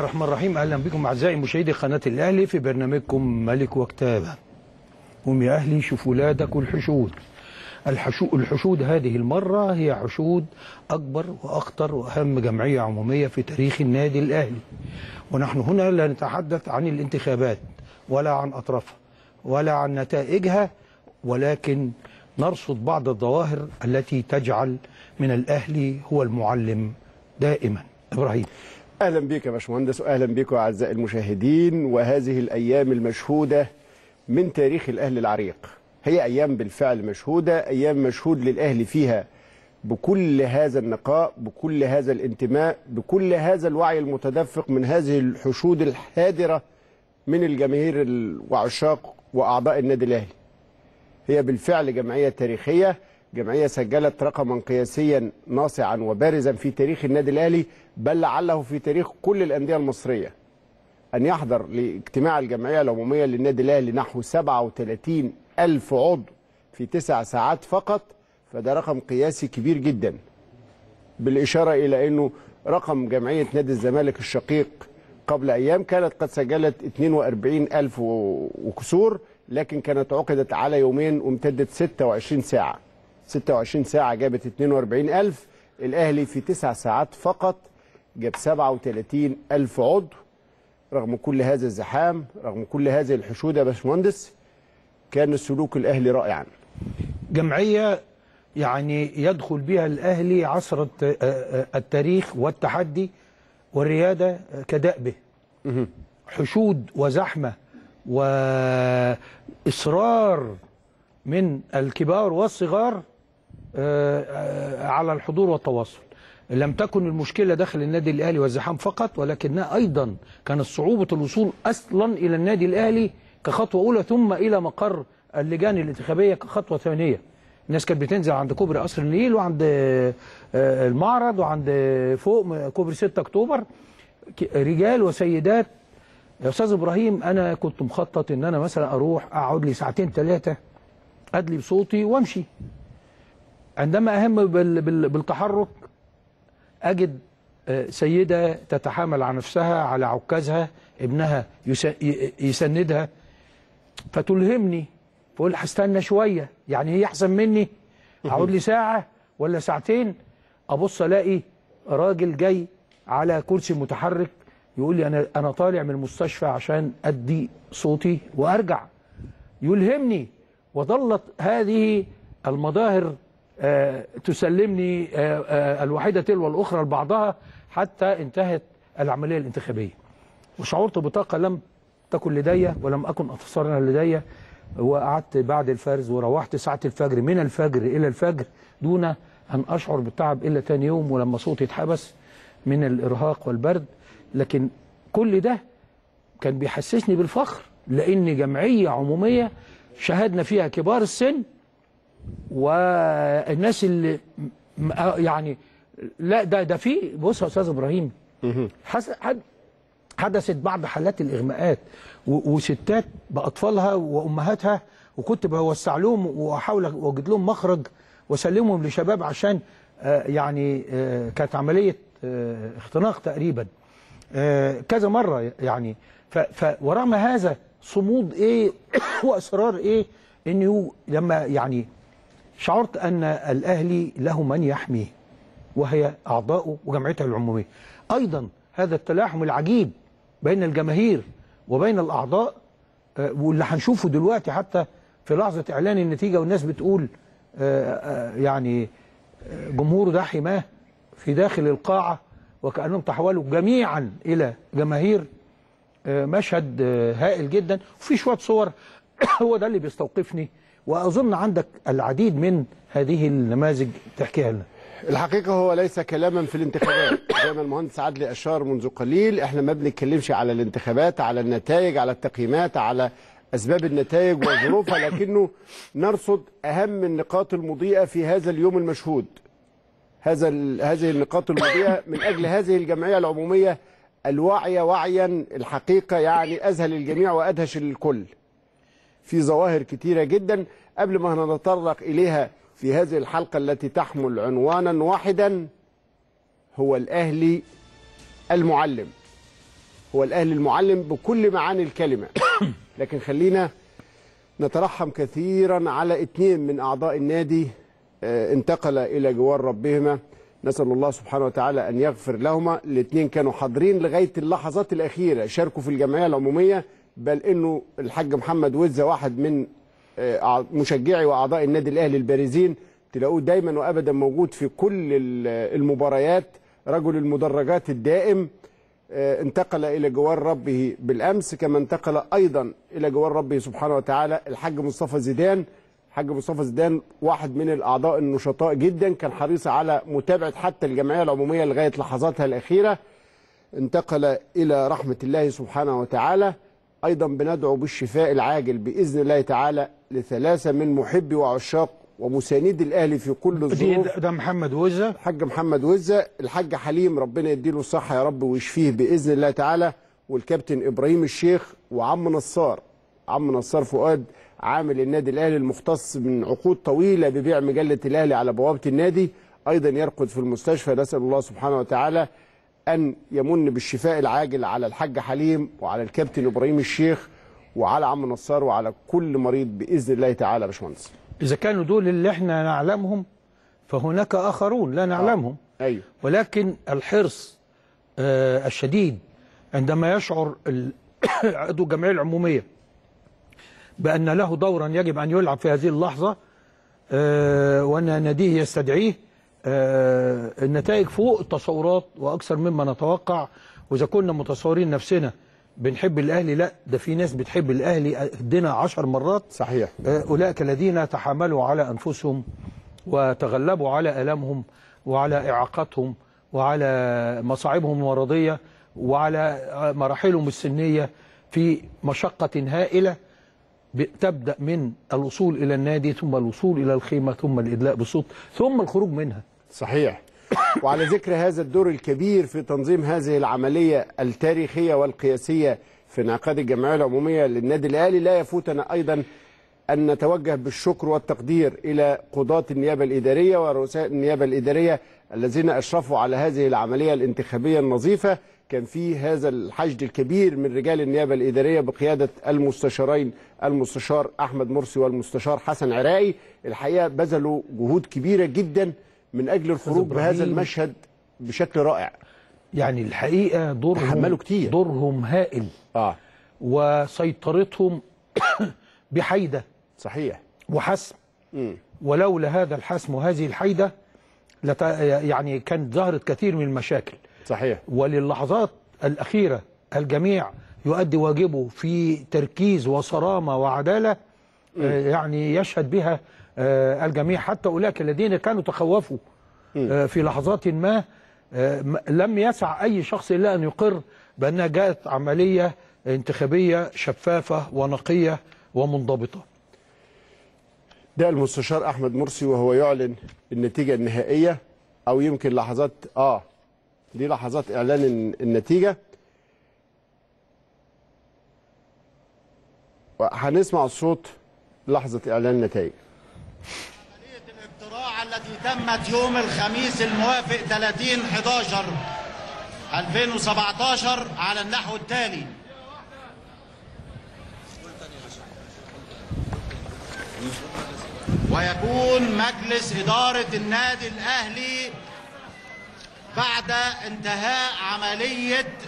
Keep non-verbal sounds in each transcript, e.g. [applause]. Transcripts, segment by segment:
الله الرحمن الرحيم. أهلا بكم أعزائي مشاهدي قناة الأهلي. في برنامجكم ملك وكتابه قوم يا أهلي شوف ولادك والحشود الحشو الحشود هذه المرة هي حشود أكبر وأخطر وأهم جمعية عمومية في تاريخ النادي الأهلي. ونحن هنا لا نتحدث عن الانتخابات ولا عن أطرافها ولا عن نتائجها ولكن نرصد بعض الظواهر التي تجعل من الأهلي هو المعلم دائما. إبراهيم. أهلا بك يا باشمهندس واهلا بكم أعزائي المشاهدين. وهذه الأيام المشهودة من تاريخ الاهلي العريق. هي أيام بالفعل مشهودة أيام مشهود للاهلي فيها بكل هذا النقاء بكل هذا الانتماء بكل هذا الوعي المتدفق من هذه الحشود الحاضره من الجماهير ال- وعشاق وأعضاء النادي الأهلي. هي بالفعل جمعية تاريخية جمعية سجلت رقما قياسيا ناصعا وبارزا في تاريخ النادي الأهلي بل لعله في تاريخ كل الأندية المصرية. أن يحضر لاجتماع الجمعية العمومية للنادي الأهلي نحو 37 ألف عضو في تسع ساعات فقط فده رقم قياسي كبير جدا. بالإشارة إلى أنه رقم جمعية نادي الزمالك الشقيق قبل أيام كانت قد سجلت 42 ألف وكسور لكن كانت عقدت على يومين وامتدت 26 ساعة. 26 ساعة جابت 42 ألف الأهلي في تسع ساعات فقط جاب 37 ألف عضو. رغم كل هذا الزحام رغم كل هذه الحشود يا باشمهندس كان السلوك الأهلي رائعا. جمعية يعني يدخل بها الأهلي عصر آه، آه، التاريخ والتحدي والريادة كدأبه. حشود وزحمة وإصرار من الكبار والصغار على الحضور والتواصل. لم تكن المشكلة داخل النادي الأهلي والزحام فقط ولكنها أيضا كانت صعوبة الوصول أصلا إلى النادي الأهلي كخطوة أولى ثم إلى مقر اللجان الانتخابية كخطوة ثانية. الناس كانت بتنزل عند كوبري قصر النيل وعند آه، آه، المعرض وعند آه، فوق كوبري 6 أكتوبر. رجال وسيدات. يا أستاذ إبراهيم أنا كنت مخطط إن أنا مثلا أروح أقعد لي ساعتين ثلاثة أدلي بصوتي وأمشي. عندما أهم بال- بال- بالتحرك أجد آه، سيدة تتحامل على نفسها على عكازها ابنها يسندها فتلهمني. فقول هستنى شوية يعني هي أحسن مني أقعد لي ساعة ولا ساعتين أبص ألاقي راجل جاي على كرسي متحرك يقول لي أنا أنا طالع من المستشفى عشان أدي صوتي وأرجع. يلهمني وظلت هذه المظاهر تسلمني آه، آه، الواحدة تلو الأخرى لبعضها حتى انتهت العملية الانتخابية. وشعرت بطاقة لم تكن لدي ولم أكن أتصرها لدي وقعدت بعد الفرز وروحت ساعة الفجر من الفجر إلى الفجر دون أن أشعر بالتعب إلا تاني يوم ولما صوتي اتحبس من الإرهاق والبرد. لكن كل ده كان بيحسسني بالفخر لأن جمعية عمومية شاهدنا فيها كبار السن والناس اللي آه يعني لا ده ده في بص يا أستاذ إبراهيم حدثت بعض حالات الإغماءات وستات بأطفالها وأمهاتها وكنت بوسع لهم وأحاول أوجد لهم مخرج وأسلمهم لشباب عشان آه، يعني آه، كانت عملية اختناق تقريبا. كذا مرة يعني. ورغم هذا صمود إيه [coughs] وإصرار إيه إنه لما يعني شعرت أن الأهلي له من يحميه وهي اعضاؤه وجمعيته العمومية. أيضا هذا التلاحم العجيب بين الجماهير وبين الأعضاء آه، واللي هنشوفه دلوقتي حتى في لحظة إعلان النتيجة والناس بتقول آه، آه، يعني آه، جمهور ده حماه في داخل القاعة وكأنهم تحولوا جميعا إلى جماهير مشهد هائل جدا. وفي شوية صور [coughs] هو ده اللي بيستوقفني وأظن عندك العديد من هذه النماذج تحكيها لنا. الحقيقة هو ليس كلاما في الانتخابات. [coughs] زي ما المهندس عدلي أشار منذ قليل إحنا ما بنتكلمش على الانتخابات على النتائج على التقييمات على أسباب النتائج وظروفها [coughs] لكنه نرصد أهم النقاط المضيئة في هذا اليوم المشهود. هذا هذه النقاط المضيئة [coughs] من أجل هذه الجمعية العمومية الواعية وعيا الحقيقة يعني أذهل الجميع وأدهش الكل. في ظواهر كتيرة جدا قبل ما نتطرق إليها في هذه الحلقة التي تحمل عنوانا واحدا هو الأهلي المعلم. هو الأهلي المعلم بكل معاني الكلمة. [coughs] لكن خلينا نترحم كثيرا على اثنين من أعضاء النادي آه، انتقل إلى جوار ربهما. نسأل الله سبحانه وتعالى أن يغفر لهما. الاثنين كانوا حاضرين لغاية اللحظات الأخيرة. شاركوا في الجمعية العمومية. بل إنه الحاج محمد وزة واحد من آه، مشجعي وأعضاء النادي الأهلي البارزين تلاقوه دايما وابدا موجود في كل ال- المباريات رجل المدرجات الدائم آه، انتقل إلى جوار ربه بالأمس كما انتقل أيضا إلى جوار ربه سبحانه وتعالى الحاج مصطفى زيدان. الحاج مصطفى زيدان واحد من الأعضاء النشطاء جدا كان حريص على متابعة حتى الجمعية العمومية لغاية لحظاتها الأخيرة. انتقل إلى رحمة الله سبحانه وتعالى. أيضا بندعو بالشفاء العاجل بإذن الله تعالى لثلاثة من محبي وعشاق ومساندي الأهلي في كل الظروف. ده محمد وزة. الحاج محمد وزة الحاج حليم ربنا يديله الصحة يا رب ويشفيه بإذن الله تعالى والكابتن إبراهيم الشيخ وعم نصار. عم نصار فؤاد عامل النادي الأهلي المختص من عقود طويلة ببيع مجلة الأهلي على بوابة النادي أيضا يرقد في المستشفى نسأل الله سبحانه وتعالى أن يمن بالشفاء العاجل على الحاج حليم وعلى الكابتن إبراهيم الشيخ وعلى عم نصار وعلى كل مريض بإذن الله تعالى يا باشمهندس. إذا كانوا دول اللي إحنا نعلمهم فهناك آخرون لا نعلمهم. أيوه. ولكن الحرص آه، الشديد عندما يشعر [coughs] عضو الجمعية العمومية بأن له دورا يجب أن يلعب في هذه اللحظة آه، وأن ناديه يستدعيه آه، النتائج فوق التصورات وأكثر مما نتوقع. وإذا كنا متصورين نفسنا بنحب الأهلي لا ده في ناس بتحب الأهلي قدنا عشر مرات. صحيح. آه، أولئك الذين تحاملوا على أنفسهم وتغلبوا على ألمهم وعلى إعاقتهم وعلى مصاعبهم المرضية وعلى آه، مراحلهم السنية في مشقة هائلة ب- تبدأ من الوصول إلى النادي ثم الوصول إلى الخيمة ثم الإدلاء بالصوت ثم الخروج منها. صحيح. وعلى ذكر هذا الدور الكبير في تنظيم هذه العملية التاريخية والقياسية في انعقاد الجمعية العمومية للنادي الأهلي لا يفوتنا أيضا أن نتوجه بالشكر والتقدير إلى قضاة النيابة الإدارية ورؤساء النيابة الإدارية الذين أشرفوا على هذه العملية الانتخابية النظيفة. كان في هذا الحشد الكبير من رجال النيابة الإدارية بقيادة المستشارين المستشار أحمد مرسي والمستشار حسن عراقي. الحقيقة بذلوا جهود كبيرة جدا من أجل الخروج بهذا. المشهد بشكل رائع. يعني الحقيقة دورهم تحملوا كتير. دورهم هائل. آه. وسيطرتهم [coughs] بحيدة. صحيح. وحسم. مم. ولولا هذا الحسم وهذه الحيدة لت... يعني كانت ظهرت كثير من المشاكل. صحيح. وللحظات الأخيرة الجميع يؤدي واجبه في تركيز وصرامة وعدالة آه، يعني يشهد بها الجميع حتى أولئك الذين كانوا تخوفوا آه، في لحظات ما آه، لم يسع أي شخص إلا أن يقر بأنها جاءت عملية انتخابية شفافة ونقية ومنضبطة. ده المستشار أحمد مرسي وهو يعلن النتيجة النهائية أو يمكن لحظات آه دي لحظات إعلان الن- النتيجة. هنسمع الصوت لحظة إعلان النتائج. الاقتراع التي تمت يوم الخميس الموافق 30 11 2017 على النحو التالي. ويكون مجلس إدارة النادي الأهلي بعد انتهاء عملية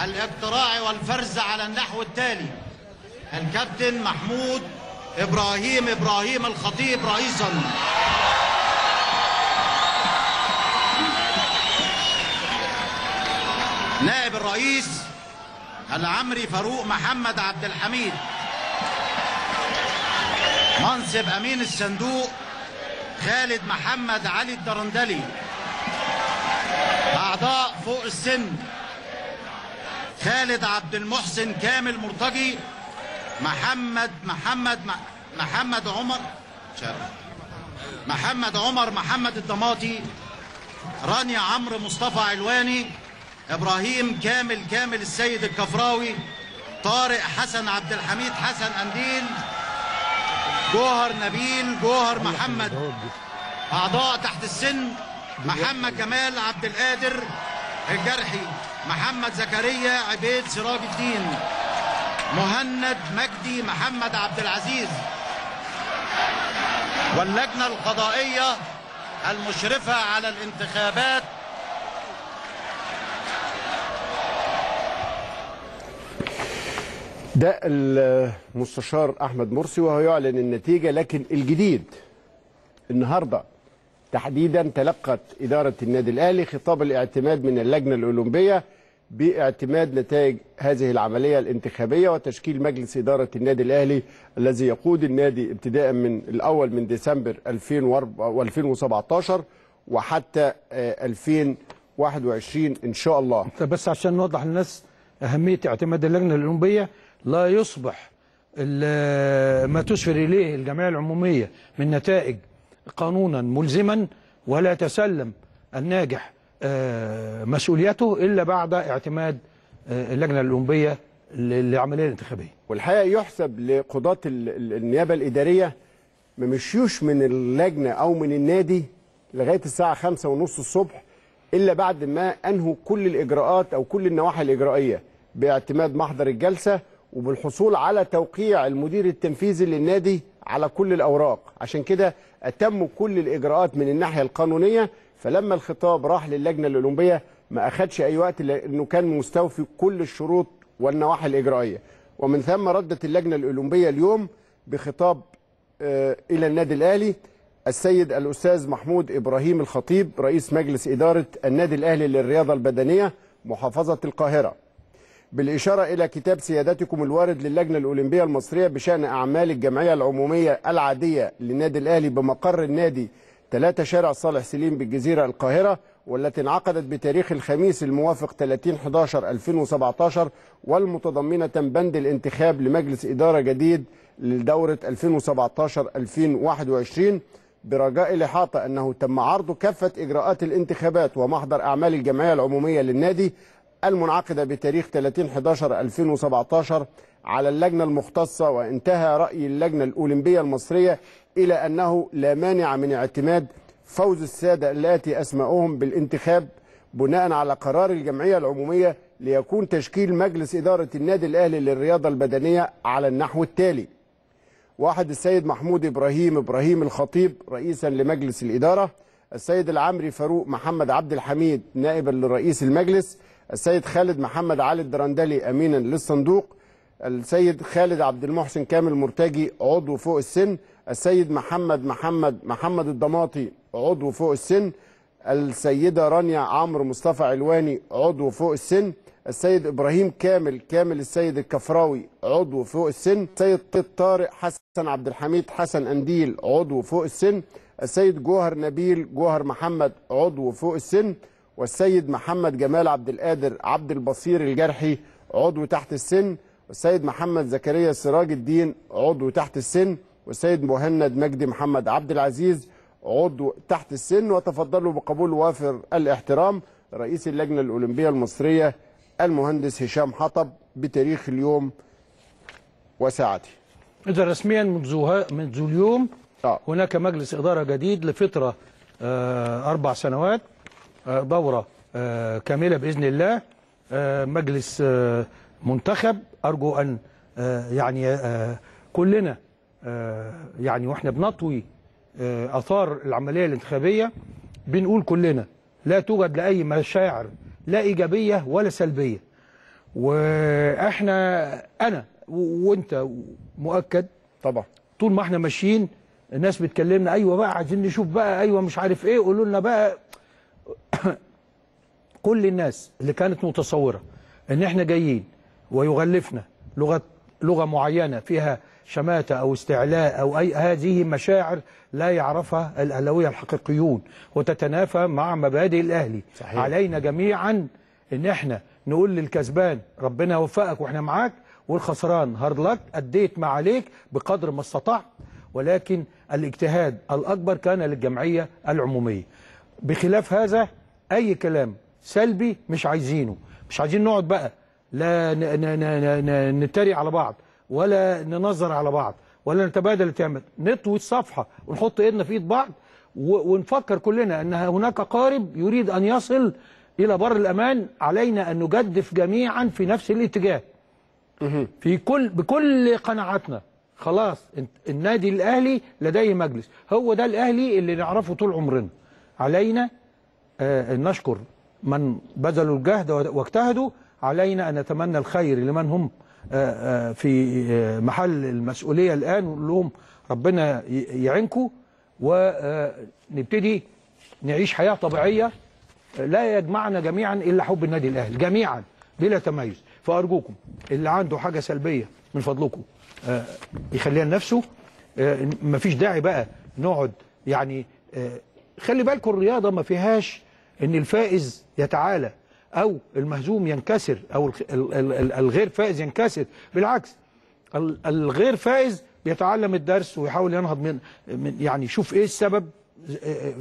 الاقتراع والفرز على النحو التالي. الكابتن محمود إبراهيم إبراهيم الخطيب رئيسا. نائب الرئيس العمري فاروق محمد عبد الحميد. منصب أمين الصندوق خالد محمد علي الدرندلي. أعضاء فوق السن خالد عبد المحسن كامل مرتجي محمد محمد محمد عمر. محمد عمر محمد الضماطي رانيا عمرو مصطفى علواني إبراهيم كامل كامل السيد الكفراوي طارق حسن عبد الحميد حسن انديل جوهر نبيل جوهر محمد. أعضاء تحت السن محمد جمال عبد القادر الجرحي محمد زكريا عبيد سراج الدين. مهند مجدي محمد عبد العزيز. واللجنة القضائية المشرفة على الانتخابات. ده المستشار أحمد مرسي وهو يعلن النتيجة لكن الجديد النهارده تحديدا تلقت إدارة النادي الأهلي خطاب الاعتماد من اللجنة الأولمبية باعتماد نتائج هذه العملية الانتخابية وتشكيل مجلس إدارة النادي الأهلي الذي يقود النادي ابتداء من الأول من ديسمبر 2017 وحتى آه، 2021 إن شاء الله. بس عشان نوضح للناس أهمية اعتماد اللجنة الأولمبية لا يصبح ال- ما تشفر إليه الجمعية العمومية من نتائج قانونا ملزما ولا يتسلم الناجح. آه، مسؤوليته إلا بعد اعتماد آه، اللجنة الأولمبية للعملية الانتخابية. والحقيقة يحسب لقضاة ال- ال- النيابة الإدارية ما مشيوش من اللجنة أو من النادي لغاية الساعة خمسة ونص الصبح إلا بعد ما أنهوا كل الإجراءات أو كل النواحي الإجرائية باعتماد محضر الجلسة وبالحصول على توقيع المدير التنفيذي للنادي على كل الأوراق. عشان كده اتموا كل الإجراءات من الناحية القانونية فلما الخطاب راح للجنة الأولمبية ما أخدش أي وقت لأنه كان مستوفي كل الشروط والنواحي الإجرائية. ومن ثم ردت اللجنة الأولمبية اليوم بخطاب آه، إلى النادي الأهلي السيد الأستاذ محمود إبراهيم الخطيب رئيس مجلس إدارة النادي الأهلي للرياضة البدنية محافظة القاهرة. بالإشارة إلى كتاب سيادتكم الوارد للجنة الأولمبية المصرية بشأن أعمال الجمعية العمومية العادية للنادي الأهلي بمقر النادي 3 شارع صالح سليم بالجزيرة القاهرة والتي انعقدت بتاريخ الخميس الموافق 30 11 2017 والمتضمنة بند الانتخاب لمجلس إدارة جديد لدورة 2017 2021 برجاء الإحاطة أنه تم عرض كافة إجراءات الانتخابات ومحضر أعمال الجمعية العمومية للنادي المنعقدة بتاريخ 30 11 2017 على اللجنة المختصة وانتهى رأي اللجنة الأولمبية المصرية إلى أنه لا مانع من اعتماد فوز السادة التي أسماؤهم بالانتخاب بناء على قرار الجمعية العمومية ليكون تشكيل مجلس إدارة النادي الأهلي للرياضة البدنية على النحو التالي. واحد السيد محمود إبراهيم إبراهيم الخطيب رئيسا لمجلس الإدارة السيد العمري فاروق محمد عبد الحميد نائبا لرئيس المجلس السيد خالد محمد علي الدرندلي أمينا للصندوق السيد خالد عبد المحسن كامل مرتجي عضو فوق السن السيد محمد محمد محمد الضماطي عضو فوق السن. السيدة رانيا عمرو مصطفى علواني عضو فوق السن. السيد إبراهيم كامل كامل السيد الكفراوي عضو فوق السن. السيد طارق حسن عبد الحميد حسن أنديل عضو فوق السن. السيد جوهر نبيل جوهر محمد عضو فوق السن. والسيد محمد جمال عبد القادر عبد البصير الجرحي عضو تحت السن. والسيد محمد زكريا سراج الدين عضو تحت السن. والسيد مهند مجدي محمد عبد العزيز عضو تحت السن وتفضلوا بقبول وافر الاحترام رئيس اللجنة الأولمبية المصرية المهندس هشام حطب بتاريخ اليوم وساعته إذا رسميا منذ منذ اليوم آه. هناك مجلس إدارة جديد لفترة آه، أربع سنوات آه، دورة آه، كاملة بإذن الله آه، مجلس آه، منتخب أرجو أن آه، يعني آه، كلنا يعني وإحنا بنطوي آه، أثار العملية الانتخابية بنقول كلنا لا توجد لأي مشاعر لا إيجابية ولا سلبية. وإحنا أنا وإنت مؤكد طبعا. طول ما إحنا ماشيين الناس بتكلمنا أيوه بقى عايزين نشوف بقى أيوه مش عارف إيه قولوا لنا بقى. [coughs] كل الناس اللي كانت متصورة إن إحنا جايين ويغلفنا لغة لغة معينة فيها شماتة أو استعلاء أو أي هذه مشاعر لا يعرفها الأهلاوية الحقيقيون وتتنافى مع مبادئ الأهلي. صحيح. علينا جميعا إن إحنا نقول للكسبان ربنا يوفقك وإحنا معاك والخسران هارد لك أديت ما عليك بقدر ما استطعت ولكن الاجتهاد الأكبر كان للجمعية العمومية. بخلاف هذا أي كلام سلبي مش عايزينه. مش عايزين نقعد بقى لا نتريق على بعض. ولا ننظر على بعض ولا نتبادل الاتهامات نطوي الصفحة ونحط إيدنا في إيد بعض ونفكر كلنا أن هناك قارب يريد أن يصل إلى بر الأمان. علينا أن نجدف جميعا في نفس الاتجاه. في كل بكل قناعاتنا. خلاص النادي الأهلي لديه مجلس. هو ده الأهلي اللي نعرفه طول عمرنا. علينا آه، أن نشكر من بذلوا الجهد واجتهدوا. علينا أن نتمنى الخير لمن هم في آه، محل المسؤولية الآن ونقول لهم ربنا يعينكم ونبتدي نعيش حياة طبيعية آه، لا يجمعنا جميعا إلا حب النادي الأهلي جميعا بلا تميز. فأرجوكم اللي عنده حاجة سلبية من فضلكم آه، يخليها لنفسه آه، مفيش داعي بقى نقعد يعني آه، خلي بالكم الرياضة ما فيهاش إن الفائز يتعالى. أو المهزوم ينكسر أو الغير فائز ينكسر. بالعكس ال- الغير فائز بيتعلم الدرس ويحاول ينهض من, يعني يشوف إيه السبب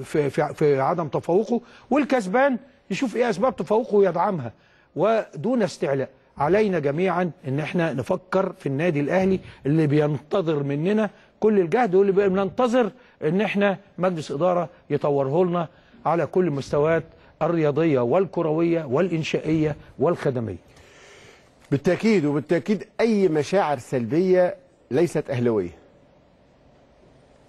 في, في, في عدم تفوقه والكسبان يشوف إيه أسباب تفوقه ويدعمها. ودون استعلاء علينا جميعا إن إحنا نفكر في النادي الأهلي اللي بينتظر مننا كل الجهد واللي بننتظر إن إحنا مجلس إدارة يطوره لنا على كل المستويات الرياضية والكروية والإنشائية والخدمية. بالتأكيد وبالتأكيد أي مشاعر سلبية ليست أهلوية.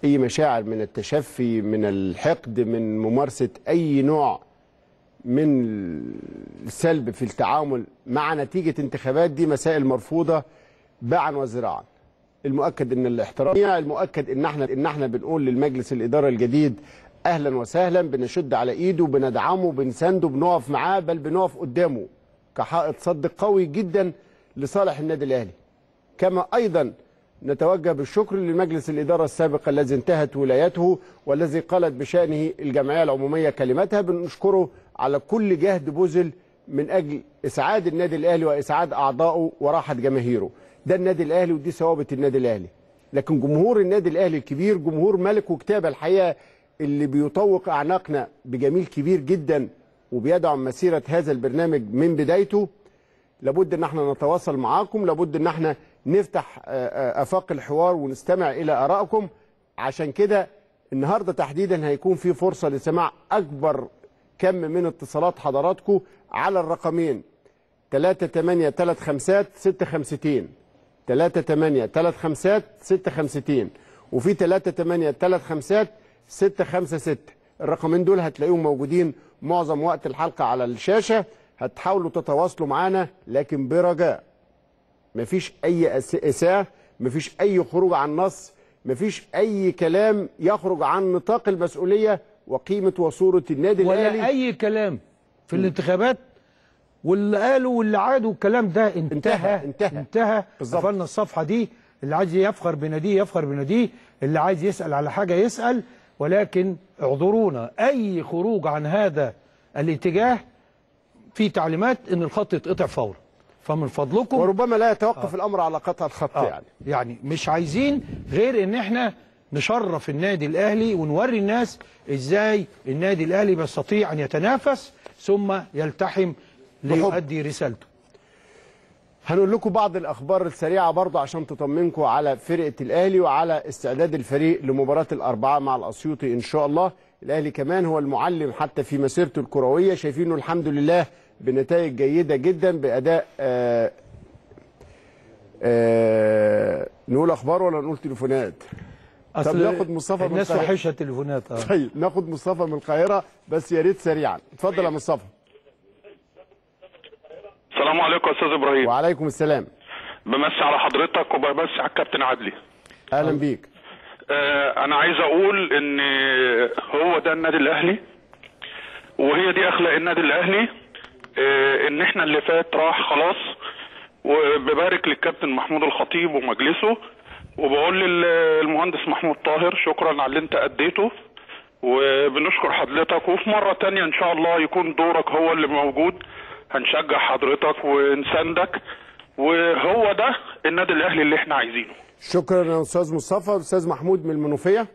أي مشاعر من التشفي من الحقد من ممارسة أي نوع من السلب في التعامل مع نتيجة انتخابات دي مسائل مرفوضة باعا وزراعا. المؤكد إن الاحترام المؤكد إن إحنا إن إحنا بنقول للمجلس الإدارة الجديد أهلا وسهلا بنشد على إيده بندعمه بنسنده بنقف معاه بل بنقف قدامه كحائط صد قوي جدا لصالح النادي الأهلي. كما أيضا نتوجه بالشكر لمجلس الإدارة السابق الذي انتهت ولايته والذي قالت بشأنه الجمعية العمومية كلمتها بنشكره على كل جهد بذل من أجل إسعاد النادي الأهلي وإسعاد أعضائه وراحة جماهيره. ده النادي الأهلي ودي ثوابت النادي الأهلي. لكن جمهور النادي الأهلي الكبير جمهور ملك وكتاب الحقيقة اللي بيطوق اعناقنا بجميل كبير جدا وبيدعم مسيرة هذا البرنامج من بدايته لابد ان إحنا نتواصل معاكم لابد ان إحنا نفتح آه، آه، آفاق الحوار ونستمع إلى آرائكم. عشان كده النهارده تحديدا هيكون في فرصة لسماع أكبر كم من اتصالات حضراتكم على الرقمين 3 8 3 5 6 50 3 8 3 5 6 50 وفي 3 8 3 5 6 5 6 الرقمين دول هتلاقيهم موجودين معظم وقت الحلقة على الشاشة. هتحاولوا تتواصلوا معانا لكن برجاء. مفيش أي أس- إساءة مفيش أي خروج عن نص مفيش أي كلام يخرج عن نطاق المسؤولية وقيمة وصورة النادي ولا الأهلي. أي كلام في الانتخابات. واللي قالوا واللي عادوا الكلام ده انتهى. انتهى- انتهى. قفلنا الصفحة دي. اللي عايز يفخر بناديه يفخر بناديه. اللي عايز يسأل على حاجة يسأل. ولكن اعذرونا. أي خروج عن هذا الاتجاه في تعليمات إن الخط يتقطع فورا. فمن فضلكم وربما لا يتوقف الأمر على قطع الخط آه. يعني. يعني مش عايزين غير إن إحنا نشرف النادي الأهلي ونوري الناس إزاي النادي الأهلي بيستطيع أن يتنافس ثم يلتحم ليؤدي رسالته. هنقول لكم بعض الأخبار السريعة برضه عشان تطمنكم على فرقة الأهلي وعلى استعداد الفريق لمباراة الأربعاء مع الأسيوطي إن شاء الله. الأهلي كمان هو المعلم حتى في مسيرته الكروية. شايفينه الحمد لله بنتائج جيدة جدا بأداء آه آه نقول أخبار ولا نقول تليفونات؟ طب ناخد مصطفى من الناس. وحشة تليفونات آه. طيب ناخد مصطفى من القاهرة بس يا ريت سريعا. اتفضل يا مصطفى. السلام عليكم يا أستاذ إبراهيم. وعليكم السلام. بمسي على حضرتك وبمسي على الكابتن عدلي. أهلا بيك. آه، أنا عايز أقول إن هو ده النادي الأهلي وهي دي اخلاق النادي الأهلي. آه، إن إحنا اللي فات راح خلاص. وببارك للكابتن محمود الخطيب ومجلسه. وبقول للمهندس محمود طاهر شكرا على اللي أنت أديته. وبنشكر حضرتك. وفي مرة تانية إن شاء الله يكون دورك هو اللي موجود. هنشجع حضرتك ونساندك وهو ده النادي الأهلي اللي إحنا عايزينه. شكرا يا أستاذ مصطفى. أستاذ محمود من المنوفية.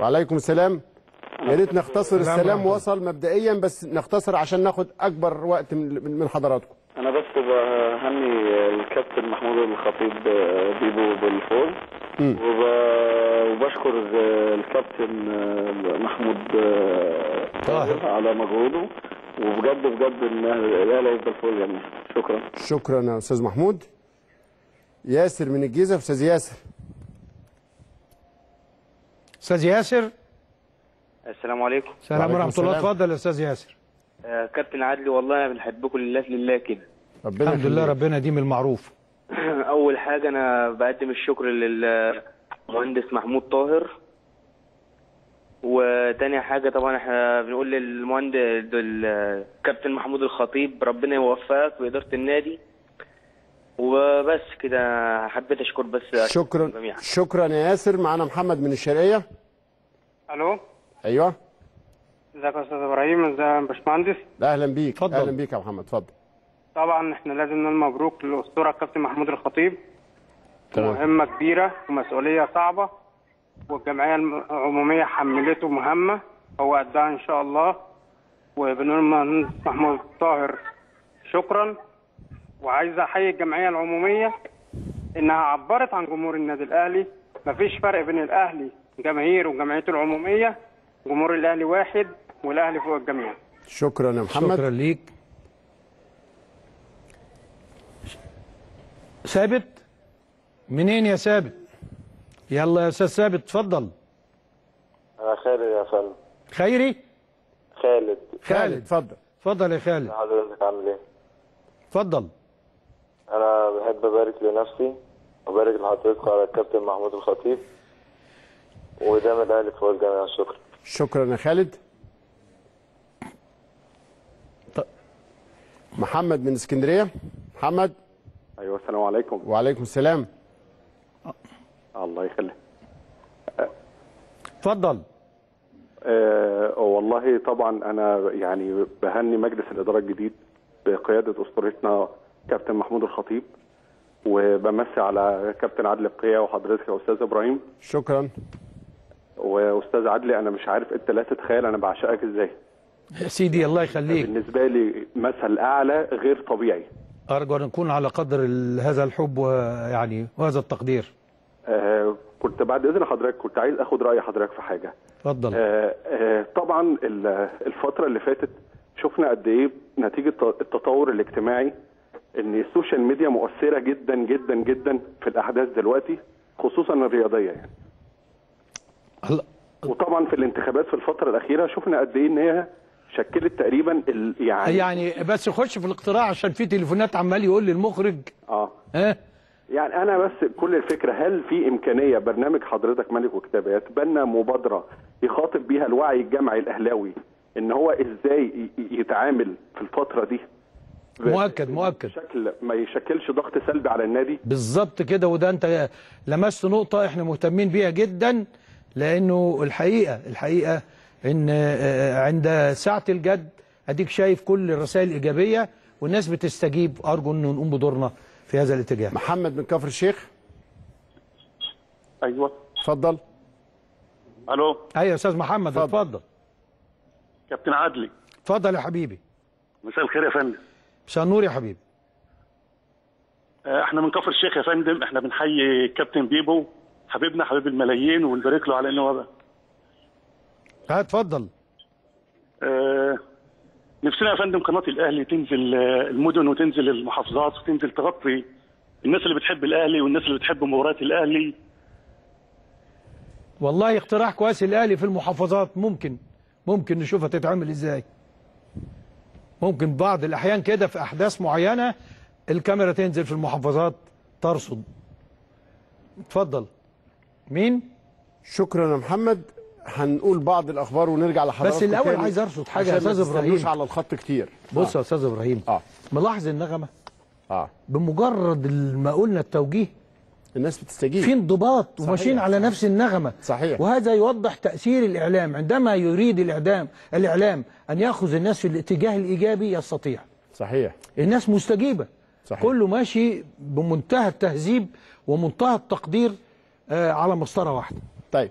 وعليكم السلام. يا ريت نختصر السلام وصل مبدئيا بس نختصر عشان ناخد أكبر وقت من من حضراتكم. أنا بس بهني الكابتن محمود الخطيب بيبو بالفوز. وب- وبشكر الكابتن محمود طاهر. على مجهوده. وبجد بجد إن الاهلي هيفضل فوق الجميع شكرا. شكرا يا أستاذ محمود. ياسر من الجيزة أستاذ ياسر. أستاذ ياسر. السلام عليكم. السلام ورحمة الله. اتفضل يا أستاذ ياسر. آه كابتن عدلي والله أنا بنحبكم لله لله كده. ربنا الحمد لله. ربنا يديم المعروف. [coughs] أول حاجة أنا بقدم الشكر للمهندس محمود طاهر. وتاني حاجة طبعا إحنا بنقول للمهندس الكابتن محمود الخطيب ربنا يوفقك وإدارة النادي. وبس كده حبيت أشكر بس شكرا جميعا شكرا يا ياسر. معانا محمد من الشرقية. ألو؟ أيوه. إزيك يا أستاذ إبراهيم؟ إزيك يا باشمهندس؟ أهلا بيك. اتفضل. أهلا بيك يا محمد اتفضل. طبعا إحنا لازم نقول مبروك للاسطوره الكابتن محمود الخطيب. تمام. مهمة كبيرة ومسؤولية صعبة. والجمعيه العموميه حملته مهمه هو قدها إن شاء الله. وبنقول محمود طاهر شكرا. وعايز أحيي الجمعيه العموميه إنها عبرت عن جمهور النادي الأهلي. مفيش فرق بين الأهلي جماهير وجمعيته العمومية جمهور الأهلي واحد والأهلي فوق الجميع. شكرا يا محمد. شكرا ليك. ثابت؟ منين يا ثابت؟ يلا يا أستاذ ثابت اتفضل أنا خالد يا فندم. خيري؟ خالد. خالد اتفضل اتفضل يا خالد. حضرتك عامل إيه؟ اتفضل أنا بحب أبارك لنفسي وابارك لحضرتك على الكابتن محمود الخطيب ودايما الأهلي فوق الجميع شكرا. شكرا يا خالد. محمد من اسكندرية. محمد. أيوه السلام عليكم. وعليكم السلام. الله يخليك. اتفضل أه والله طبعا أنا يعني بهني مجلس الإدارة الجديد بقيادة أسطورتنا كابتن محمود الخطيب وبمسي على كابتن عادل القيا وحضرتك يا أستاذ إبراهيم. شكرا. وأستاذ عادلي أنا مش عارف أنت لا تتخيل أنا بعشقك إزاي. يا سيدي الله يخليك. بالنسبة لي مثل أعلى غير طبيعي. أرجو أن نكون على قدر هذا الحب ويعني وهذا التقدير. آه كنت بعد إذن حضرتك كنت عايز آخد رأي حضرتك في حاجة. اتفضل. آه آه طبعا ال- الفترة اللي فاتت شفنا قد إيه نتيجة التطور الاجتماعي إن السوشيال ميديا مؤثرة جدا جدا جدا في الأحداث دلوقتي خصوصا الرياضية يعني. هلا وطبعا في الانتخابات في الفترة الأخيرة شفنا قد إيه إن هي شكلت تقريبا يعني يعني بس خش في الاقتراع عشان في تليفونات عمال يقول لي المخرج آه. ها؟ يعني أنا بس كل الفكرة هل في إمكانية برنامج حضرتك ملك وكتابات بنا مبادرة يخاطب بيها الوعي الجمعي الأهلاوي إن هو إزاي يتعامل في الفترة دي؟ مؤكد مؤكد. بشكل ما يشكلش ضغط سلبي على النادي؟ بالظبط كده وده أنت لمست نقطة إحنا مهتمين بيها جدا لأنه الحقيقة الحقيقة إن عند ساعة الجد أديك شايف كل الرسائل الإيجابية والناس بتستجيب. أرجو إن نقوم بدورنا. في هذا الاتجاه. محمد من كفر الشيخ؟ أيوه. اتفضل ألو؟ أيوه يا أستاذ محمد اتفضل. كابتن عدلي. اتفضل يا حبيبي. مساء الخير يا فندم. مساء النور يا حبيبي. إحنا من كفر الشيخ يا فندم. إحنا بنحيي كابتن بيبو حبيبنا حبيب الملايين ونبارك له على إنه هذا. ها اتفضل آه، نفسنا يا فندم قناة الأهلي تنزل آه، المدن وتنزل المحافظات وتنزل تغطي الناس اللي بتحب الأهلي والناس اللي بتحب مباريات الأهلي. والله اقتراح كويس الأهلي في المحافظات ممكن ممكن نشوفها تتعمل إزاي. ممكن بعض الأحيان كده في أحداث معينة الكاميرا تنزل في المحافظات ترصد. اتفضل. مين؟ شكرا يا محمد. هنقول بعض الأخبار ونرجع لحضراتكم بس الأول تاني عايز أرصد حاجة يا تستنوش إبراهيم. على الخط كتير. بص يا أستاذ إبراهيم آه. ملاحظ النغمة؟ آه. بمجرد ما قلنا التوجيه الناس بتستجيب. في انضباط وماشيين على. نفس النغمة. صحيح. وهذا يوضح تأثير الإعلام. عندما يريد الاعلام الإعلام أن يأخذ الناس في الاتجاه الإيجابي يستطيع. صحيح. الناس مستجيبة. صحيح. كله ماشي بمنتهى التهذيب ومنتهى التقدير آه، على مسطره واحدة طيب.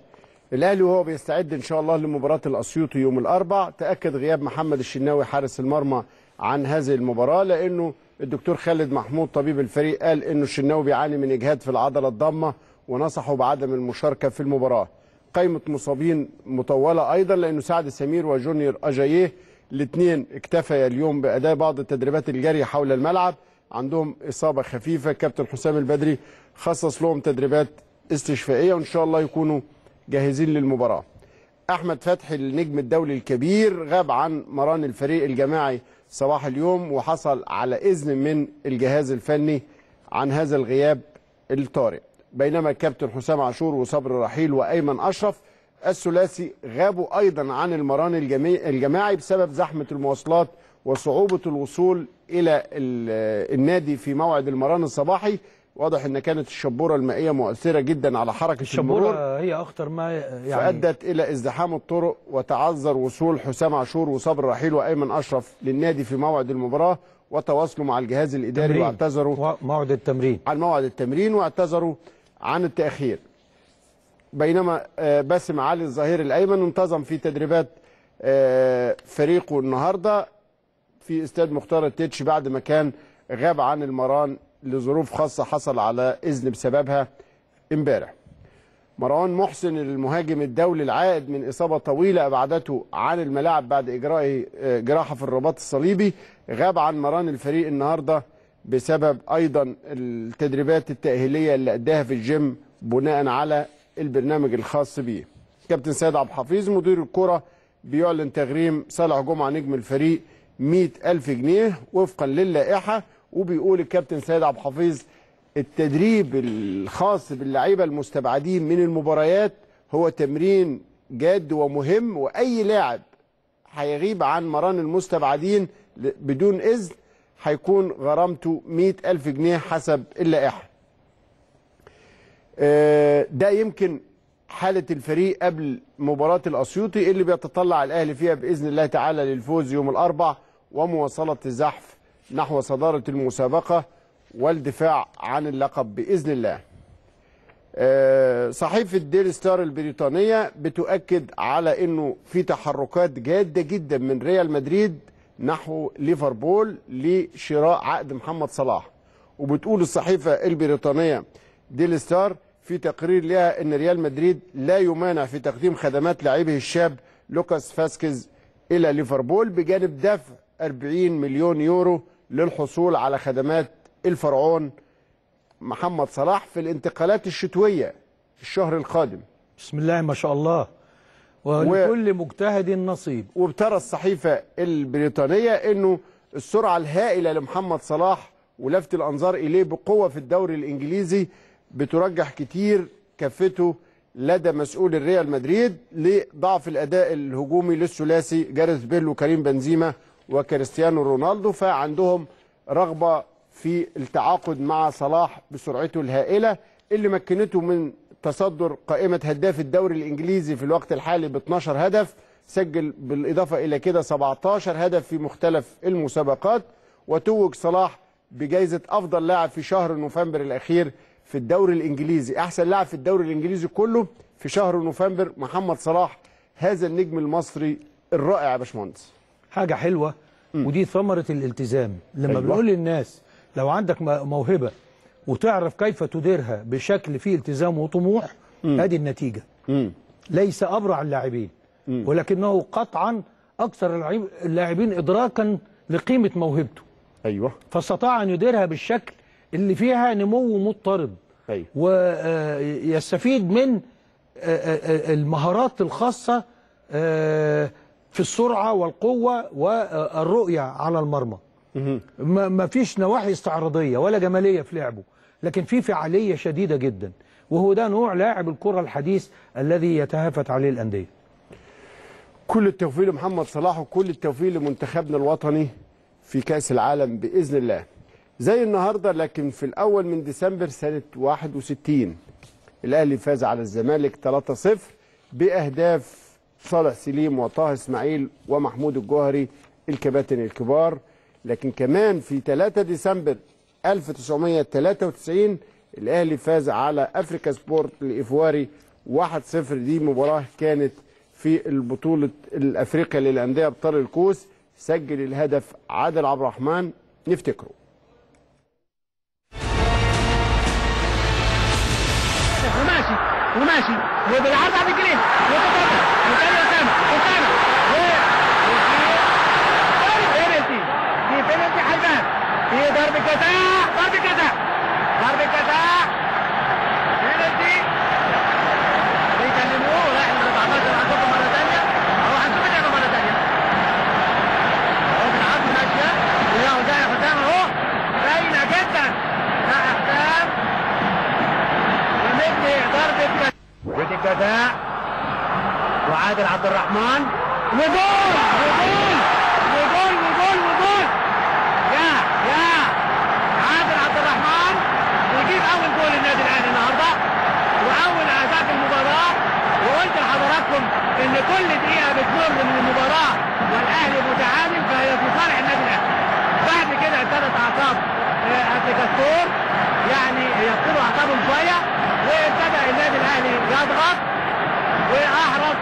الأهلي وهو بيستعد إن شاء الله لمباراة الاسيوطي يوم الأربع. تأكد غياب محمد الشناوي حارس المرمى عن هذه المباراة لأنه الدكتور خالد محمود طبيب الفريق قال إنه الشناوي بيعاني من إجهاد في العضلة الضامة ونصحه بعدم المشاركة في المباراة. قائمه مصابين مطولة أيضا لأنه سعد سمير وجونيور أجاييه الاثنين اكتفيا اليوم بأداء بعض التدريبات الجري حول الملعب. عندهم إصابة خفيفة كابتن حسام البدري خصص لهم تدريبات استشفائية وإن شاء الله يكونوا جاهزين للمباراة. أحمد فتحي النجم الدولي الكبير غاب عن مران الفريق الجماعي صباح اليوم وحصل على إذن من الجهاز الفني عن هذا الغياب الطارئ. بينما الكابتن حسام عاشور وصبر رحيل وأيمن أشرف الثلاثي غابوا أيضا عن المران الجماعي بسبب زحمة المواصلات وصعوبة الوصول إلى ال- النادي في موعد المران الصباحي. واضح إن كانت الشبورة المائية مؤثرة جدا على حركة المرور الشبوره هي اخطر ما يعني فأدت إلى ازدحام الطرق وتعذر وصول حسام عاشور وصبر رحيل وأيمن أشرف للنادي في موعد المباراة وتواصلوا مع الجهاز الإداري تمرين. واعتذروا موعد التمرين عن موعد التمرين واعتذروا عن التأخير بينما آه، باسم علي الظهير الأيمن انتظم في تدريبات آه، فريقه النهارده في استاد مختار التتش بعد ما كان غاب عن المران لظروف خاصة حصل على إذن بسببها امبارح. مروان محسن المهاجم الدولي العائد من إصابة طويلة أبعدته عن الملاعب بعد إجراء آه، جراحة في الرباط الصليبي غاب عن مران الفريق النهاردة بسبب أيضا التدريبات التأهيلية اللي أداها في الجيم بناء على البرنامج الخاص به كابتن سيد عبد الحفيظ مدير الكرة بيعلن تغريم صالح جمعة نجم الفريق 100 ألف جنيه وفقا للائحة وبيقول الكابتن سيد عبد الحفيظ التدريب الخاص باللعيبة المستبعدين من المباريات هو تمرين جاد ومهم وأي لاعب هيغيب عن مران المستبعدين بدون إذن هيكون غرامته 100 ألف جنيه حسب اللائحة. آه، ده يمكن حالة الفريق قبل مباراة الأسيوطي اللي بيتطلع الأهلي فيها بإذن الله تعالى للفوز يوم الأربع ومواصلة الزحف نحو صدارة المسابقة والدفاع عن اللقب بإذن الله. آه، صحيفة ديلي ستار البريطانية بتؤكد على إنه في تحركات جادة جدا من ريال مدريد نحو ليفربول لشراء عقد محمد صلاح وبتقول الصحيفة البريطانية ديلي ستار في تقرير لها إن ريال مدريد لا يمانع في تقديم خدمات لاعبه الشاب لوكاس فاسكيز إلى ليفربول بجانب دفع 40 مليون يورو للحصول على خدمات الفرعون محمد صلاح في الانتقالات الشتوية الشهر القادم. بسم الله ما شاء الله. ولكل مجتهد نصيب. وبترى الصحيفة البريطانية إنه السرعة الهائلة لمحمد صلاح ولفت الأنظار إليه بقوة في الدوري الإنجليزي بترجح كتير كفته لدى مسؤول الريال مدريد لضعف الأداء الهجومي للثلاثي جاريث بيل وكريم بنزيما وكريستيانو رونالدو فعندهم رغبة في التعاقد مع صلاح بسرعته الهائلة اللي مكنته من تصدر قائمة هداف الدوري الإنجليزي في الوقت الحالي ب 12 هدف سجل بالإضافة إلى كده 17 هدف في مختلف المسابقات وتوج صلاح بجائزة أفضل لاعب في شهر نوفمبر الأخير في الدوري الإنجليزي. أحسن لاعب في الدوري الإنجليزي كله في شهر نوفمبر محمد صلاح هذا النجم المصري الرائع يا باشمهندس. حاجة حلوة ودي ثمرة الالتزام. لما أيوة. أيوة. بنقول للناس لو عندك م- موهبة وتعرف كيف تديرها بشكل فيه التزام وطموح هذه النتيجة. مم. ليس أبرع اللاعبين ولكنه قطعا أكثر اللاعب- اللاعبين ادراكا لقيمة موهبته. أيوه. فاستطاع أن يديرها بالشكل اللي فيها نمو مضطرد أيوه. ويستفيد من آه، آه، آه، المهارات الخاصة آه، في السرعة والقوة والرؤية على المرمى. ما فيش نواحي استعراضية ولا جمالية في لعبه لكن في فعالية شديدة جدا وهو ده نوع لاعب الكرة الحديث الذي يتهافت عليه الأندية. كل التوفيق لمحمد صلاح وكل التوفيق لمنتخبنا الوطني في كأس العالم بإذن الله. زي النهاردة لكن في الأول من ديسمبر سنة 61 الأهلي فاز على الزمالك 3-0 بأهداف صالح سليم وطه إسماعيل ومحمود الجوهري الكباتن الكبار. لكن كمان في 3 ديسمبر 1993 الأهلي فاز على أفريكا سبورت الإيفواري 1-0 دي مباراة كانت في البطولة الأفريقية للأندية أبطال الكؤوس سجل الهدف عادل عبد الرحمن. نفتكره. وماشي وماشي. وبالعرض على الجرين وتطلع وتاني اسامه اسامه بينالتي في بينالتي حلبان جزاء ضربه جزاء بينالتي بيكلموه رايح ل 14 هنشوفه مره ثانية أو هنشوف اللعبه مره ثانية اهو بالعرض ماشيه وياخد زي حسام اهو باينه جدا لا حسام ومثل ضربة جزاء وعادل عبد الرحمن وجول وجول وجول وجول يا يا عادل عبد الرحمن يجيب اول جول النادي الأهلي النهارده وأول اهداف المباراة وقلت لحضراتكم إن كل دقيقة بتمر من المباراة والأهلي متعادل فهي في صالح النادي الأهلي. بعد كده ابتدت أعصاب آه، ابليكاسور يعني يفقدوا أعصابهم شوية وابتدى النادي الأهلي يضغط واحرز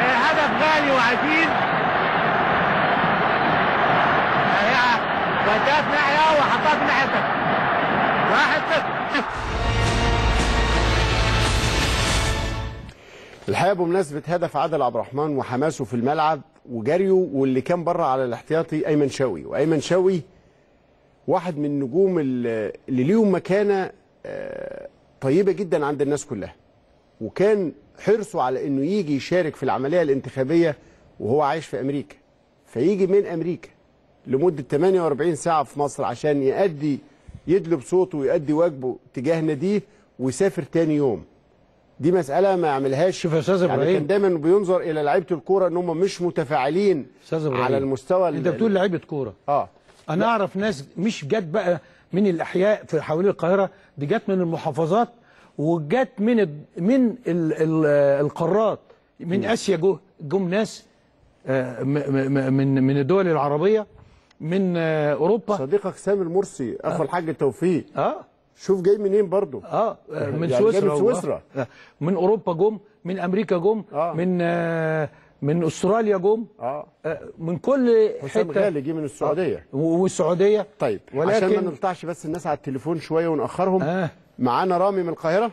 آه، هدف غالي وعزيز. ناحيه وداه في ناحية وحطها في الناحيه الثانية. واحد صفر. الحقيقة بمناسبة هدف عادل عبد الرحمن وحماسه في الملعب وجريه واللي كان بره على الاحتياطي أيمن شوقي وأيمن شوقي واحد من النجوم اللي اللي ليهم مكانة آه، طيبة جدا عند الناس كلها. وكان حرصه على إنه يجي يشارك في العملية الانتخابية وهو عايش في أمريكا. فيجي من أمريكا لمدة 48 ساعة في مصر عشان يأدي يدلب صوته ويأدي واجبه تجاه ناديه ويسافر تاني يوم. دي مسألة ما يعملهاش. شوف يا أستاذ يعني إبراهيم. كان دايما بينظر إلى لعيبة الكورة إن هم مش متفاعلين أستاذ إبراهيم على المستوى أنت بتقول لعيبة كورة. آه. أنا أعرف ناس مش جت بقى من الأحياء في حوالين القاهرة دي جت من المحافظات وجت من ال من ال ال القارات من آسيا جو جم ناس آه، من من الدول العربية من آه، أوروبا. صديقك سامي المرسي أخو الحاج توفيق. آه. شوف جاي منين برضه. آه آه، من يعني سويسرا. من سويسرا. آه، من أوروبا جم من أمريكا جم آه. من آه، من أستراليا جم. آه. آه، من كل حسام حتة. غالي جه من السعودية. و- والسعودية. طيب ولكن- عشان ما نقطعش بس الناس على التليفون شوية ونأخرهم آه. معانا رامي من القاهرة.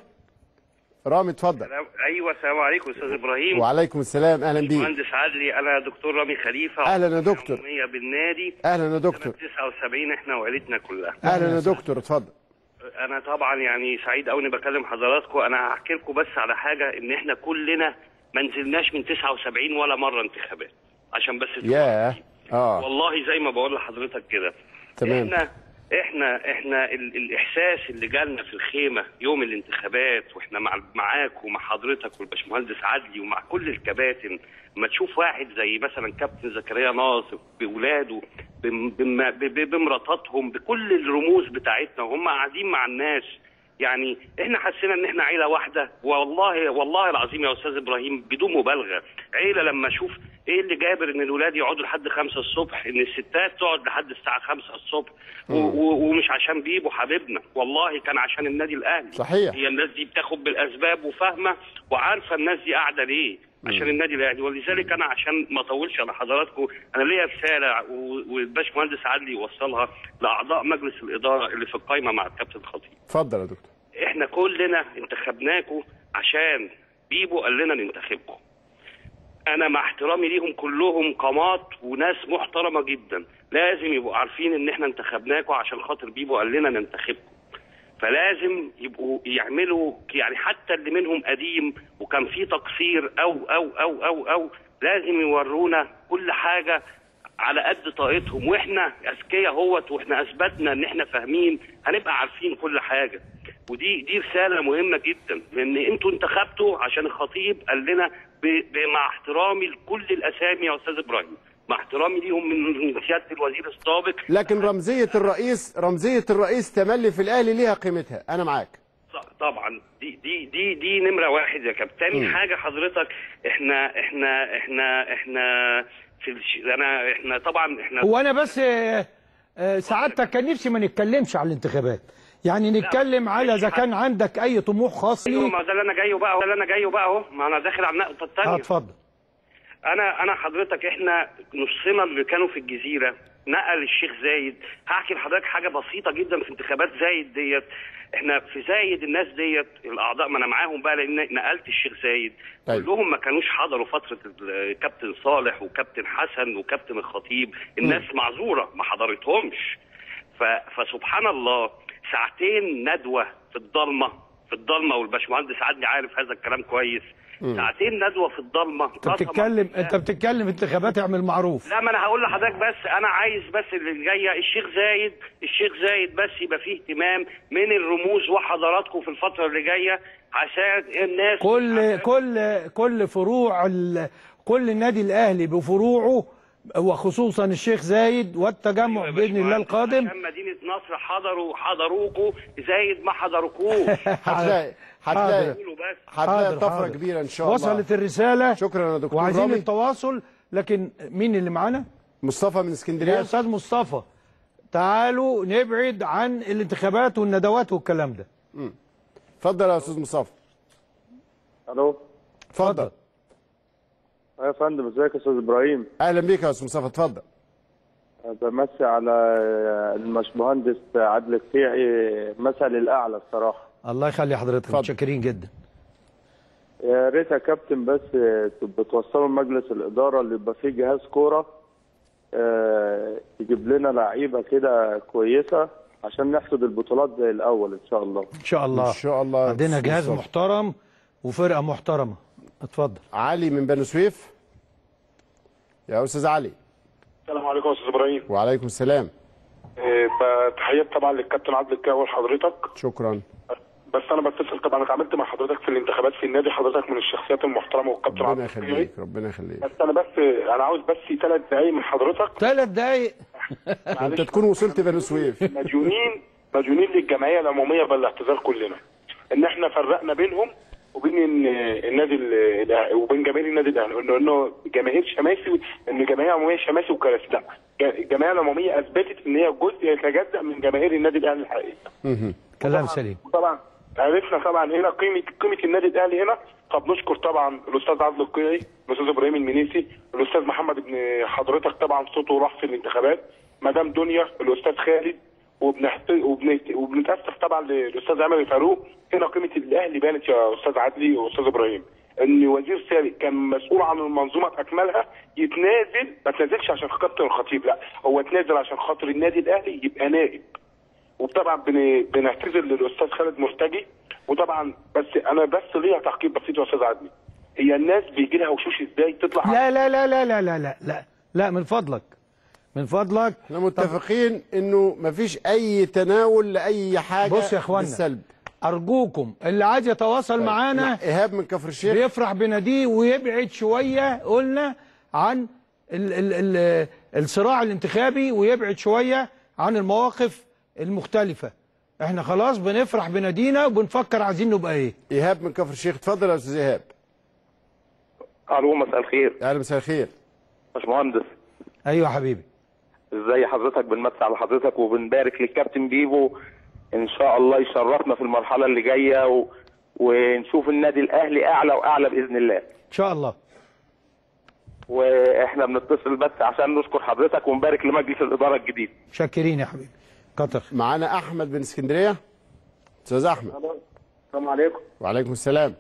رامي اتفضل. أيوه السلام عليكم أستاذ إبراهيم. وعليكم السلام. أهلا بيك. مهندس عدلي أنا دكتور رامي خليفة. أهلا يا دكتور. بالنادي. أهلا يا دكتور. 79 إحنا وعيلتنا كلها. أهلا يا دكتور اتفضل. أنا طبعا يعني سعيد قوي إني بكلم حضراتكم أنا هحكي لكم بس على حاجة إن إحنا كلنا ما نزلناش من 79 ولا مرة انتخابات عشان بس ياه عارفين. آه والله زي ما بقول لحضرتك كده تمام. إحنا إحنا إحنا ال الاحساس اللي جالنا في الخيمة يوم الانتخابات وإحنا مع معاك ومع حضرتك والباشمهندس عدلي ومع كل الكباتن لما تشوف واحد زي مثلا كابتن زكريا ناصر باولاده بمراتاتهم بكل الرموز بتاعتنا وهم قاعدين مع الناس يعني إحنا حسينا إن إحنا عيلة واحدة. والله والله العظيم يا أستاذ إبراهيم بدون مبالغة. عيلة لما أشوف إيه اللي جابر إن الولاد يقعدوا لحد خمسة الصبح إن الستات تقعد لحد الساعة خمسة الصبح و- و- ومش عشان بيبو حبيبنا والله كان عشان النادي الأهلي. صحيح. هي الناس دي بتاخد بالأسباب وفاهمة وعارفة الناس دي قاعدة ليه. عشان النادي الأهلي. ولذلك أنا عشان ما أطولش على حضراتكم أنا ليا رسالة والباشمهندس عدلي يوصلها لأعضاء مجلس الإدارة اللي في القايمة مع الكابتن خطيب. اتفضل يا دكتور. إحنا كلنا انتخبناكم عشان بيبو قال لنا ننتخبكم. أنا مع احترامي ليهم كلهم قامات وناس محترمة جدا. لازم يبقوا عارفين إن إحنا انتخبناكم عشان خاطر بيبو قال لنا ننتخبكم. فلازم يبقوا يعملوا يعني حتى اللي منهم قديم وكان فيه تقصير أو أو أو أو أو لازم يورونا كل حاجة على قد طاقتهم وإحنا أذكياء أهوت وإحنا اثبتنا إن إحنا فاهمين هنبقى عارفين كل حاجة ودي دي رسالة مهمة جدا لأن أنتوا انتخبتوا عشان الخطيب قال لنا. مع احترامي لكل الأسامي يا أستاذ إبراهيم مع احترامي ليهم من سياده الوزير السابق. لكن رمزية الرئيس رمزية الرئيس تملي في الأهلي ليها قيمتها. أنا معاك. طبعا. دي دي دي دي نمرة واحد يا كابتن. تاني. حاجة حضرتك إحنا إحنا إحنا إحنا في الش... أنا إحنا طبعا إحنا هو أنا بس آه، آه، سعادتك كان نفسي ما نتكلمش على الانتخابات. يعني نتكلم على إذا كان عندك أي طموح خاص. أيوه ما ده اللي أنا جاية بقى ده اللي أنا جاية بقى أهو. ما أنا داخل على النقطة آه الثانية اتفضل. أنا أنا حضرتك إحنا نصنا اللي كانوا في الجزيرة. نقل الشيخ زايد. هحكي لحضرتك حاجة بسيطة جدا في انتخابات زايد ديت. إحنا في زايد الناس ديت الأعضاء ما أنا معاهم بقى لأن نقلت الشيخ زايد. طيب. كلهم ما كانوش حضروا فترة الكابتن صالح وكابتن حسن وكابتن الخطيب. الناس معذورة ما حضرتهمش. ف... فسبحان الله ساعتين ندوة في الضلمة في الضلمة والباشمهندس عدلي عارف هذا الكلام كويس. ساعتين ندوة في الضلمة. انت بتتكلم انت بتتكلم انتخابات اعمل معروف. لا ما أنا هقول لحضرتك بس أنا عايز بس اللي جاية الشيخ زايد الشيخ زايد بس يبقى فيه اهتمام من الرموز وحضراتكم في الفترة اللي جاية عشان الناس كل كل كل فروع ال- كل النادي الأهلي بفروعه وخصوصا الشيخ زايد والتجمع بإذن الله القادم. عشان مدينة نصر حضروا حضروكوا زايد ما حضروكوش [laughs] هتلاقي هتلاقي هتلاقي طفرة. كبيرة إن شاء الله. وصلت الرسالة. شكرا يا دكتور وعايزين رامي. التواصل. لكن مين اللي معانا؟ مصطفى من يا اسكندرية. أستاذ مصطفى. تعالوا نبعد عن الانتخابات والندوات والكلام ده. اتفضل يا أستاذ مصطفى. ألو. اتفضل. يا فندم إزيك يا أستاذ إبراهيم؟ أهلا بيك يا أستاذ مصطفى اتفضل. بمسي على الباشمهندس عادل القيعي مثل الاعلى الصراحة. الله يخلي حضرتك متشكرين جدا. يا ريت يا كابتن بس بتوصلوا لمجلس الإدارة اللي يبقى فيه جهاز كورة آه، يجيب لنا لعيبة كده كويسة عشان نحصد البطولات زي الأول إن شاء الله. إن شاء الله. إن شاء الله عندنا جهاز. محترم وفرقة محترمة. اتفضل. علي من بني سويف. يا أستاذ علي. السلام عليكم يا أستاذ إبراهيم. وعليكم السلام. إيه، تحيات طبعا للكابتن عبد الكاوي ولحضرتك شكرا. بس أنا بتصل طبعا اتعاملت مع حضرتك في الانتخابات في النادي حضرتك من الشخصيات المحترمة والكابتن عبد ربنا يخليك ربنا يخليك. بس أنا بس أنا عاوز بس ثلاث دقايق من حضرتك. ثلاث دقايق؟ [laughs] أنت تكون وصلت بني سويف. مديونين مديونين للجمعية العمومية بالاعتذار كلنا. إن إحنا فرقنا بينهم وبين النادي وبين جماهير النادي الأهلي انه إنه جماهير شماسي إن جمعيه عمومية شماسي وكراسي لا الجمعيه العمومية أثبتت إن هي جزء يتجزأ من جماهير النادي الأهلي الحقيقيه كلام سليم. طبعا. عرفنا طبعا هنا قيمه قيمة النادي الأهلي هنا. طب نشكر طبعا الأستاذ عادل القيعي الأستاذ إبراهيم المنيسي الأستاذ محمد ابن حضرتك طبعا صوته راح في الانتخابات. مدام دنيا الأستاذ خالد وبنحت... وبنت... وبنتأسف طبعا للأستاذ عمرو فاروق هنا قيمه الأهلي بانت يا أستاذ عدلي وأستاذ إبراهيم إن وزير سابق كان مسؤول عن المنظومة بأكملها يتنازل ما تنازلش عشان كابتن الخطيب لا هو تنازل عشان خاطر النادي الأهلي يبقى نائب. وطبعا بن... بنعتذر للأستاذ خالد مرتجي وطبعا بس أنا بس ليا تعقيب بسيط يا أستاذ عدلي. هي الناس بيجي لها وشوش إزاي تطلع لا لا لا لا لا لا لا لا لا من فضلك. من فضلك. إحنا متفقين انه مفيش اي تناول لاي حاجة بص يا اخوانا بالسلب. أرجوكم اللي عايز يتواصل معانا إيهاب من كفر الشيخ. بيفرح بناديه ويبعد شوية قلنا عن ال ال ال الصراع الانتخابي ويبعد شوية عن المواقف المختلفة. إحنا خلاص بنفرح بنادينا وبنفكر عايزين نبقى إيه؟ إيهاب من كفر الشيخ اتفضل يا أستاذ إيهاب. ألو مساء الخير. أهلا مساء الخير. باشمهندس. أيوه حبيبي. إزاي حضرتك بنمسي على حضرتك وبنبارك للكابتن بيبو. إن شاء الله يشرفنا في المرحلة اللي جاية و... ونشوف النادي الأهلي أعلى وأعلى بإذن الله. إن شاء الله. وإحنا بنتصل بس عشان نشكر حضرتك ونبارك لمجلس الإدارة الجديد. شاكرين يا حبيبي. كتر. معانا أحمد من اسكندرية. أستاذ أحمد. السلام عليكم. وعليكم السلام.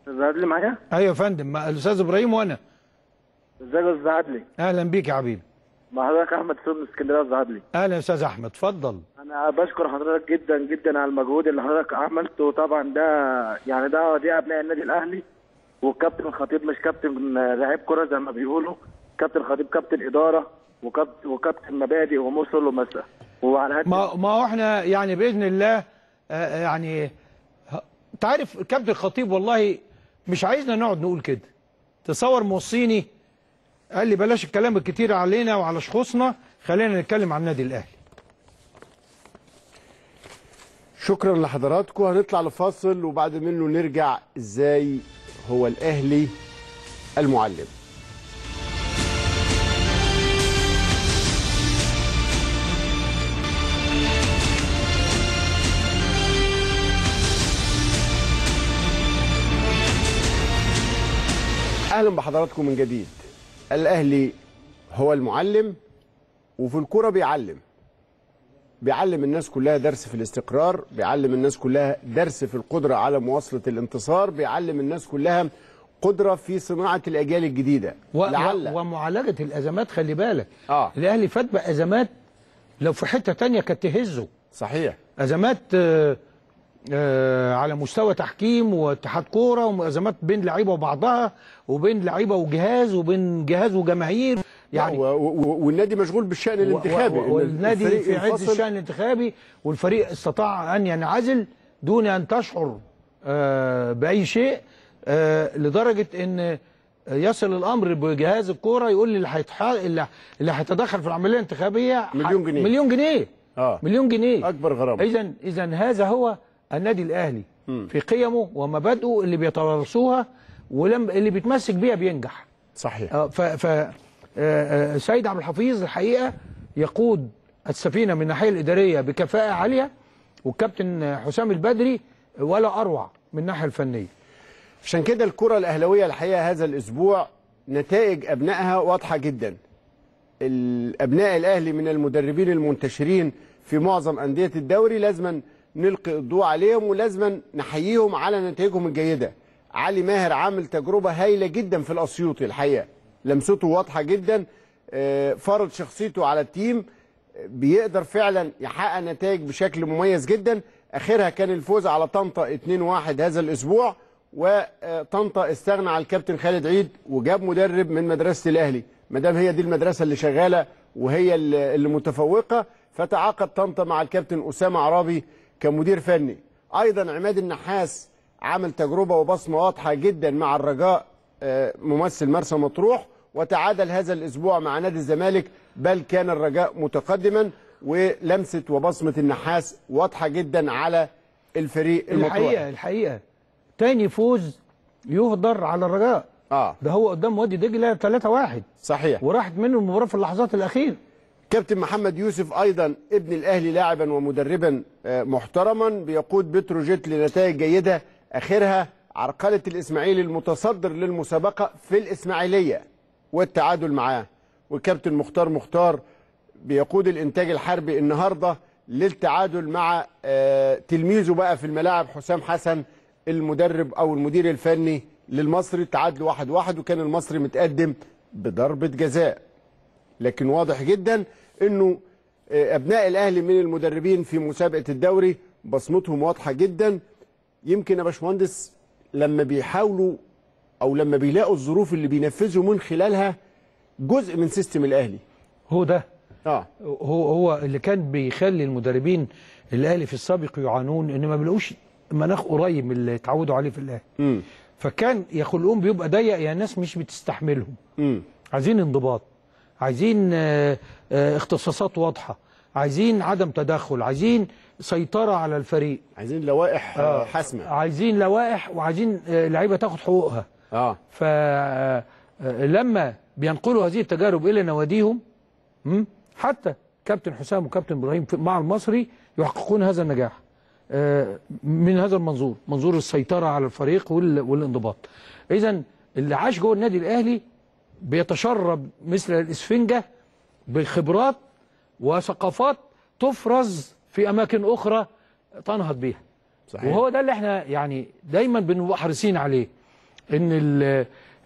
أستاذ عادلي معايا؟ أيوه يا فندم. الأستاذ إبراهيم وأنا. ازيك يا أستاذ عادلي أهلا بيك يا حبيبي. مع حضرتك أحمد سيد من اسكندرية عادلي أهلا يا أستاذ أحمد اتفضل. أنا بشكر حضرتك جدا جدا على المجهود اللي حضرتك عملته. طبعا ده يعني ده دي أبناء النادي الأهلي والكابتن الخطيب مش كابتن لعيب كرة زي ما بيقولوا. كابتن الخطيب كابتن إدارة وكابتن وكابتن مبادئ ومثل ومسا وعلى ما ما هو إحنا يعني بإذن الله آه، يعني ه- انت عارف كابتن الخطيب والله مش عايزنا نقعد نقول كده. تصور موصيني قال لي بلاش الكلام الكتير علينا وعلى شخوصنا خلينا نتكلم عن النادي الأهلي. شكرا لحضراتكم. هنطلع لفاصل وبعد منه نرجع إزاي هو الأهلي المعلم. أهلا بحضراتكم من جديد. الأهلي هو المعلم وفي الكوره بيعلم. بيعلم الناس كلها درس في الاستقرار بيعلم الناس كلها درس في القدرة على مواصلة الانتصار بيعلم الناس كلها قدرة في صناعة الأجيال الجديدة. و... لعل و... ومعالجة الأزمات خلي بالك. آه. الأهلي فات بأزمات لو في حتة تانية كانت تهزه. صحيح. أزمات آه، آه، على مستوى تحكيم واتحاد كورة وازمات بين لعيبة وبعضها وبين لعيبة وجهاز وبين جهاز وجماهير يعني. والنادي مشغول بالشأن الانتخابي والنادي في عز. الشأن الانتخابي والفريق استطاع أن ينعزل دون أن تشعر آه، بأي شيء آه، لدرجة إن يصل الأمر بجهاز الكورة يقول لي اللي هيتح... اللي هيتدخل في العملية الانتخابية مليون جنيه. مليون جنيه آه مليون جنيه أكبر غرامة اذا اذا هذا هو النادي الأهلي في قيمه ومبادئه اللي بيتوارثوها ولم اللي بيتمسك بيها بينجح. صحيح. آه، ف ف آه، آه، سيد عبد الحفيظ الحقيقة يقود السفينة من الناحية الإدارية بكفاءة عالية والكابتن حسام البدري ولا أروع من الناحية الفنية. عشان كده الكرة الأهلوية الحقيقة هذا الأسبوع نتائج أبنائها واضحة جدا. الأبناء الأهلي من المدربين المنتشرين في معظم أندية الدوري لازما نلقي الضوء عليهم ولازما نحييهم على نتائجهم الجيدة. علي ماهر عامل تجربة هايلة جدا في الأسيوطي الحقيقة. لمسته واضحة جدا آه، فرض شخصيته على التيم بيقدر فعلا يحقق نتائج بشكل مميز جدا. آخرها كان الفوز على طنطا 2-1 هذا الأسبوع وطنطا استغنى على الكابتن خالد عيد وجاب مدرب من مدرسة الأهلي. ما دام هي دي المدرسة اللي شغالة وهي اللي متفوقه فتعاقد طنطا مع الكابتن أسامة عرابي كمدير فني. أيضا عماد النحاس عمل تجربة وبصمة واضحة جدا مع الرجاء آه، ممثل مرسى مطروح وتعادل هذا الأسبوع مع نادي الزمالك بل كان الرجاء متقدما ولمسة وبصمة النحاس واضحة جدا على الفريق المطروح الحقيقة الحقيقة. تاني فوز يهدر على الرجاء. آه. ده هو قدام وادي دجلة 3-1 صحيح. وراحت منه المباراة في اللحظات الاخيره كابتن محمد يوسف أيضا ابن الأهلي لاعبا ومدربا آه، محترما بيقود بتروجيت لنتائج جيدة آخرها عرقلة الإسماعيلي المتصدر للمسابقة في الإسماعيلية والتعادل معاه. والكابتن مختار مختار بيقود الإنتاج الحربي النهارده للتعادل مع آه، تلميذه بقى في الملاعب حسام حسن المدرب أو المدير الفني للمصري تعادلوا واحد واحد وكان المصري متقدم بضربة جزاء. لكن واضح جدا إنه آه، أبناء الأهلي من المدربين في مسابقة الدوري بصمتهم واضحة جدا. يمكن يا باشمهندس لما بيحاولوا أو لما بيلاقوا الظروف اللي بينفذوا من خلالها جزء من سيستم الأهلي. هو ده. آه. هو هو اللي كان بيخلي المدربين الأهلي في السابق يعانون إن ما بيلاقوش مناخ قريب من اللي اتعودوا عليه في الأهلي. فكان يا خلقهم بيبقى ضيق يا ناس مش بتستحملهم. عايزين انضباط. عايزين آه، آه، اختصاصات واضحة. عايزين عدم تدخل عايزين سيطرة على الفريق. عايزين لوائح آه. حاسمة. عايزين لوائح وعايزين آه، لعيبة تاخد حقوقها. آه. فلما بينقلوا هذه التجارب إلى نواديهم حتى كابتن حسام وكابتن إبراهيم مع المصري يحققون هذا النجاح. آه، من هذا المنظور منظور السيطرة على الفريق وال- والانضباط. اذا اللي عاش جوه النادي الأهلي بيتشرب مثل الإسفنجة بخبرات وثقافات تفرز في أماكن أخرى تنهض بيها. صحيح. وهو ده اللي إحنا يعني دايما بنبقى حريصين عليه إن ال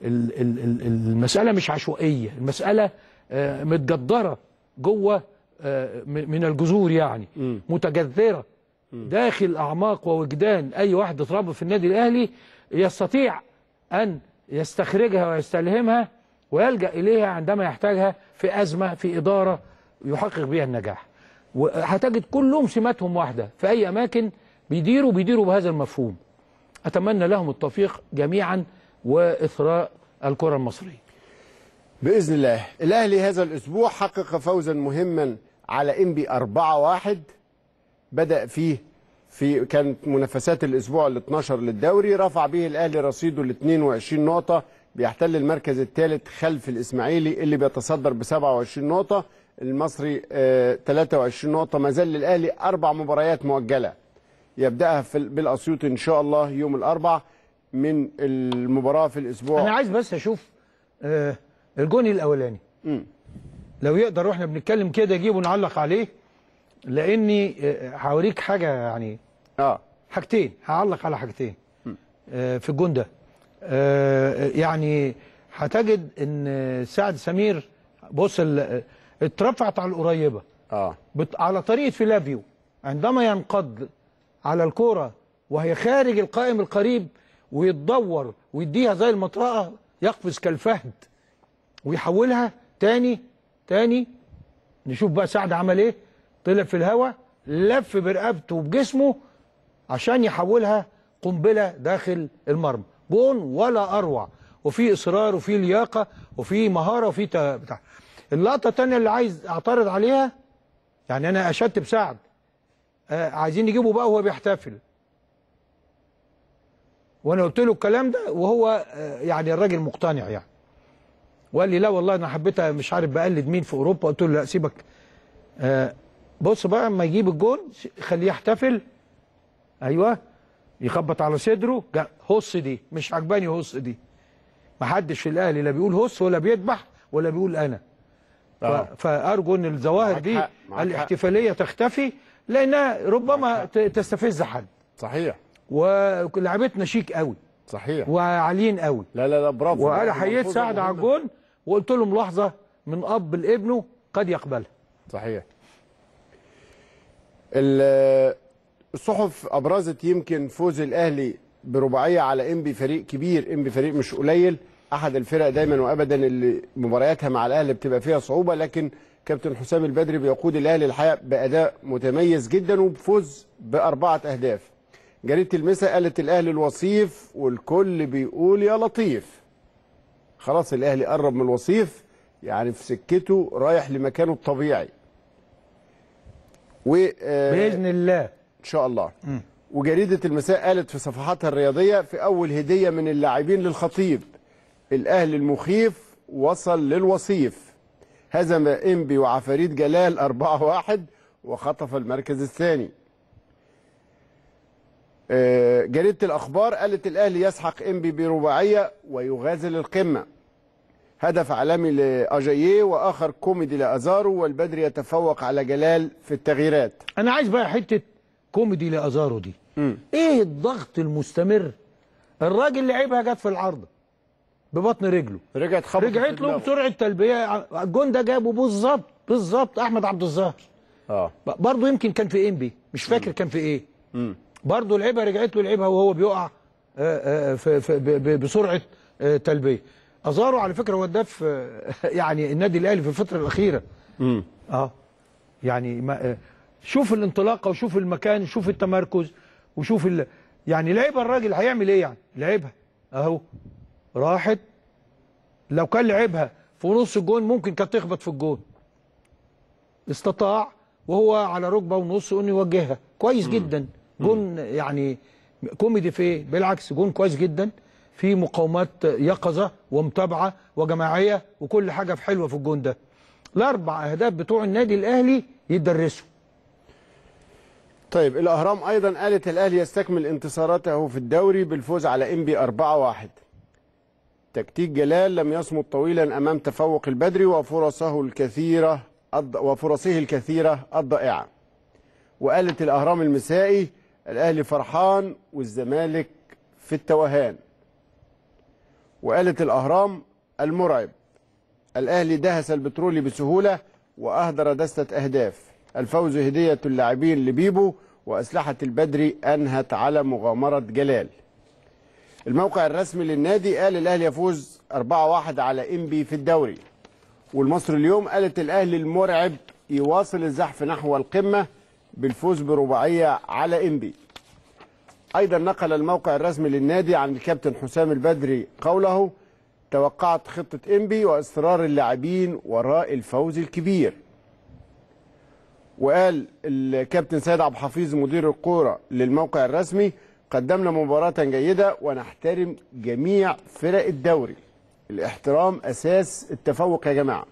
ال ال ال المسألة مش عشوائية المسألة آه، متجدره جوه آه، م- من الجذور يعني متجذرة. داخل أعماق ووجدان أي واحد اتربى في النادي الأهلي يستطيع أن يستخرجها ويستلهمها ويلجأ إليها عندما يحتاجها في أزمة في إدارة يحقق بها النجاح. وهتجد كلهم سماتهم واحدة. في أي أماكن بيديروا بيديروا بهذا المفهوم. أتمنى لهم التوفيق جميعا وإثراء الكرة المصرية. بإذن الله. الأهلي هذا الأسبوع حقق فوزا مهما على انبي 4-1 بدأ فيه في كانت منافسات الأسبوع ال 12 للدوري. رفع به الأهلي رصيده ل 22 نقطة. بيحتل المركز الثالث خلف الإسماعيلي اللي بيتصدر ب 27 نقطة المصري آه 23 نقطة. ما زال للأهلي أربع مباريات مؤجلة يبدأها في بالأسيوط إن شاء الله يوم الأربع من المباراة في الأسبوع. أنا عايز بس أشوف آه الجون الأولاني. مم. لو يقدر وإحنا بنتكلم كده يجيبه نعلق عليه لأني آه، هوريك حاجة يعني آه. حاجتين هعلق على حاجتين آه، في الجون ده. آه، يعني هتجد إن سعد سمير بص اترفعت على القريبة. آه. على طريقة فيلافيو عندما ينقض على الكورة وهي خارج القائم القريب ويتدور ويديها زي المطرقة يقفز كالفهد ويحولها تاني تاني. نشوف بقى سعد عمل إيه. طلع في الهواء لف برقبته وبجسمه عشان يحولها قنبلة داخل المرمى. جون ولا أروع. وفي إصرار وفي لياقة وفي مهارة وفي تا- بتاع. اللقطة الثانية اللي عايز أعترض عليها يعني أنا اشدت بسعد. آه عايزين يجيبوا بقى وهو بيحتفل. وأنا قلت له الكلام ده وهو آه يعني الراجل مقتنع يعني. وقال لي لا والله أنا حبيت مش عارف بقلد مين في أوروبا. قلت له لا سيبك. آه بص بقى أما يجيب الجون خليه يحتفل. أيوه يخبط على صدره هص دي مش عجباني هص دي. ما حدش في الأهلي لا بيقول هص ولا بيذبح ولا بيقول أنا. آه. فأرجو إن الظواهر دي حق، معاك حق. الاحتفالية تختفي لانها ربما تستفز حد. صحيح. ولعبتنا شيك قوي. صحيح. وعاليين قوي. لا لا لا برافو. وأنا حييت سعد على. الجون وقلت له ملاحظه من أب لابنه قد يقبلها صحيح. ال- الصحف أبرزت يمكن فوز الأهلي برباعية على انبي فريق كبير انبي فريق مش قليل. أحد الفرق دايما وابدا اللي مبارياتها مع الأهلي بتبقى فيها صعوبة لكن كابتن حسام البدري بيقود الأهلي الحقيقة بأداء متميز جدا وبفوز بأربعة أهداف. جريدة المسا قالت الأهلي الوصيف والكل بيقول يا لطيف. خلاص الأهلي قرب من الوصيف يعني في سكته رايح لمكانه الطبيعي. و آه، بإذن الله. إن شاء الله. وجريدة المساء قالت في صفحاتها الرياضية في أول هدية من اللاعبين للخطيب الاهلي المخيف وصل للوصيف. هزم إنبي وعفاريت جلال [laughs] 4-1 وخطف المركز الثاني. آه، جريدة الأخبار قالت الاهلي يسحق إنبي برباعية ويغازل القمة. هدف عالمي لأجايي وآخر كوميدي لأزارو والبدري يتفوق على جلال في التغييرات. أنا عايز بقى حتة كوميدي لازارو دي. إيه الضغط المستمر؟ الراجل لعبها جت في العارضه ببطن رجله. رجعت خبطت رجعت له. بسرعة تلبية. الجون ده جابه بالظبط بالظبط أحمد عبد الظاهر. آه. برضه يمكن كان في إنبي مش فاكر كان في إيه. برضه لعبها رجعت له لعبها وهو بيقع آه، آه، في في بسرعة آه، تلبية. ازارو على فكرة هو هداف [laughs] يعني النادي الأهلي في الفترة الأخيرة. امم آه. يعني ما شوف الانطلاقة وشوف المكان وشوف التمركز وشوف ال... يعني لعبها الراجل هيعمل إيه يعني؟ لعبها. أهو. راحت. لو كان لعبها في نص الجون ممكن كانت تخبط في الجون. استطاع وهو على ركبة ونص إنه يوجهها. كويس جدا. جون يعني كوميدي في إيه بالعكس جون كويس جدا. في مقاومات يقظة ومتابعة وجماعية وكل حاجة في حلوة في الجون ده. الأربع أهداف بتوع النادي الأهلي يتدرسوا طيب الأهرام أيضا قالت الأهلي يستكمل انتصاراته في الدوري بالفوز على انبي 4-1 تكتيك جلال لم يصمد طويلا أمام تفوق البدري وفرصه الكثيرة وفرصه الكثيرة الضائعة. وقالت الأهرام المسائي الأهلي فرحان والزمالك في التوهان. وقالت الأهرام المرعب الأهلي دهس البترولي بسهولة وأهدر دستة أهداف. الفوز هدية اللاعبين لبيبو وأسلحة البدري أنهت على مغامرة جلال. الموقع الرسمي للنادي قال الأهلي يفوز 4-1 على إنبي في الدوري. والمصري اليوم قالت الأهلي المرعب يواصل الزحف نحو القمة بالفوز برباعية على إنبي. أيضا نقل الموقع الرسمي للنادي عن الكابتن حسام البدري قوله توقعت خطة إنبي وإصرار اللاعبين وراء الفوز الكبير. وقال الكابتن سيد عبد الحفيظ مدير الكورة للموقع الرسمي قدمنا مباراة جيدة ونحترم جميع فرق الدوري. الاحترام أساس التفوق يا جماعة.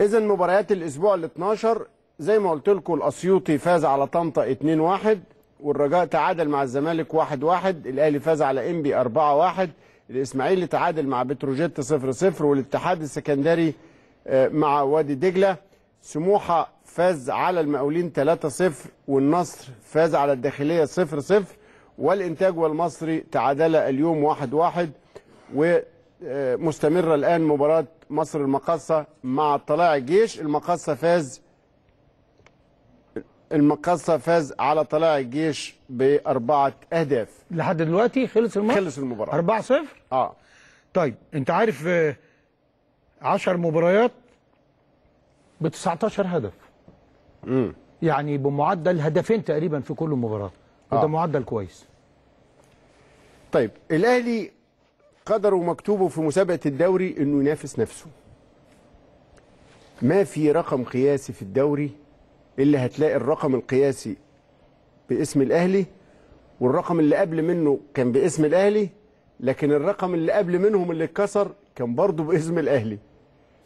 اذا مباريات الأسبوع ال 12 زي ما قلت لكم الأسيوطي فاز على طنطا 2-1 والرجاء تعادل مع الزمالك 1-1 الأهلي فاز على إنبي 4-1 الإسماعيلي تعادل مع بتروجيت 0-0 والاتحاد السكندري آه، مع وادي دجلة. سموحة فاز على المقاولين 3-0 والنصر فاز على الداخلية 0-0 والإنتاج والمصري تعادلا اليوم 1-1 ومستمرة الآن مباراة مصر المقاصة مع طلائع الجيش. المقاصة فاز المقاصة فاز على طلائع الجيش بأربعة أهداف. لحد دلوقتي خلص الماتش؟ خلص المباراة. 4-0 آه. طيب أنت عارف 10 مباريات ب 19 هدف. يعني بمعدل هدفين تقريبا في كل مباراة. وده آه. معدل كويس. طيب الأهلي قدره مكتوبه في مسابقة الدوري إنه ينافس نفسه. ما في رقم قياسي في الدوري إلا هتلاقي الرقم القياسي باسم الأهلي والرقم اللي قبل منه كان باسم الأهلي لكن الرقم اللي قبل منهم اللي اتكسر كان برضه باسم الأهلي.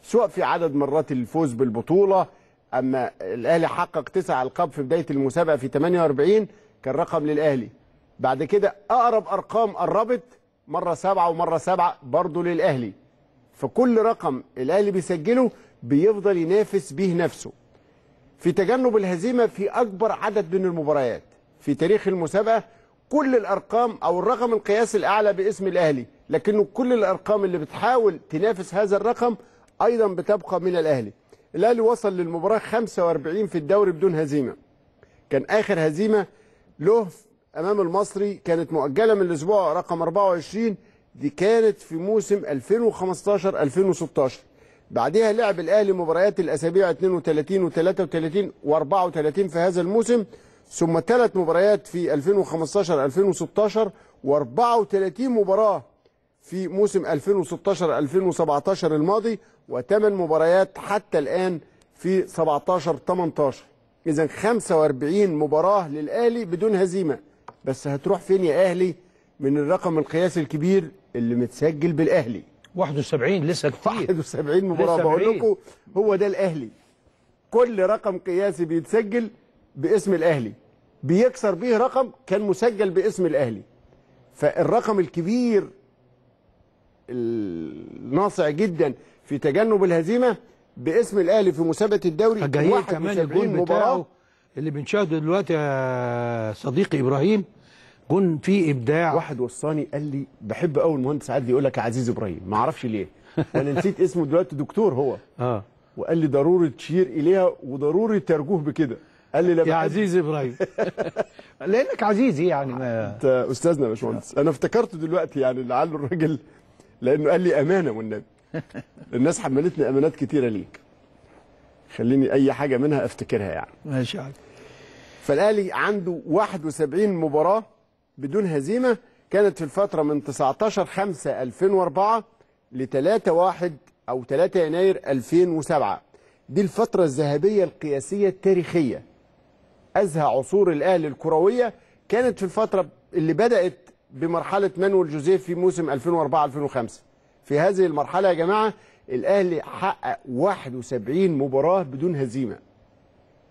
سواء في عدد مرات الفوز بالبطولة أما الأهلي حقق تسع القاب في بداية المسابقة في 48 كان رقم للأهلي. بعد كده أقرب أرقام قربت مرة سبعة ومرة سبعة برضه للأهلي. فكل رقم الأهلي بيسجله بيفضل ينافس به نفسه. في تجنب الهزيمة في أكبر عدد من المباريات في تاريخ المسابقة كل الأرقام أو الرقم القياسي الأعلى باسم الأهلي. لكنه كل الأرقام اللي بتحاول تنافس هذا الرقم أيضا بتبقى من الأهلي. الأهلي وصل للمباراة 45 في الدوري بدون هزيمة. كان آخر هزيمة له أمام المصري كانت مؤجلة من الأسبوع رقم 24 دي كانت في موسم 2015 2016 بعدها لعب الأهلي مباريات الأسابيع 32 و33 و34 في هذا الموسم ثم ثلاث مباريات في 2015 2016 و34 مباراة في موسم 2016 2017 الماضي وثمان مباريات حتى الآن في 17 18 إذا 45 مباراة للاهلي بدون هزيمة. بس هتروح فين يا أهلي من الرقم القياسي الكبير اللي متسجل بالاهلي 71 لسه كتير. 71 مباراة. بقول. لكم هو ده الاهلي كل رقم قياسي بيتسجل باسم الاهلي بيكسر بيه رقم كان مسجل باسم الاهلي فالرقم الكبير الناصع جدا في تجنب الهزيمة باسم الأهلي في مسابقة الدوري جاي كمان 71 الجون مباراة. بتاعه اللي بنشاهده دلوقتي يا صديقي إبراهيم جون فيه إبداع. واحد وصاني قال لي بحب قوي المهندس عادل يقول لك يا عزيز إبراهيم ما أعرفش ليه. [laughs] وأنا نسيت اسمه دلوقتي دكتور هو. آه. وقال لي ضروري تشير إليها وضروري ترجوه بكده. قال لي لا يا عزيز إبراهيم. [laughs] لأنك عزيزي يعني ما انت أستاذنا يا باشمهندس. أنا افتكرت دلوقتي يعني لعل الراجل لأنه قال لي أمانة والنبي. [laughs] الناس حملتني أمانات كتيرة ليك. خليني أي حاجة منها أفتكرها يعني. ماشي عليك. فالاهلي عنده 71 مباراة بدون هزيمة. كانت في الفترة من 19 5 2004 ل 3 1 أو 3 يناير 2007 دي الفترة الذهبية القياسية التاريخية. أزهى عصور الاهلي الكروية كانت في الفترة اللي بدأت بمرحلة مانويل جوزيف في موسم 2004 2005 في هذه المرحلة يا جماعة الأهلي حقق 71 مباراة بدون هزيمة.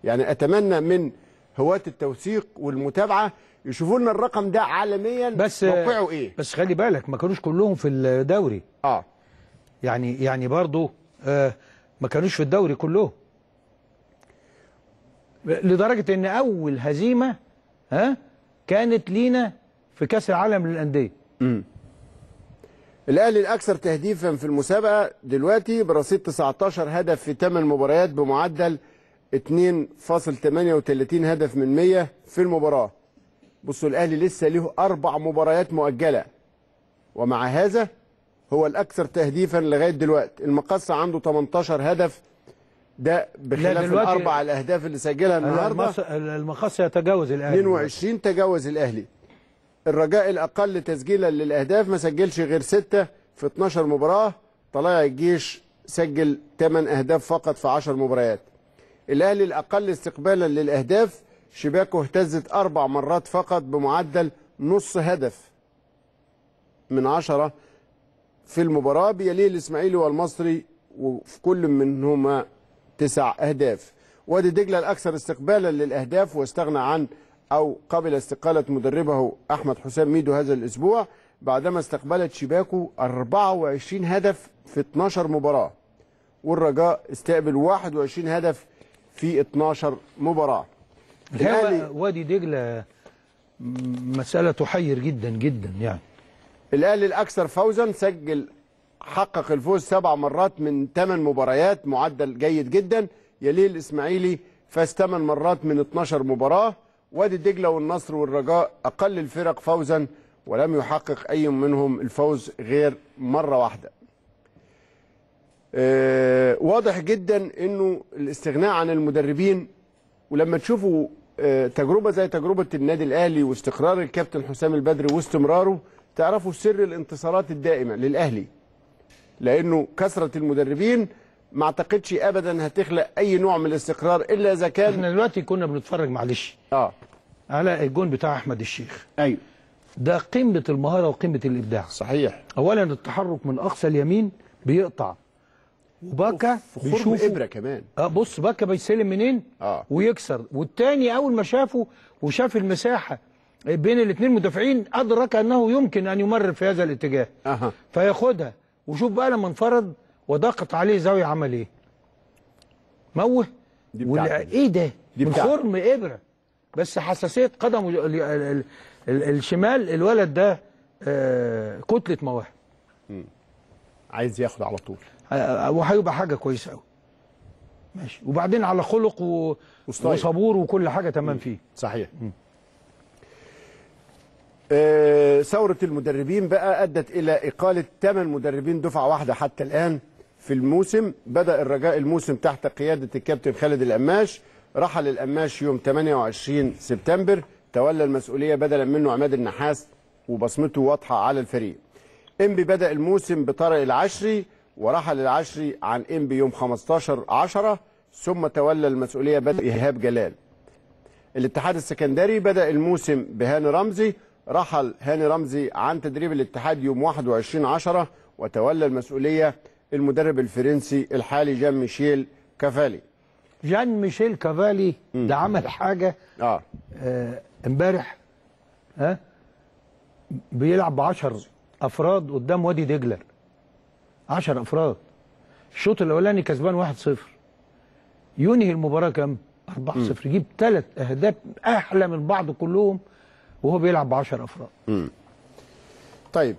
يعني أتمنى من هواة التوثيق والمتابعة يشوفوا لنا الرقم ده عالميا. بس موقعه إيه؟ بس خلي بالك ما كانوش كلهم في الدوري. آه. يعني يعني برضو آه ما كانوش في الدوري كلهم. لدرجة إن أول هزيمة ها كانت لينا في كأس العالم للأندية. امم الأهلي الأكثر تهديفا في المسابقة دلوقتي برصيد 19 هدف في 8 مباريات بمعدل 2.38 هدف من 100 في المباراة. بصوا الأهلي لسه له أربع مباريات مؤجلة ومع هذا هو الأكثر تهديفا لغاية دلوقتي. المقصه عنده 18 هدف ده بخلاف الأربع الأهداف اللي سجلها النهارده. المقص يتجاوز الأهلي. 22 تجاوز الأهلي. الرجاء الأقل تسجيلا للأهداف ما سجلش غير 6 في 12 مباراة. طلائع الجيش سجل 8 أهداف فقط في 10 مباريات. الأهلي الأقل استقبالا للأهداف شباكه اهتزت أربع مرات فقط بمعدل نص هدف من عشرة في المباراة. بيليه الإسماعيلي والمصري وفي كل منهما تسع أهداف. وادي دجلة الأكثر استقبالا للأهداف واستغنى عن أو قبل استقالة مدربه أحمد حسام ميدو هذا الأسبوع بعدما استقبلت شباكه 24 هدف في 12 مباراة. والرجاء استقبل 21 هدف في 12 مباراة. الحقيقة وادي دجلة م- مسألة تحير جدا جدا يعني. الاهلي الاكثر فوزا سجل حقق الفوز سبع مرات من ثمان مباريات معدل جيد جدا. يليه الاسماعيلي فاز ثمان مرات من 12 مباراة. وادي دجله والنصر والرجاء أقل الفرق فوزا ولم يحقق أي منهم الفوز غير مرة واحدة. آه، واضح جدا إنه الاستغناء عن المدربين ولما تشوفوا آه، تجربة زي تجربة النادي الأهلي واستقرار الكابتن حسام البدري واستمراره تعرفوا سر الانتصارات الدائمة للأهلي لأنه كثرة المدربين ما اعتقدش ابدا هتخلق اي نوع من الاستقرار إلا إذا كان إحنا دلوقتي كنا بنتفرج معلش آه. على الجون بتاع أحمد الشيخ. أيوه. ده قمة المهارة وقمة الإبداع. صحيح. اولا التحرك من أقصى اليمين بيقطع. وباكا بيشوفه. إبرة كمان. آه بص باكا بيستلم منين؟ آه. ويكسر. والتاني أول ما شافه وشاف المساحة بين الاثنين مدافعين أدرك أنه يمكن أن يمرر في هذا الاتجاه. أها. فياخدها. وشوف بقى لما انفرد وضغط عليه زاوية عمل إيه موه. دي ولا. إيه ده؟ دي من. خرم إبرة. بس حساسية قدمه ال- ال- ال- ال- الشمال الولد ده آه كتلة مواهب عايز ياخد على طول. آه، وهيبقى حاجة كويسة قوي ماشي. وبعدين على خلق و... وصبور وكل حاجة تمام فيه. صحيح. آه، ثورة المدربين بقى أدت إلى إقالة ثمان مدربين دفعة واحدة حتى الآن. في الموسم بدأ الرجاء الموسم تحت قيادة الكابتن خالد القماش. رحل القماش يوم 28 سبتمبر. تولى المسؤولية بدلا منه عماد النحاس وبصمته واضحة على الفريق. إنبي بدأ الموسم بطارق العشري ورحل العشري عن إنبي يوم 15 10 ثم تولى المسؤولية بدأ إيهاب جلال. الاتحاد السكندري بدأ الموسم بهاني رمزي. رحل هاني رمزي عن تدريب الاتحاد يوم 21 10 وتولى المسؤولية المدرب الفرنسي الحالي جان ميشيل كافالي. جان ميشيل كافالي ده عمل حاجة آه. آه، امبارح ها بيلعب ب 10 أفراد قدام وادي دجله 10 أفراد. الشوط الأولاني كسبان 1-0 ينهي المباراة كام؟ 4-0 يجيب ثلاث أهداف أحلى من بعض كلهم وهو بيلعب ب 10 أفراد. مم. طيب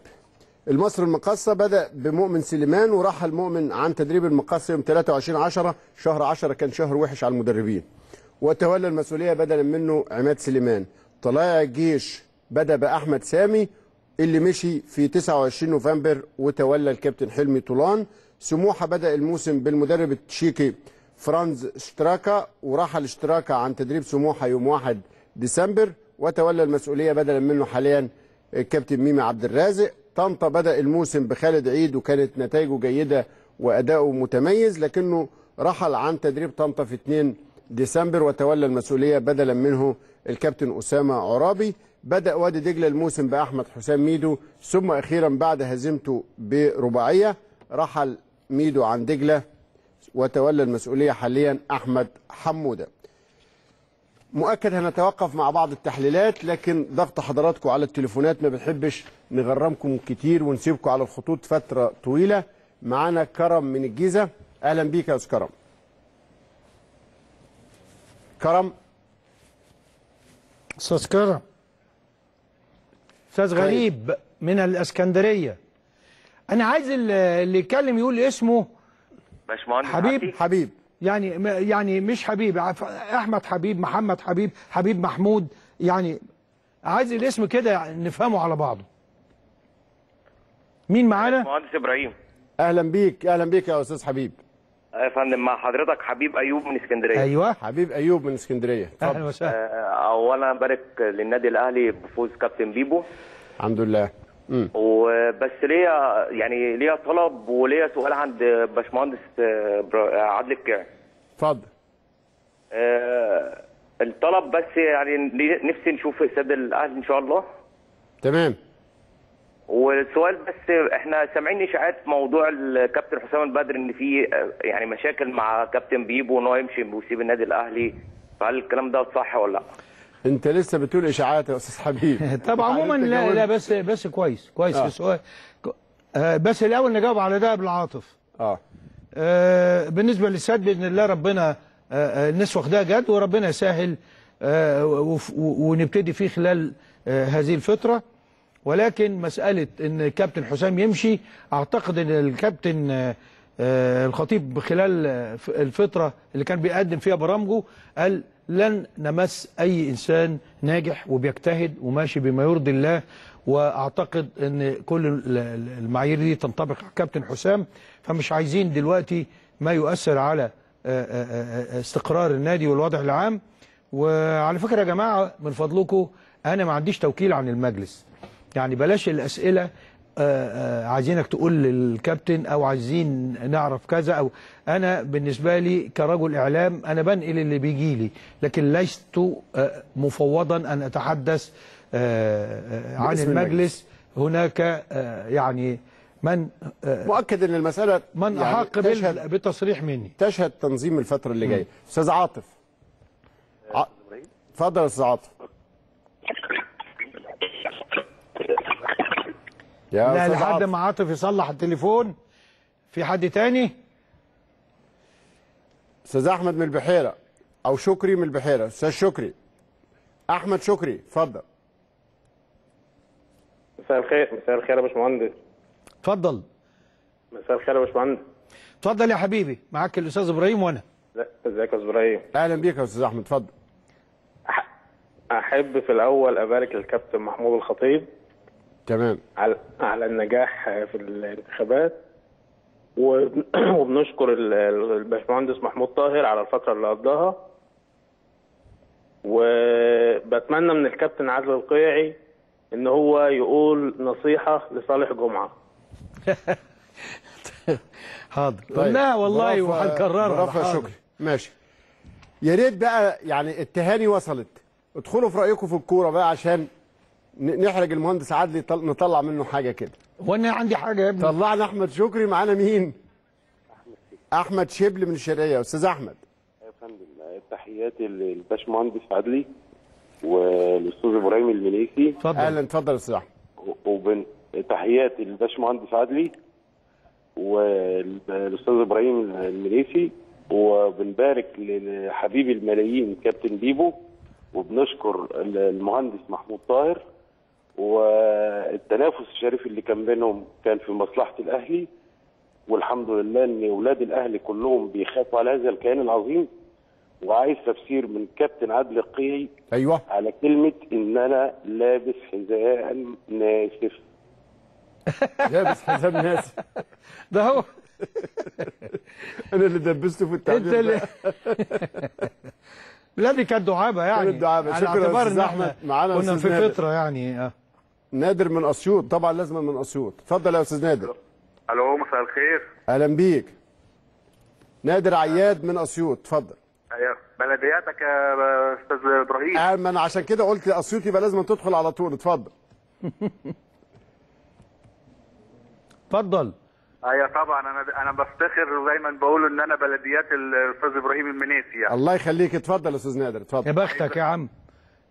المصري المقصة بدأ بمؤمن سليمان ورحل مؤمن عن تدريب المقصة يوم 23 10 شهر 10 كان شهر وحش على المدربين. وتولى المسؤولية بدلا منه عماد سليمان. طلائع الجيش بدأ بأحمد سامي اللي مشي في 29 نوفمبر وتولى الكابتن حلمي طولان. سموحة بدأ الموسم بالمدرب التشيكي فرانز شتراكا ورحل اشتراكا عن تدريب سموحة يوم 1 ديسمبر. وتولى المسؤولية بدلا منه حاليا الكابتن ميمي عبد الرازق. طنطا بدأ الموسم بخالد عيد وكانت نتائجه جيدة وأداؤه متميز لكنه رحل عن تدريب طنطا في 2 ديسمبر وتولى المسؤولية بدلا منه الكابتن أسامة عرابي. بدأ وادي دجلة الموسم بأحمد حسام ميدو ثم أخيرا بعد هزيمته برباعية رحل ميدو عن دجلة وتولى المسؤولية حاليا أحمد حمودة. مؤكد هنتوقف مع بعض التحليلات لكن ضغط حضراتكم على التليفونات ما بنحبش نغرمكم كتير ونسيبكم على الخطوط فترة طويلة. معانا كرم من الجيزة. أهلا بيك يا أستاذ كرم. كرم؟ أستاذ كرم. أستاذ طيب. غريب من الإسكندرية. أنا عايز ال- اللي يتكلم يقول اسمه باشمهندس حبيب. حبيب. يعني م- يعني مش حبيب أحمد حبيب محمد حبيب حبيب محمود يعني عايز الاسم كده نفهمه على بعضه. مين معانا؟ باشمهندس إبراهيم. أهلا بيك أهلا بيك يا أستاذ حبيب. يا فندم مع حضرتك حبيب أيوب من اسكندرية. أيوه. حبيب أيوب من اسكندرية. أهلا وسهلا. آه، اولا بارك للنادي الأهلي بفوز كابتن بيبو. الحمد لله. وبس ليا يعني ليا طلب وليا سؤال عند باشمهندس آه، برا- عادل الكاع اتفضل. آه، الطلب بس يعني نفسي نشوف استاد الأهلي إن شاء الله. تمام. والسؤال بس إحنا سامعين إشاعات موضوع الكابتن حسام البدر إن في آه، يعني مشاكل مع كابتن بيبو ان هو يمشي ويسيب النادي الأهلي. فهل الكلام ده صح ولا لأ؟ انت لسه بتقول إشاعات يا أستاذ حبيب. [laughs] طب عموما لا. لا بس بس كويس كويس آه. ك- آه، بس الأول نجاوب على ده بالعاطف. آه. آه، بالنسبة للسد بإذن الله ربنا آه، آه، الناس واخداها جد وربنا يسهل آه، ونبتدي فيه خلال آه، هذه الفترة. ولكن مسألة إن كابتن حسام يمشي أعتقد إن الكابتن آه، آه، الخطيب خلال آه، الفترة اللي كان بيقدم فيها برامجه قال لن نمس أي إنسان ناجح وبيجتهد وماشي بما يرضي الله. وأعتقد إن كل ال- ال- المعايير دي تنطبق على كابتن حسام. فمش عايزين دلوقتي ما يؤثر على آه، آه، آه، استقرار النادي والوضع العام. وعلى فكرة يا جماعة من فضلكم أنا ما عنديش توكيل عن المجلس. يعني بلاش آه، عايزينك تقول للكابتن أو عايزين نعرف كذا أو أنا بالنسبة لي كرجل إعلام أنا بنقل اللي بيجي لي لكن لست آه، مفوضا أن أتحدث آه، آه، عن المجلس. هناك آه، يعني من آه، مؤكد إن المسألة من يعني أحق تشهد بالتصريح مني. تشهد تنظيم الفترة اللي جاية. أستاذ عاطف. اتفضل يا أستاذ عاطف. يا لا أستاذ لحد ما عاطف يصلح التليفون. في حد تاني؟ أستاذ أحمد من البحيرة أو شكري من البحيرة. أستاذ شكري. أحمد شكري اتفضل. مساء الخير مساء الخير يا باشمهندس. اتفضل. مساء الخير يا باشمهندس. اتفضل يا حبيبي. معاك الأستاذ إبراهيم وأنا. إزيك يا أستاذ إبراهيم؟ أهلا بيك يا أستاذ أحمد اتفضل. أحب في الأول أبارك للكابتن محمود الخطيب. تمام. على على النجاح في الانتخابات. وبن- [clears throat] وبنشكر ال- ال- الباشمهندس محمود طاهر على الفترة اللي قضاها. وبتمنى من الكابتن عادل القيعي إن هو يقول نصيحة لصالح جمعة. [laughs] حاضر. قلناها والله برافو- وهنكررها. برافو يا حاضر. شكري. ماشي. يا ريت بقى يعني التهاني وصلت. ادخلوا في رأيكم في الكورة بقى عشان نحرج المهندس عادل يطل- نطلع منه حاجة كده. وأنا عندي حاجة يا ابني. طلعنا أحمد شكري معانا مين؟ أحمد شبل من الشرقية. أستاذ أحمد. يا فندم تحياتي للباشمهندس عدلي والاستاذ إبراهيم المنيسي. اتفضل. أهلا. اتفضل يا أستاذ أحمد. وبن تحياتي للباشمهندس عدلي والاستاذ إبراهيم المنيسي. وبنبارك لحبيب الملايين كابتن بيبو. وبنشكر المهندس محمود طاهر. والتنافس الشريف اللي كان بينهم كان في مصلحة الأهلي والحمد لله إن أولاد الأهلي كلهم بيخافوا على هذا الكيان العظيم وعايز تفسير من كابتن عادل القيعي أيوه على كلمة إن أنا لابس حذاء ناسف [laughs] لابس حزام ناس ده هو [laughs] أنا اللي دبسته في أنت التعبير اللي. [laughs] لا دي كانت دعابة يعني كانت دعابة. على شكرا يا اعتبار إن. إحنا معانا كنا في. فتره يعني آه نادر من أسيوط. طبعا لازم من أسيوط. اتفضل يا أستاذ نادر. ألو مساء الخير. أهلا بيك. نادر عياد من أسيوط. اتفضل. أيوة. بلدياتك يا أستاذ إبراهيم؟ آه، ما أنا عشان كده قلت أسيوط يبقى لازم تدخل على طول. اتفضل. [laughs] اتفضل. أيوه طبعا. أنا أنا بفتخر ودايما بقول إن أنا بلديات الأستاذ إبراهيم المنيسي يعني. الله يخليك. اتفضل يا أستاذ نادر. اتفضل. يا بختك يا عم.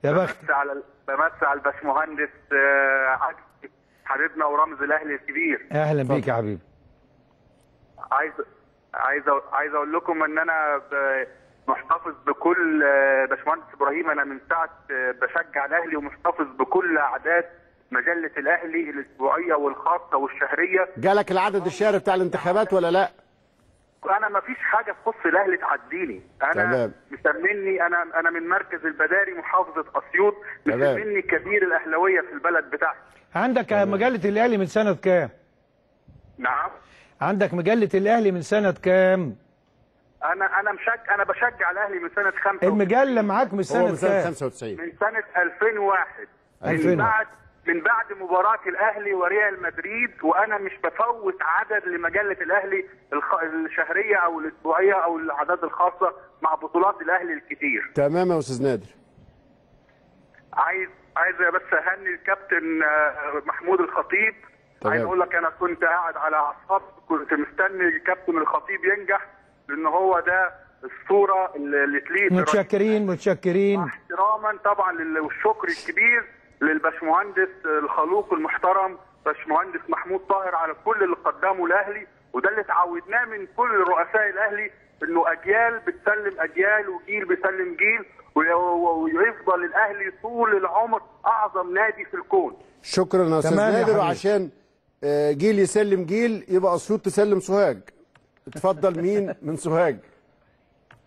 يا بخت. بمس على بمس على الباشمهندس آه، عدلي حبيبنا ورمز الأهلي الكبير. أهلا بيك يا حبيبي. عايز عايز عايز أقول لكم إن أنا محتفظ بكل آه، باشمهندس إبراهيم. أنا من ساعة آه، بشجع الأهلي ومحتفظ بكل أعداد مجلة الأهلي الأسبوعية والخاصة والشهرية. جالك العدد الشهري بتاع الانتخابات ولا لا؟ أنا ما فيش حاجة تخص الأهلي تعديني. أنا تمام. مسميني أنا أنا من مركز البداري محافظة أسيوط تمام. مسميني كبير الأهلاوية في البلد بتاعتي. عندك مجلة الأهلي من سنة كام؟ نعم. عندك مجلة الأهلي من سنة كام؟ أنا أنا مشجع أنا بشجع الأهلي من سنة 5 المجلة معاك من سنة من سنة كام؟ 95 من سنة 2001 من 2001. بعد من بعد مباراة الأهلي وريال مدريد وأنا مش بفوت عدد لمجلة الأهلي. الشهرية أو الأسبوعية أو الأعداد الخاصة مع بطولات الأهلي الكتير. تمام يا أستاذ نادر عايز عايز بس أهني الكابتن آه، محمود الخطيب. تمام. عايز أقول لك أنا كنت قاعد على أعصاب كنت مستني الكابتن الخطيب ينجح لأن هو ده الصورة اللي تليق متشكرين متشكرين احتراما طبعا والشكر الكبير للباشمهندس الخلوق المحترم باشمهندس محمود طاهر على كل اللي قدمه الاهلي وده اللي اتعودناه من كل رؤساء الأهلي إنه أجيال بتسلم أجيال وجيل بيسلم جيل وي- ويفضل الأهلي طول العمر أعظم نادي في الكون. شكرا يا أستاذ نادر. وعشان آه، جيل يسلم جيل يبقى اسيوط تسلم سوهاج. اتفضل مين من سوهاج؟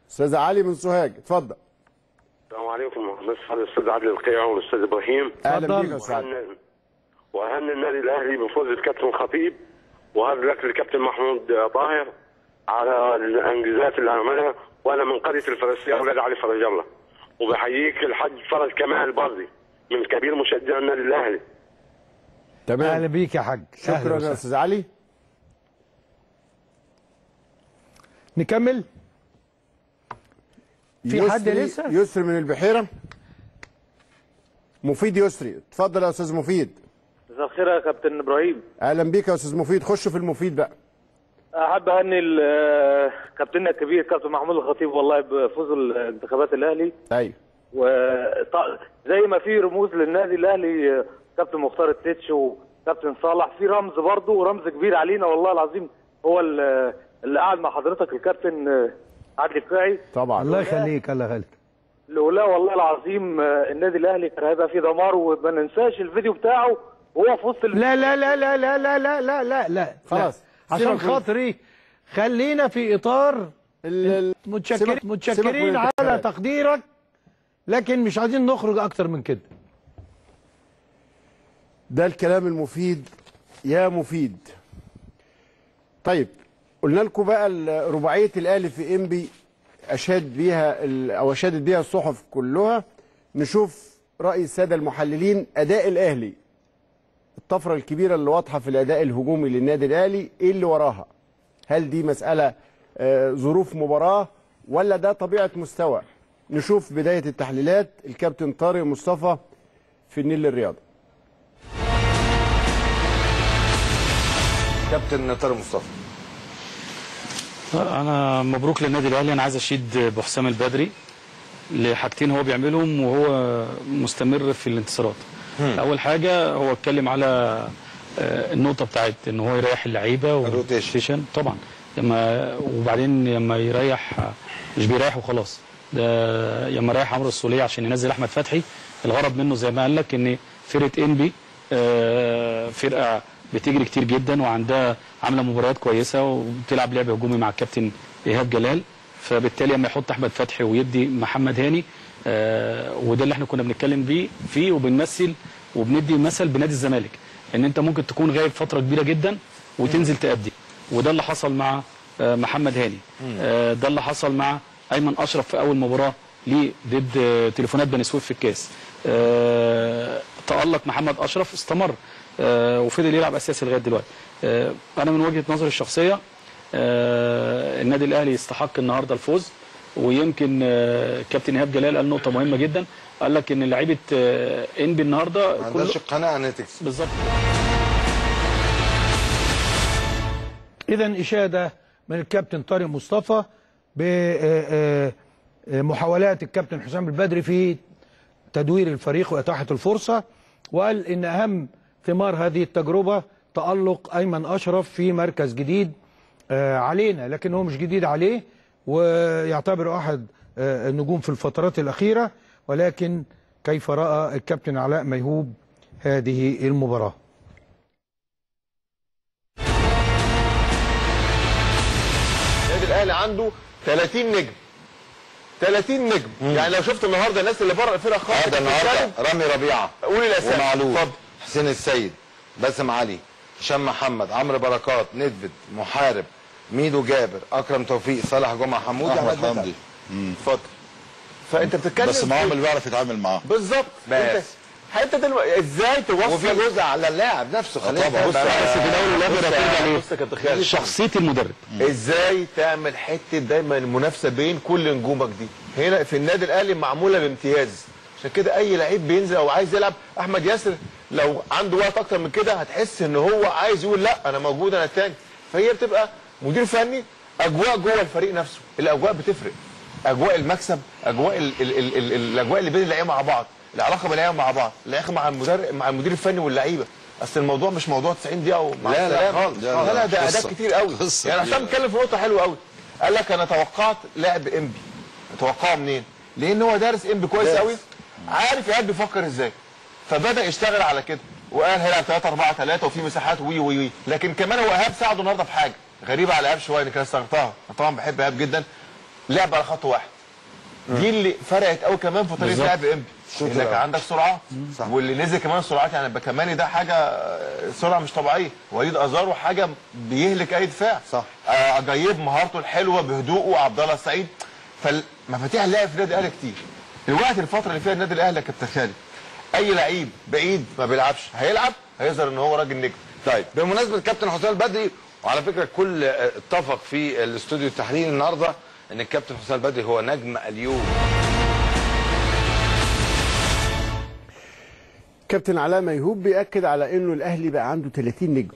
أستاذ علي من سوهاج. اتفضل. السلام عليكم مسعد الاستاذ عادل القيع والأستاذ إبراهيم. أهلا بيك يا أستاذ. النادي الأهلي بفوز الكابتن الخطيب وهارد لك الكابتن محمود طاهر على الانجازات اللي عملها وأنا من قرية الفرنسيه أولاد علي فرج الله. وبحييك الحاج فرج كمال برضي من كبير مشجع النادي الأهلي. تمام. أهلا بيك يا حاج. شكرا يا. أستاذ علي. نكمل؟ في حد يسري- لسه؟ يسري من البحيرة. مفيد يسري. اتفضل يا أستاذ مفيد. مساء الخير يا كابتن إبراهيم. أهلا بيك يا أستاذ مفيد. خش في المفيد بقى. أحب أهني كابتننا الكبير كابتن محمود الخطيب والله بفوز الانتخابات الأهلي. أيوه وزي ما في رموز للنادي الأهلي كابتن مختار التتش وكابتن صالح. في رمز برضه رمز كبير علينا والله العظيم. هو ال- اللي قاعد مع حضرتك الكابتن عادل القيعي طبعا الله يخليك الله يخليك لولا والله العظيم النادي الأهلي كان هيبقى فيه دمار وما ننساش الفيديو بتاعه وهو في وسط لا لا لا لا لا لا لا لا لا لا خلاص. لا. عشان خاطري خلينا في إطار متشكرين متشكرين على. تقديرك لكن مش عايزين نخرج أكتر من كده ده الكلام المفيد يا مفيد طيب قلنا لكم بقى رباعية الاهلي في انبي أشاد بيها أو أشادت بيها الصحف كلها نشوف رأي السادة المحللين أداء الأهلي. الطفرة الكبيرة اللي واضحة في الأداء الهجومي للنادي الأهلي إيه اللي وراها؟ هل دي مسألة آه، ظروف مباراة ولا ده طبيعة مستوى؟ نشوف بداية التحليلات. الكابتن طارق مصطفى في النيل الرياضي. كابتن طارق مصطفى. أنا مبروك للنادي الأهلي. أنا عايز أشيد بحسام البدري لحاجتين هو بيعملهم وهو مستمر في الانتصارات. مم. أول حاجة هو اتكلم على آه، النقطة بتاعت إن هو يريح اللعيبة والروتيشن طبعا. لما وبعدين لما يريح مش بيريح وخلاص. ده لما يريح عمرو السولية عشان ينزل أحمد فتحي الغرض منه زي ما قال لك إن فرقة إنبي آه، فرقة بتجري كتير جدا وعندها عاملة مباريات كويسة وبتلعب لعب هجومي مع الكابتن إيهاب جلال. فبالتالي لما يحط أحمد فتحي ويدي محمد هاني آه، وده اللي إحنا كنا بنتكلم بيه فيه وبنمثل وبندي مثل بنادي الزمالك. إن أنت ممكن تكون غايب فترة كبيرة جدا وتنزل تأدي. وده اللي حصل مع آه، محمد هاني. آه، ده اللي حصل مع أيمن أشرف في أول مباراة ليه ضد تليفونات بني سويف في الكاس. آه، تألق محمد أشرف استمر. وفضل يلعب أساسي لغاية دلوقتي. آه، أنا من وجهة نظري الشخصية آه، النادي الأهلي يستحق النهارده الفوز ويمكن آه، كابتن إيهاب جلال قال نقطة مهمة جدا. قال لك إن لعيبة آه، إنبي النهارده ما عندهاش القناعة إنها تكسب. بالظبط. اذا إشادة من الكابتن طارق مصطفى بمحاولات الكابتن حسام البدري في تدوير الفريق وإتاحة الفرصة وقال إن أهم ثمار هذه التجربة تألق أيمن أشرف في مركز جديد آه، علينا لكن هو مش جديد عليه ويعتبر أحد آه، النجوم في الفترات الأخيرة ولكن كيف رأى الكابتن علاء ميهوب هذه المباراة؟ النادي الأهلي عنده 30 نجم. 30 نجم. يعني لو شفت النهارده الناس اللي بره الفرقة خالص ده النهارده رامي ربيعة قول الأسامي. ومعلول. اتفضل. حسين السيد باسم علي هشام محمد عمرو بركات ندفد محارب ميدو جابر أكرم توفيق صالح جمعة حمودي أحمد. حمدي. اتفضل. فأنت بتتكلم بس معاهم اللي بيعرف يتعامل معاه بالظبط. بس. انت دلوقتي إزاي توصل وفي جزء على اللاعب نفسه خلينا طبعا. بص بس في الأول والاخر هترجع ليه؟ بص يا كابتن خالد شخصية المدرب. إزاي تعمل حتة دايما المنافسة بين كل نجومك دي؟ هنا في النادي الأهلي معمولة بامتياز. عشان كده أي لعيب بينزل أو عايز يلعب أحمد ياسر لو عنده وقت أكتر من كده هتحس إن هو عايز يقول لا أنا موجود أنا التاني فهي بتبقى مدير فني أجواء جوه الفريق نفسه الأجواء بتفرق أجواء المكسب أجواء ال ال ال ال الأجواء اللي بين اللعيبة مع بعض العلاقة بين اللعيبة مع بعض العلاقه مع المدرب مع المدير الفني واللعيبة أصل الموضوع مش موضوع 90 دقيقة ومع لا، لا. خالص. لا، لا ده. أداء كتير قوي يعني. عشان اتكلم في نقطة حلوة قوي قال لك أنا توقعت لعب إنبي توقعه منين لأن هو دارس إنبي كويس. قوي عارف ايهاب بيفكر إزاي فبدأ يشتغل على كده وقال هيلعب 3 4 3 وفي مساحات وي وي وي. لكن كمان هو إيهاب ساعده النهارده في حاجة غريبة على إيهاب شوية أنا كده استغربتها. طبعا بحب إيهاب جدا. لعب على خط واحد. دي اللي فرقت قوي كمان في طريقة. لعب شوط إنك. عندك سرعات واللي نزل كمان سرعات يعني بكماني ده حاجة آه، سرعة مش طبيعية. وليد ازارو حاجة بيهلك أي دفاع. صح. آه جايب مهارته الحلوة بهدوءه عبد الله السعيد فمفاتيح اللعب في النادي الأهلي كتير. الوقت الفترة اللي فيها النادي الأهلي كابتن خالد اي لعيب بعيد ما بيلعبش هيلعب هيظهر ان هو راجل نجم. طيب. بمناسبة كابتن حسام البدري وعلى فكرة الكل اتفق في الاستوديو التحليلي النهارده ان الكابتن حسام البدري هو نجم اليوم. كابتن علاء ميهوب بيأكد على إنه الأهلي بقى عنده 30 نجم.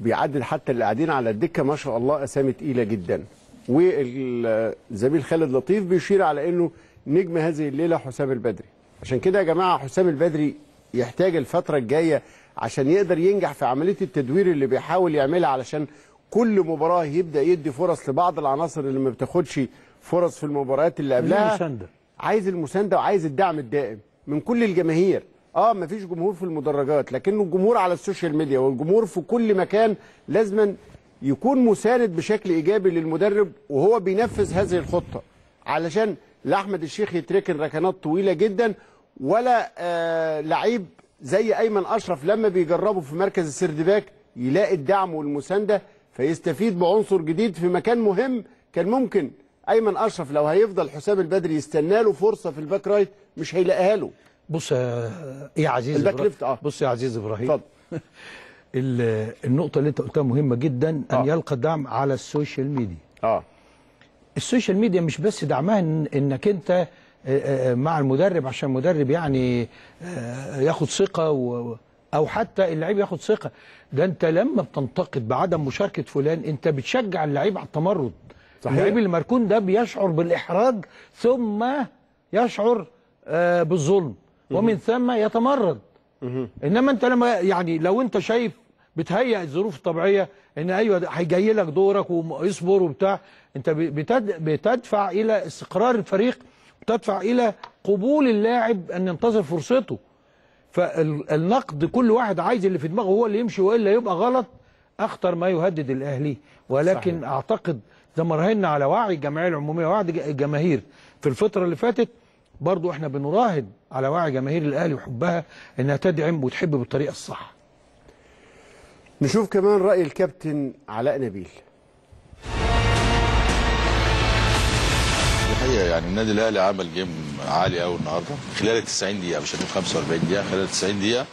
بيعدل حتى اللي قاعدين على الدكة ما شاء الله أسامي تقيلة جدا. والزميل خالد لطيف بيشير على إنه نجم هذه الليلة حسام البدري. عشان كده يا جماعة حسام البدري يحتاج الفترة الجاية عشان يقدر ينجح في عملية التدوير اللي بيحاول يعملها علشان كل مباراة يبدأ يدي فرص لبعض العناصر اللي ما بتاخدش فرص في المباريات اللي قبلها. عايز المساندة. وعايز الدعم الدائم من كل الجماهير. آه مفيش جمهور في المدرجات لكنه الجمهور على ال social media والجمهور في كل مكان لازما يكون مساند بشكل إيجابي للمدرب وهو بينفذ هذه الخطة. علشان لا احمد الشيخ يتركن ركنات طويلة جدا ولا آه لعيب زي أيمن أشرف لما بيجربه في مركز ال third back يلاقي الدعم والمساندة فيستفيد بعنصر جديد في مكان مهم كان ممكن أيمن أشرف لو هيفضل حسام البدري يستنى له فرصة في ال back right مش هيلاقيها له. بص يا عزيز ال back. left آه. بص يا عزيز إبراهيم. اتفضل. [laughs] النقطة اللي أنت قلتها مهمة جدا أن آه. يلقى الدعم على ال social media. آه. ال social media مش بس دعمها إن إنك أنت آه، آه، مع المدرب عشان المدرب يعني آه، ياخد ثقة و... أو حتى اللعيب ياخد ثقة. ده أنت لما بتنتقد بعدم مشاركة فلان أنت بتشجع اللعيب على التمرد. صحيح. اللعيب اللي مركون ده بيشعر بالإحراج ثم يشعر بالظلم ومن ثم يتمرد. إنما أنت لما يعني لو أنت شايف بتهيئ الظروف الطبيعية إن أيوه هيجي لك دورك ويصبر وبتاع. أنت بتدفع إلى استقرار الفريق وتدفع إلى قبول اللاعب أن ينتظر فرصته. فالنقد كل واحد عايز اللي في دماغه هو اللي يمشي وإلا يبقى غلط أخطر ما يهدد الأهلي. ولكن صحيح. أعتقد زي ما راهنا على وعي الجمعيه العمومية الج- الجماهير في الفترة اللي فاتت برضو إحنا بنراهن على وعي جماهير الأهلي وحبها إنها تدعم وتحب بالطريقة الصح. نشوف كمان رأي الكابتن علاء نبيل. الحقيقة يعني النادي الأهلي عمل game عالي قوي النهارده خلال ال 90 دقيقة مش هنقول 45 دقيقة خلال 90 دقيقة.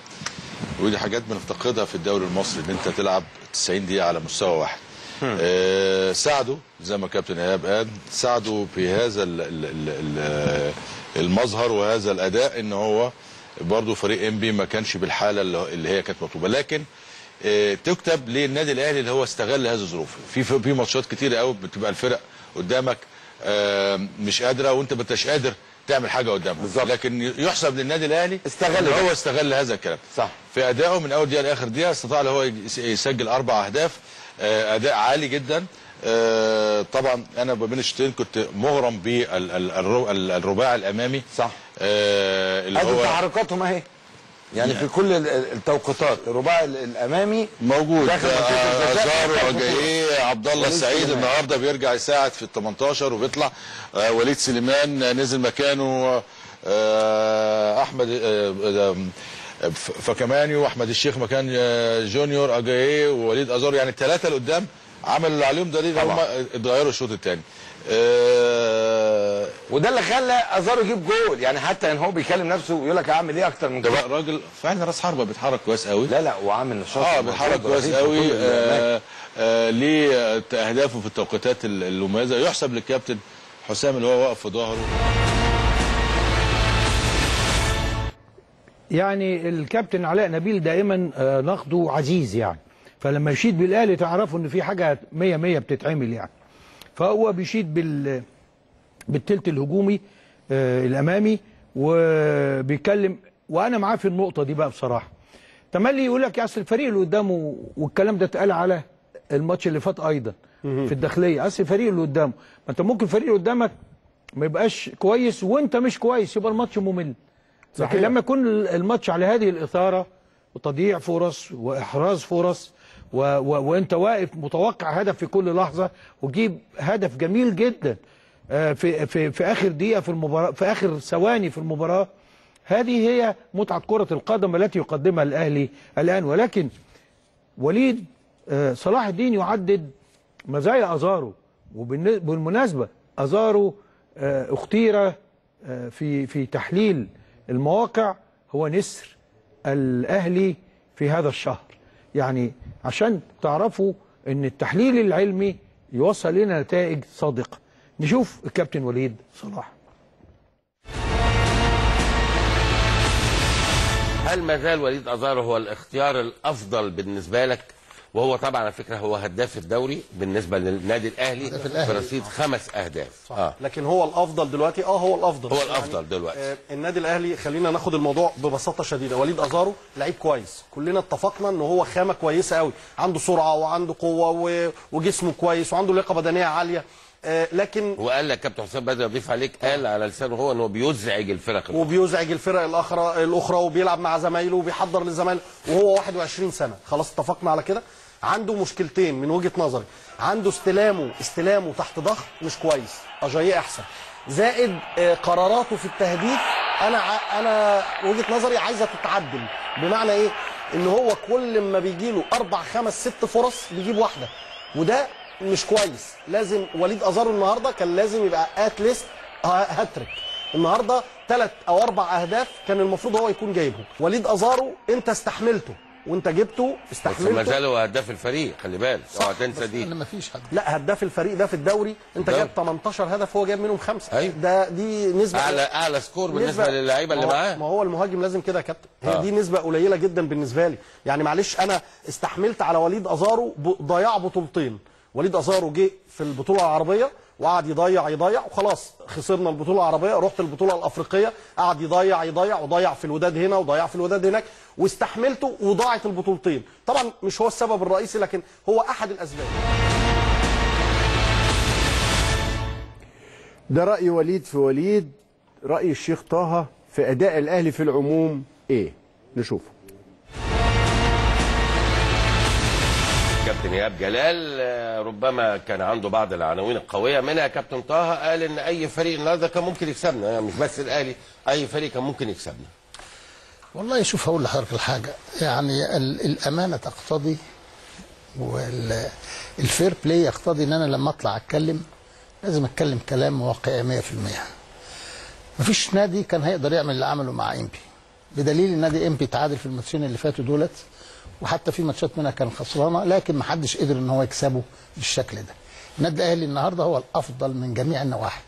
ودي حاجات بنفتقدها في الدوري المصري إن أنت تلعب 90 دقيقة على مستوى واحد. آه ساعدوا زي ما كابتن إيهاب قال ساعدوا في هذا ال ال ال ال المظهر وهذا الأداء إن هو برضه فريق إنبي ما كانش بالحالة اللي اللي هي كانت مطلوبة. لكن آه، تكتب للنادي الأهلي اللي هو استغل هذه الظروف. في في ماتشات كتيره قوي بتبقى الفرق قدامك آه، مش قادرة وانت ما انتش قادر تعمل حاجة قدامك بالظبط. لكن يحسب للنادي الأهلي استغل. هو استغل هذا الكلام. صح. في أدائه من أول دقيقة لآخر دقيقة استطاع اللي هو يس- يسجل أربع أهداف آه، أداء عالي جدا. آه، طبعا أنا ما بين الشوطين كنت مغرم بالرباعي الأمامي. صح. اللي هو تحركاتهم أهي. يعني في كل ال- ال- التوقيتات الرباعي ال- الأمامي موجود. ازار وجايه عبد الله السعيد. النهارده بيرجع يساعد في ال 18 وبيطلع. آه، وليد سليمان نزل مكانه آه، أحمد آه، آه، ف- فكماني واحمد الشيخ مكان آه، جونيور اجاييه ووليد أزار. يعني الثلاثه اللي قدام عملوا اللي عليهم دليل هم اتغيروا الشوط الثاني آه وده اللي خلى أزارو يجيب جول. يعني حتى إن هو بيكلم نفسه يقول لك أعمل إيه أكتر من ده كده. بقى راجل فعلا راس حربة بيتحرك كويس قوي. لا لا وعامل نشاط آه بيتحرك كويس قوي. آه آه ليه اهدافه في التوقيتات ال- المميزة. يحسب للكابتن حسام اللي هو واقف في ظهره. يعني الكابتن علاء نبيل دائما آه، نقده عزيز يعني. فلما يشيد بالاهلي تعرفوا إن في حاجة 100 100 بتتعمل يعني. فهو بيشيد بال بالتلت الهجومي آه، الأمامي وبيتكلم وأنا معاه في النقطة دي بقى بصراحة. تملي يقول لك يا أصل الفريق اللي قدامه والكلام ده اتقال على الماتش اللي فات أيضا في الداخلية. أصل الفريق اللي قدامه ما أنت ممكن الفريق اللي قدامك ما يبقاش كويس وأنت مش كويس يبقى الماتش ممل. صحيح. لكن لما يكون الماتش على هذه الإثارة وتضييع فرص وإحراز فرص و و وانت واقف متوقع هدف في كل لحظة وتجيب هدف جميل جدا آه، في في في آخر دقيقة في المباراة في آخر ثواني في المباراة. هذه هي متعة كرة القدم التي يقدمها الأهلي الآن. ولكن وليد آه، صلاح الدين يعدد مزايا أزارو. وبالمناسبه أزارو آه، اختير في في تحليل المواقع هو نسر الأهلي في هذا الشهر. يعني عشان تعرفوا إن التحليل العلمي يوصل لنا نتائج صادقة. نشوف الكابتن وليد صلاح. هل ما زال وليد ازارو هو الاختيار الأفضل بالنسبة لك؟ وهو طبعا على فكرة هو هداف الدوري بالنسبة للنادي الأهلي. برصيد خمس أهداف. صح. آه. لكن هو الأفضل دلوقتي؟ آه هو الأفضل. هو الأفضل دلوقتي. آه، النادي الأهلي خلينا ناخد الموضوع ببساطة شديدة. وليد أزارو لعيب كويس. كلنا اتفقنا إن هو خامة كويسة قوي عنده سرعة وعنده قوة و- وجسمه كويس وعنده لياقة بدنية عالية. آه، لكن وقال لك كابتن حسام بدر يضيف عليك قال على لسانه هو انه بيزعج الفرق الأخرى. وبيزعج الفرق الأخرى الأخرى وبيلعب مع زمايله وبيحضر لزمايله وهو 21 سنة. خلاص اتفقنا على كده. عنده مشكلتين من وجهة نظري. عنده استلامه استلامه تحت ضغط مش كويس. اجاييه أحسن. زائد آه، قراراته في التهديف أنا أنا وجهة نظري عايزة تتعدل. بمعنى إيه؟ إن هو كل ما بيجي له أربع خمس ست فرص بيجيب واحدة. وده مش كويس. لازم وليد أزارو النهارده كان لازم يبقى at least hat-trick النهارده ثلاث أو أربع أهداف كان المفروض هو يكون جايبهم. وليد أزارو أنت استحملته. وانت جبته بس استحملته. ما زال هو هداف الفريق خلي بالك. اوعى تنسى دي. ما فيش حد. لا هداف الفريق ده في الدوري انت. جايب 18 هدف هو جايب منهم خمسة. أيوه. ده دي نسبة أعلى أعلى score بالنسبة للعيبة اللي معاه. ما هو المهاجم لازم كده يا كابتن. هي آه. دي نسبة قليلة جدا بالنسبة لي. يعني معلش أنا استحملت على وليد أزارو ضياع بطولتين. وليد أزارو جه في البطولة العربية وقعد يضيع يضيع وخلاص خسرنا البطولة العربية. رحت البطولة الأفريقية قعد يضيع يضيع وضيع في الوداد هنا وضيع في الوداد هناك واستحملته وضاعت البطولتين. طبعا مش هو السبب الرئيسي لكن هو أحد الأسباب. ده رأي وليد في وليد. رأي الشيخ طه في أداء الأهلي في العموم إيه؟ نشوفه. كابتن إيهاب جلال ربما كان عنده بعض العناوين القوية منها كابتن طه قال إن أي فريق النهارده كان ممكن يكسبنا يعني مش بس الأهلي أي فريق كان ممكن يكسبنا. والله شوف هقول لحضرتك الحاجة يعني ال- الأمانة تقتضي وال fair play يقتضي إن أنا لما أطلع أتكلم لازم أتكلم كلام واقعي 100% مفيش نادي كان هيقدر يعمل اللي عمله مع إمبي بدليل النادي إمبي تعادل في الماتشين اللي فاتوا دولت وحتى في ماتشات منها كان خسرانة لكن ما حدش قدر إن هو يكسبه بالشكل ده. النادي الأهلي النهارده هو الأفضل من جميع النواحي.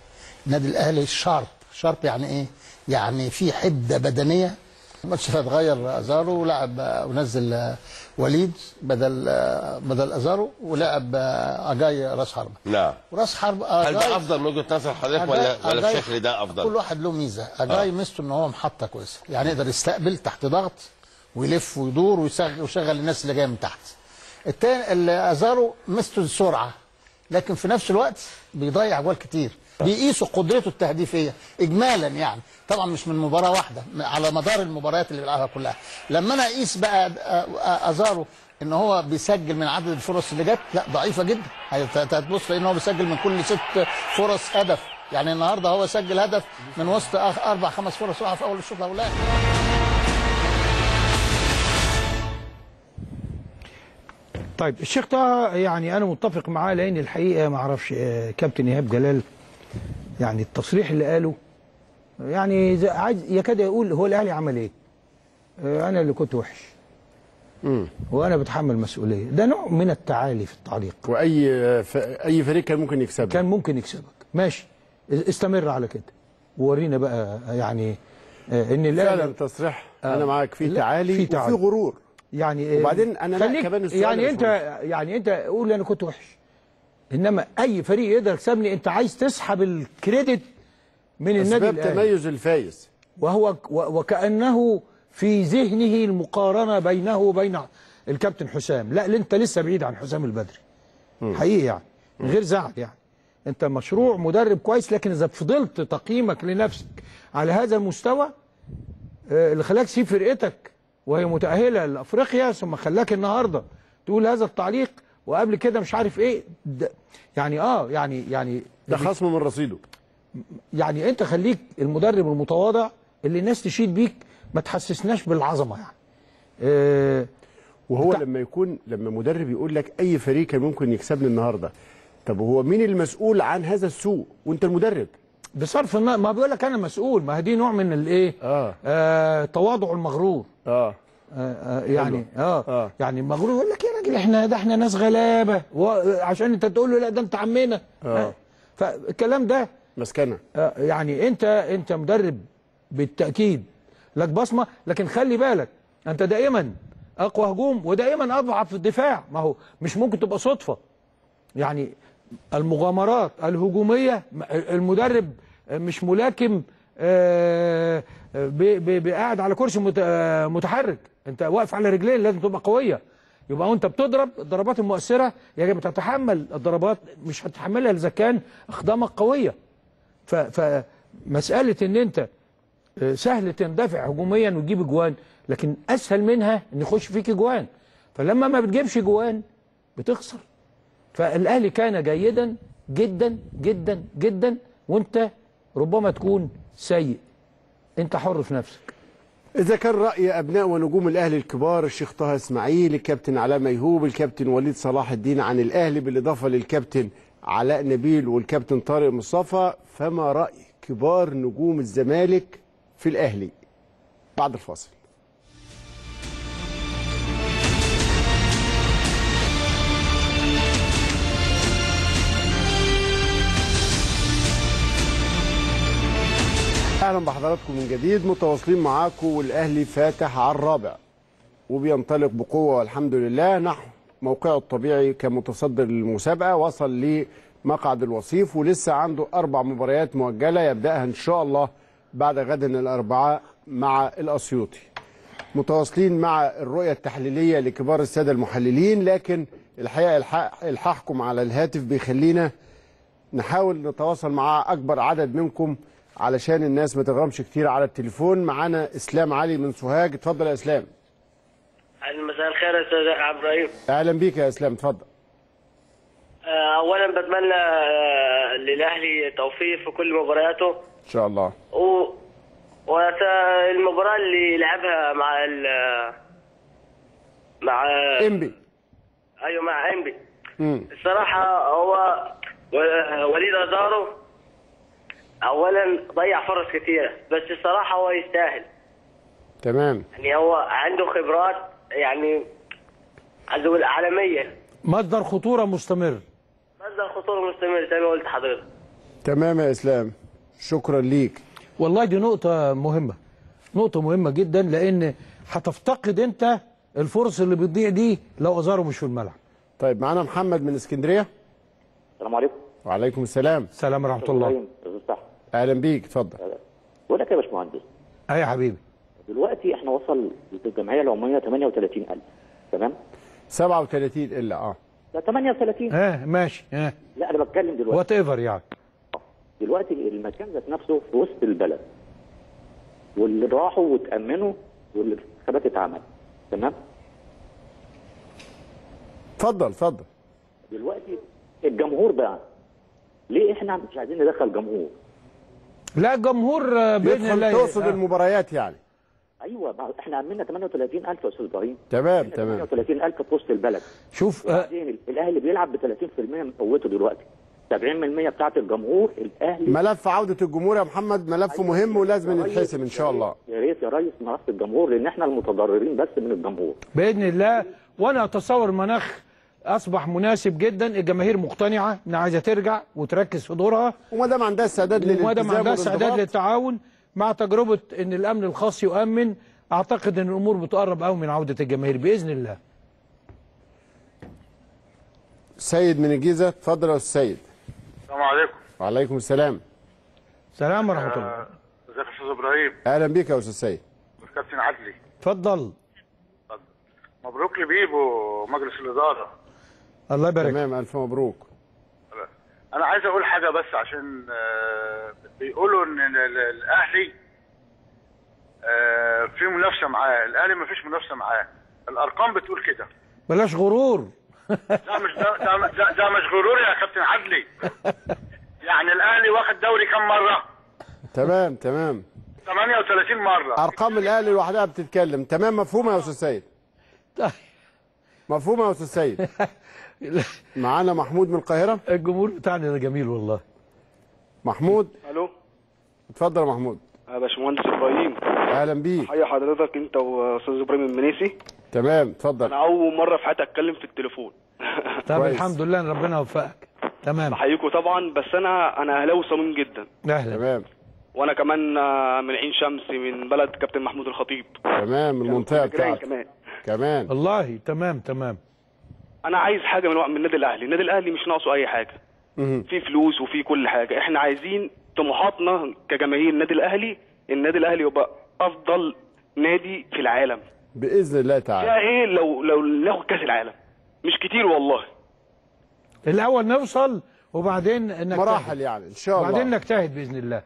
النادي الأهلي شارب، شارب يعني إيه؟ يعني في حده بدنية الماتش فات غير أزارو ولعب آه، ونزل آه، وليد بدل آه، بدل أزارو ولعب آه، أجاي راس حربة. نعم وراس حرب هل ده أفضل من وجهة نظر حضرتك ولا ولا الشكل ده أفضل؟ كل واحد له ميزة أجاي ميزته إن هو محطة كويسة يعني يقدر يستقبل تحت ضغط ويلف ويدور ويشغل, الناس اللي جاية من تحت. التاني اللي ازارو ميزته السرعه لكن في نفس الوقت بيضيع جوال كتير. بيقيسوا قدرته التهديفية اجمالا يعني. طبعا مش من مباراة واحدة على مدار المباريات اللي بيلعبها كلها. لما أنا أقيس بقى ازارو إن هو بيسجل من عدد الفرص اللي جت لا ضعيفة جدا. هت- هتبص ان هو بيسجل من كل ست فرص هدف. يعني النهارده هو سجل هدف من وسط أربع خمس فرص وقع في أول الشوط الأولاني. طيب الشيخ طه يعني أنا متفق معاه لأن الحقيقة ما أعرفش آه، كابتن إيهاب جلال يعني التصريح اللي قاله يعني عايز يكاد يقول هو الأهلي عمل إيه؟ آه، أنا اللي كنت وحش. وأنا بتحمل مسؤولية. ده نوع من التعالي في التعليق. وأي ف... أي فريق كان ممكن يكسبك كان ممكن يكسبك. ماشي. استمر على كده. وورينا بقى يعني آه، إن الأهلي فعلا تصريح آه. أنا معاك في تعالي في وفي تعالي. غرور. يعني آه، وبعدين لا، خليك كمان السؤال يعني أنت يعني أنت قول أنا كنت وحش. إنما أي فريق يقدر يكسبني أنت عايز تسحب الكريدت من النادي أسباب الأهلي. تميز الفايز. وهو وكأنه في ذهنه المقارنة بينه وبين الكابتن حسام. لا أنت لسه بعيد عن حسام البدري. حقيقي يعني من غير زعل يعني. أنت مشروع مدرب كويس لكن إذا فضلت تقييمك لنفسك على هذا المستوى آه، اللي خلاك تسيب فرقتك وهي متأهلة لأفريقيا ثم خلاك النهارده. تقول هذا التعليق وقبل كده مش عارف إيه. ده يعني آه يعني يعني ده خصم من رصيده. يعني أنت خليك المدرب المتواضع اللي الناس تشيد بيك ما تحسسناش بالعظمة يعني. آه وهو لما يكون لما مدرب يقول لك أي فريق كان ممكن يكسبني النهارده طب هو مين المسؤول عن هذا السوء؟ وأنت المدرب. بصرف النظر ما بيقول لك أنا مسؤول ما دي نوع من الإيه؟ آه, آه تواضع المغرور. آه, آه, آه يعني حلو. آه, آه. يعني المغرور يقول لك يا راجل إحنا ده إحنا ناس غلابة. عشان أنت تقول له لا ده أنت عمنا. آه. فالكلام ده مسكنة. آه يعني أنت أنت مدرب بالتأكيد. لك بصمة لكن خلي بالك أنت دائما أقوى هجوم ودائما أضعف في الدفاع ما هو مش ممكن تبقى صدفة. يعني المغامرات الهجومية المدرب مش ملاكم آه، قاعد على كرسي آه، متحرك. انت واقف على رجلين لازم تبقى قوية. يبقى وانت بتضرب الضربات المؤثرة يجب تتحمل. الضربات مش هتتحملها إذا كان أقدامك قوية. فمساله إن أنت آه، سهل تندفع هجوميا وتجيب اجوان لكن أسهل منها إن يخش فيك اجوان فلما ما بتجيبش اجوان بتخسر. فالأهلي كان جيدا جدا جدا جدا وأنت ربما تكون سيء. انت حر في نفسك. إذا كان رأي أبناء ونجوم الأهلي الكبار الشيخ طه إسماعيل الكابتن علاء ميهوب الكابتن وليد صلاح الدين عن الأهلي بالإضافة للكابتن علاء نبيل والكابتن طارق مصطفى فما رأي كبار نجوم الزمالك في الأهلي؟ بعد الفاصل. أهلا بحضراتكم من جديد متواصلين معاكم والأهلي فاتح على الرابع وبينطلق بقوة والحمد لله. نحو موقعه الطبيعي كمتصدر المسابقه وصل لمقعد الوصيف ولسه عنده أربع مباريات مؤجلة يبدأها إن شاء الله بعد غد الأربعاء مع الأسيوطي. متواصلين مع الرؤية التحليلية لكبار السادة المحللين لكن الحقيقة الحق الحاحكم على الهاتف بيخلينا نحاول نتواصل مع أكبر عدد منكم علشان الناس ما تغرمش كتير على التليفون. معانا إسلام علي من سوهاج. اتفضل يا إسلام. مساء الخير يا أستاذ عبد الرحيم. أهلا بيك يا إسلام. اتفضل. آه، اولا بتمنى آه، للأهلي توفيق في كل مبارياته. إن شاء الله. و والمباراه اللي لعبها مع ال مع إنبي. أيوه مع إنبي. الصراحة هو وليد أزارو اولا ضيع فرص كثيره بس الصراحة هو يستاهل. تمام. يعني هو عنده خبرات يعني عايز أقول عالمية. مصدر خطورة مستمر. مصدر خطورة مستمر زي ما قلت حضرتك تمام يا إسلام. شكرا ليك. والله دي نقطة مهمة. نقطة مهمة جدا لأن هتفتقد أنت الفرص اللي بتضيع دي لو ازارو مش في الملعب. طيب معانا محمد من اسكندرية. السلام عليكم. وعليكم السلام. السلام ورحمة الله. أهلا بيك اتفضل. بقول لك يا باشمهندس. أي يا حبيبي. دلوقتي إحنا وصل الجمعيه العمومية 38000 تمام؟ 37 إلا آه. ده 38 آه ماشي آه لا أنا بتكلم دلوقتي. whatever يعني. دلوقتي المكان ذات نفسه في وسط البلد. واللي راحوا وتامنوا والانتخابات اتعملت تمام؟ اتفضل اتفضل. دلوقتي الجمهور بقى ليه إحنا مش عايزين ندخل جمهور؟ لا الجمهور آه، بإذن الله. تقصد آه. المباريات يعني. أيوه ما إحنا عملنا 38000 يا أستاذ إبراهيم. تمام تمام. 38000 في وسط البلد. شوف بعدين الأهلي بيلعب ب 30% من قوته دلوقتي. 70% بتاعت الجمهور الأهلي. ملف عودة الجمهور يا محمد ملف مهم ولازم يتحسم إن شاء الله. يا ريت يا ريس ملف الجمهور لأن إحنا المتضررين بس من الجمهور. بإذن الله وأنا أتصور مناخ أصبح مناسب جدا. الجماهير مقتنعة إنها عايزة ترجع وتركز في دورها. وما دام عندها استعداد وما دام للالتزام عندها استعداد. للتعاون مع تجربة إن الأمن الخاص يؤمن أعتقد إن الأمور بتقرب قوي من عودة الجماهير بإذن الله. سيد من الجيزة اتفضل يا أستاذ سيد. السلام عليكم. وعليكم السلام. سلام ورحمة الله. آه، ازيك يا أستاذ إبراهيم؟ أهلا بيك يا أستاذ سيد. كابتن عدلي. اتفضل. مبروك لبيبو مجلس الإدارة. الله يبارك. تمام ألف مبروك. أنا عايز أقول حاجة بس عشان آه، بيقولوا إن ال- ال- الأهلي آه، في منافسة معاه. الأهلي ما فيش منافسة معاه. الأرقام بتقول كده. بلاش غرور. لا مش ده ده, ده, ده مش غرور يا كابتن عدلي. يعني الأهلي واخد دوري كام مرة؟ تمام تمام. 38 مرة. أرقام الأهلي لوحدها بتتكلم. تمام مفهومه يا أستاذ سيد؟ مفهومه يا أستاذ سيد. [laughs] [laughs] معانا محمود من القاهرة؟ الجمهور بتاعنا ده جميل والله. محمود؟ ألو. اتفضل يا محمود. يا باشمهندس إبراهيم. أهلا بيك. حيا حضرتك أنت وأستاذ إبراهيم المنيسي. تمام اتفضل. أنا أول مرة في حياتي أتكلم في التليفون. [laughs] طب الحمد لله ان ربنا وفقك تمام. بحييكوا طبعا بس أنا أنا أهلاوي صميم جدا. أهلا. تمام. وأنا كمان آه، من عين شمس من بلد كابتن محمود الخطيب. تمام المنطقة جيران بتاعتك. كمان. كمان. والله تمام تمام. أنا عايز حاجة من من النادي الأهلي. النادي الأهلي مش ناقصه أي حاجة. في فلوس وفي كل حاجة. إحنا عايزين طموحاتنا كجماهير النادي الأهلي النادي الأهلي يبقى أفضل نادي في العالم. بإذن الله تعالى. فيها إيه؟ لو لو ناخد كأس العالم. مش كتير والله. الأول نوصل وبعدين نجتهد. مراحل يعني إن شاء الله. وبعدين نجتهد بإذن الله.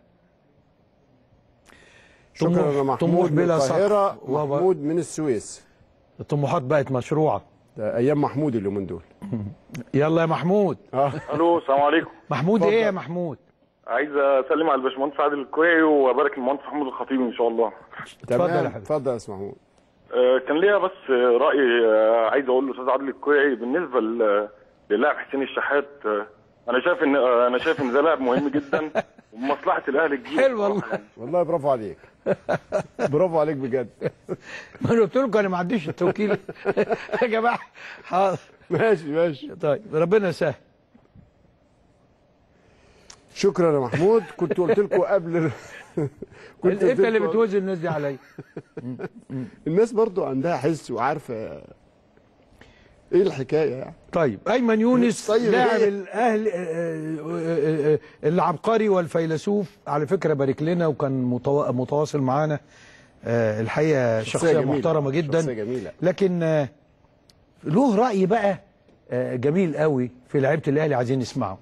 شكرا يا محمود من بلا. القاهرة. وب- محمود من السويس. الطموحات بقت مشروعة. أيام محمود اليومين دول. [laughs] يلا يا محمود. آه. ألو السلام عليكم. محمود إيه يا محمود؟ عايز أسلم على الباشمهندس عادل الكويعي وأبارك للمهندس محمود الخطيب إن شاء الله. تمام. اتفضل يا أستاذ محمود. آه، كان ليا بس آه، رأي آه، عايز أقول للاستاذ عادل الكويعي بالنسبة للاعب حسين الشحات آه، أنا شايف ان أنا شايف إن ده لاعب مهم جدا [laughs] ومصلحة الأهلي كبيره حلو والله. والله برافو عليك. [laughs] برافو عليك بجد. [laughs] ما أنا قلت لكم أنا ما عنديش التوكيل. يا جماعة حاضر. ماشي ماشي. طيب ربنا يسهل. شكرا يا محمود. كنت قلت لكم قبل ال- كنت انت اللي بتوزن الناس دي عليا. الناس برضو عندها حس وعارفة إيه الحكاية يعني طيب أيمن يونس طيب لاعب إيه؟ الاهلي آه، آه، آه، العبقري والفيلسوف على فكرة بارك لنا وكان متوا- متواصل معانا الحقيقة شخصية شخصية جميلة. محترمة جدا شخصية جميلة. لكن له رأي بقى جميل قوي في لعيبة الأهلي عايزين نسمعه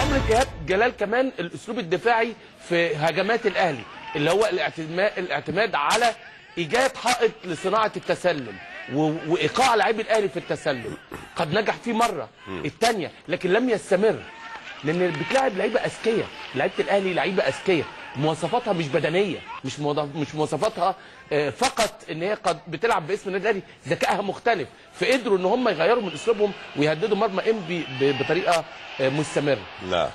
عمرو جهاد جلال كمان الأسلوب الدفاعي في هجمات الأهلي اللي هو الاعتماد الاعتماد على إيجاد حائط لصناعة التسلل وإيقاع لاعبي الأهلي في التسلل. قد نجح فيه مرة الثانية لكن لم يستمر. لأن بتلاعب لعيبة أذكياء. لعيبة الأهلي لعيبة أذكياء. مواصفاتها مش بدنية. مش مش مواصفاتها آه، فقط إن هي قد بتلعب باسم النادي الأهلي. ذكائها مختلف. فقدروا إن هم يغيروا من أسلوبهم ويهددوا مرمى انبي بطريقة آه، مستمرة. لا.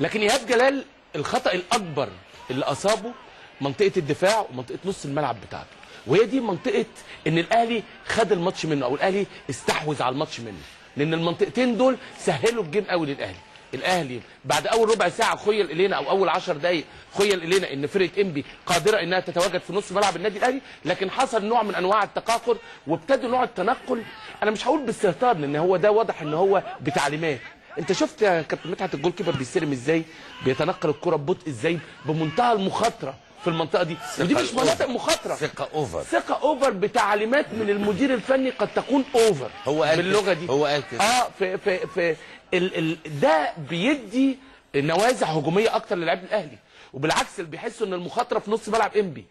لكن إيهاب جلال الخطأ الأكبر اللي أصابه منطقة الدفاع ومنطقة نص الملعب بتاعته. وهي دي منطقة إن الأهلي خد الماتش منه أو الأهلي استحوذ على الماتش منه. لأن المنطقتين دول سهلوا ال game قوي للأهلي. الأهلي بعد أول ربع ساعة خيل إلينا أو أول 10 دقائق خيل إلينا إن فرقه إنبي قادرة إنها تتواجد في نص ملعب النادي الأهلي لكن حصل نوع من أنواع التقهقر وابتدوا نوع التنقل. أنا مش هقول باستهتار لأن هو ده واضح إن هو بتعليمات. انت شفت يا كابتن مدحت ال goalkeeper بيستلم إزاي؟ بيتنقل الكرة ببطء إزاي؟ بمنتهى المخاطرة في المنطقة دي. ودي مش مناطق مخاطرة. ثقة over ثقة over بتعليمات من المدير الفني قد تكون over هو قال باللغة. دي. هو قال كده. آه في في في ال ال ده بيدي نوازع هجومية أكتر للاعب الأهلي. وبالعكس اللي بيحسوا إن المخاطرة في نص ملعب إنبي.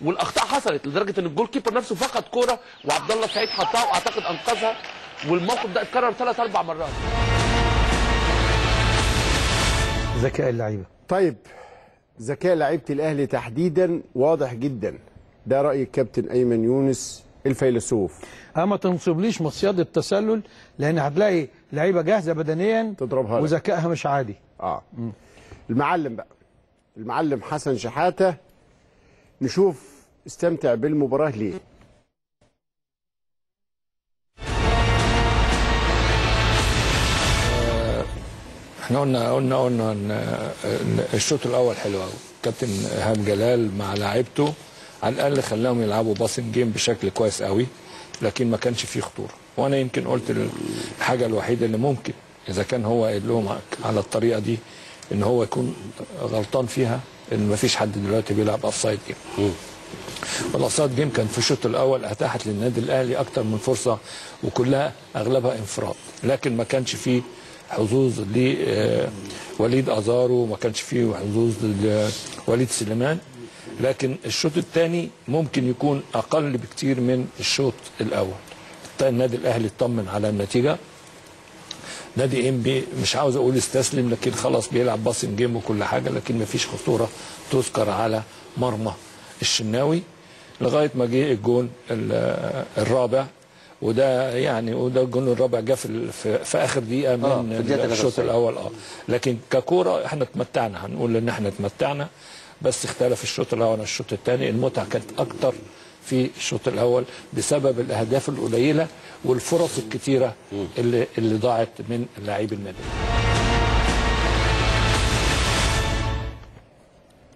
والأخطاء حصلت لدرجة إن ال goalkeeper نفسه فقد كورة وعبد الله سعيد حطها وأعتقد أنقذها. والموقف ده اتكرر ثلاث أربع مرات. ذكاء اللعيبة. طيب ذكاء لعيبة الأهلي تحديدا واضح جدا. ده رأي الكابتن أيمن يونس الفيلسوف. أه ما تنصبليش مصيدة التسلل لأن هتلاقي لعيبة جاهزة بدنيا تضربها لك. وذكائها مش عادي. آه. المعلم بقى. المعلم حسن شحاتة نشوف استمتع بالمباراة ليه. إحنا قلنا قلنا قلنا ان الشوط الأول حلو قوي كابتن إيهاب جلال مع لاعيبته على الأقل خلاهم يلعبوا passing game بشكل كويس قوي لكن ما كانش فيه خطورة. وأنا يمكن قلت الحاجة الوحيدة اللي ممكن إذا كان هو قايل لهم على الطريقة دي إن هو يكون غلطان فيها إن ما فيش حد دلوقتي بيلعب offside game وال offside game كان في الشوط الأول أتاحت للنادي الأهلي أكتر من فرصة وكلها أغلبها انفراد. لكن ما كانش فيه حظوظ لوليد أزارو ما كانش فيه حظوظ لوليد سليمان. لكن الشوط الثاني ممكن يكون أقل بكتير من الشوط الأول. النادي الأهلي اطمن على النتيجة. نادي إنبي مش عاوز أقول استسلم لكن خلاص بيلعب passing game وكل حاجة لكن ما فيش خطورة تذكر على مرمى الشناوي. لغاية ما جه الجون ال- الرابع وده يعني وده الجون الرابع جه في, في, آخر دقيقة من آه، الدقيقة الشوط 93. الأول آه. لكن ككورة إحنا اتمتعنا هنقول إن إحنا اتمتعنا بس اختلف الشوط الأول عن الشوط الثاني المتعة كانت أكتر في الشوط الأول بسبب الأهداف القليلة والفرص الكتيرة اللي اللي ضاعت من لاعبي النادي.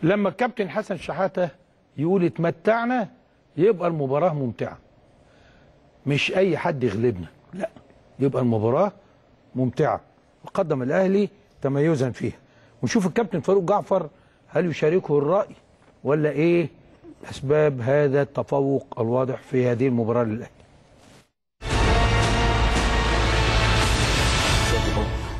لما الكابتن حسن شحاتة يقول اتمتعنا يبقى المباراة ممتعة. مش أي حد يغلبنا. لا. يبقى المباراة ممتعة. وقدم الأهلي تميزا فيها. ونشوف الكابتن فاروق جعفر هل يشاركه الرأي ولا إيه أسباب هذا التفوق الواضح في هذه المباراة للأهلي.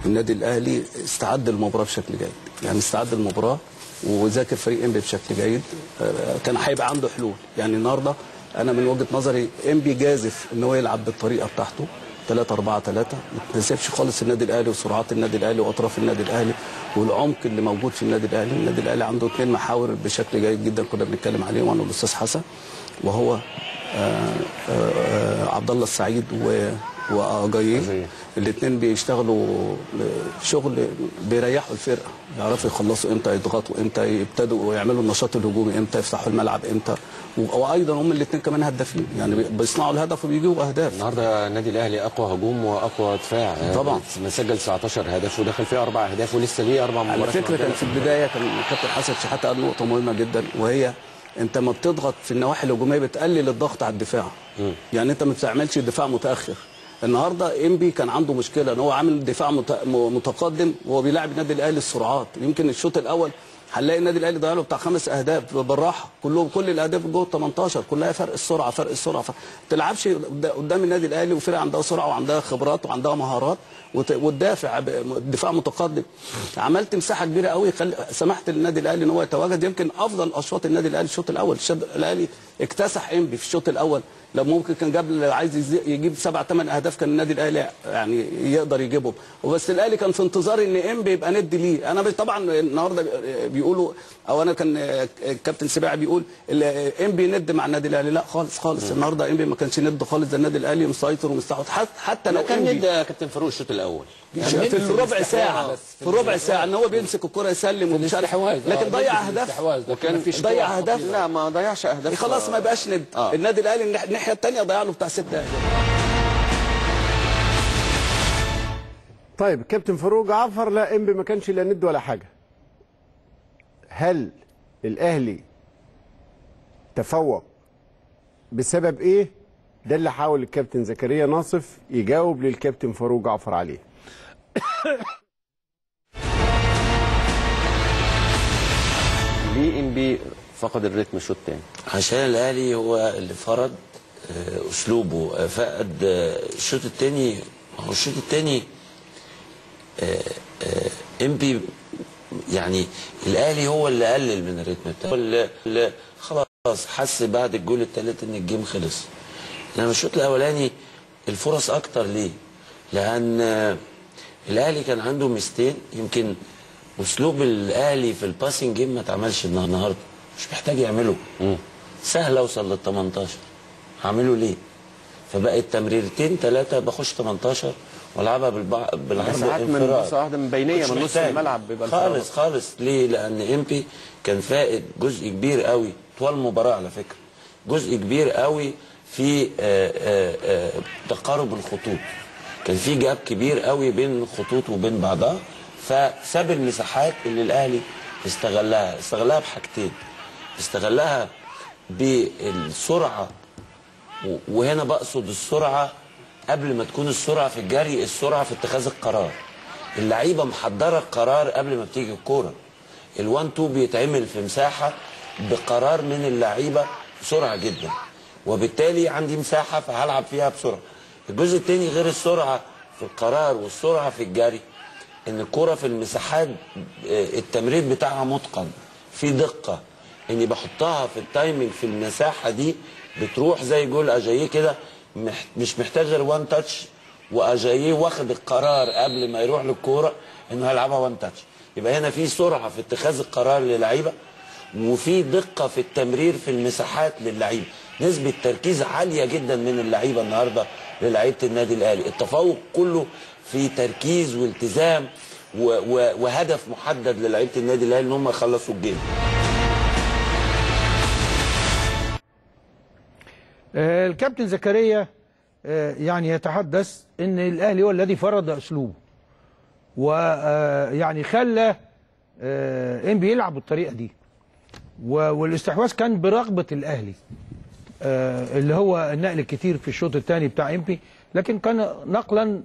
النادي الأهلي استعد المباراة بشكل جيد. يعني استعد المباراة وذاكر فريق إنبي بشكل جيد. آه، كان هيبقى عنده حلول. يعني النهارده أنا من وجهة نظري انبي جازف إن هو يلعب بالطريقة بتاعته. 3 4 3 ما تنسبش خالص النادي الأهلي وسرعات النادي الأهلي وأطراف النادي الأهلي والعمق اللي موجود في النادي الأهلي. النادي الأهلي عنده اثنين محاور بشكل جيد جدا كنا بنتكلم عليهم أنا والاستاذ حسن وهو آه، آه، عبد الله السعيد و واجاييه الاثنين بيشتغلوا شغل بيريحوا الفرقة. يعرفوا يخلصوا إمتى يضغطوا إمتى يبتدوا ويعملوا النشاط الهجومي إمتى يفتحوا الملعب إمتى. وأيضا هم الاثنين كمان هدافين. يعني بي- بيصنعوا الهدف وبيجيبوا أهداف. النهارده النادي الأهلي أقوى هجوم وأقوى دفاع. طبعا. مسجل 19 هدف ودخل فيه أربع أهداف ولسه ليه أربع على مباريات فكرة كان في البداية كان الكابتن حسن شحاته قال نقطة مهمة جدا وهي أنت ما بتضغط في النواحي الهجومية بتقلل الضغط على الدفاع. يعني أنت ما بتعملش دفاع متأخر. النهارده انبي كان عنده مشكلة إن هو عامل دفاع متقدم وهو بيلاعب النادي الأهلي السرعات. يمكن الشوط الأول هنلاقي النادي الأهلي ضيع له بتاع خمس أهداف بالراحة. كلهم كل الأهداف جوه 18 كلها فرق السرعة فرق السرعة ف... تلعبش قد- قدام النادي الأهلي وفرقة عندها سرعة وعندها خبرات وعندها مهارات وت... وتدافع دفاع متقدم. عملت مساحة كبيرة قوي خل... سمحت للنادي الأهلي إن هو يتواجد. يمكن أفضل أشواط النادي الأهلي الشوط الأول. الشوط الأهلي اكتسح انبي في الشوط الأول. لو ممكن كان جاب عايز يجيب سبع ثمان أهداف كان النادي الأهلي يعني يقدر يجيبهم. وبس الأهلي كان في انتظار إن انبي يبقى ند ليه. أنا طبعا النهارده بيقولوا أو أنا كان الكابتن سباعي بيقول إنبي ند مع النادي الأهلي. لا خالص خالص. النهارده إنبي ما كانش ند خالص. ده النادي الأهلي مسيطر ومستحوذ حتى حتى لو كان يا كابتن فاروق الشوط الأول. في الربع ساعة. في الربع ساعة. إن هو بيمسك الكرة يسلم ومش عارف. لكن ضيع أهداف. وكان مفيش ضيع أهداف. لا ما ضيعش أهداف. خلاص ما يبقاش ند. آه. النادي الأهلي الناح- الناحية الثانية ضيع له بتاع ست أهداف. طيب كابتن فاروق جعفر لا إنبي ما كانش لا ند ولا حاجة. هل الأهلي تفوق بسبب إيه؟ ده اللي حاول الكابتن زكريا ناصف يجاوب للكابتن فاروق جعفر عليه. [coughs] ليه انبي فقد الريتم الشوط الثاني عشان الأهلي هو اللي فرض آه، أسلوبه. آه، فقد آه، الشوط الثاني هو الشوط الثاني امبي يعني الأهلي هو اللي قلل من الريتم بتاعه هو اللي خلاص حس بعد الجول الثالث إن الجيم خلص. إنما الشوط الأولاني الفرص أكتر ليه؟ لأن الأهلي كان عنده ميزتين. يمكن أسلوب الأهلي في ال passing game ما اتعملش النهار- النهارده. مش محتاج يعمله. سهل أوصل لل 18 هعمله ليه؟ فبقت تمريرتين ثلاثة بخش 18 والعبها بالبع... بالعرض ساعات من. بصة واحدة من بينية مش من نص. الملعب بيبقى. خالص خالص. ليه؟ لأن إنبي كان فاقد جزء كبير قوي. طوال المباراة على فكرة. جزء كبير قوي في آه، آه، آه، تقارب الخطوط. كان في جاب كبير قوي بين الخطوط وبين بعضها. فساب المساحات اللي الأهلي استغلها. استغلها بحاجتين. استغلها بالسرعة. وهنا بقصد السرعة قبل ما تكون السرعة في الجري السرعة في اتخاذ القرار. اللعيبة محضرة القرار قبل ما بتيجي الكورة. الوان تو بيتعمل في مساحة بقرار من اللعيبة بسرعة جدا. وبالتالي عندي مساحة فهلعب فيها بسرعة. الجزء الثاني غير السرعة في القرار والسرعة في الجري إن الكورة في المساحات آه، التمرير بتاعها متقن في دقة. إني بحطها في ال timing في المساحة دي بتروح زي جول أجاييه كده مش محتاج غير one touch وأجاييه واخد القرار قبل ما يروح للكورة إنه هيلعبها one touch يبقى هنا في سرعة في اتخاذ القرار للعيبة وفي دقة في التمرير في المساحات للعيبه نسبة تركيز عالية جدا من اللعيبة النهارده للعيبة النادي الأهلي. التفوق كله في تركيز والتزام وهدف محدد للعيبة النادي الأهلي إن هم يخلصوا الجيم. الكابتن زكريا آه، يعني يتحدث إن الأهلي هو الذي فرض أسلوبه ويعني خلى آه، انبي يلعب بالطريقة دي. والاستحواذ كان برغبة الأهلي آه، اللي هو النقل الكتير في الشوط الثاني بتاع امبي لكن كان نقلا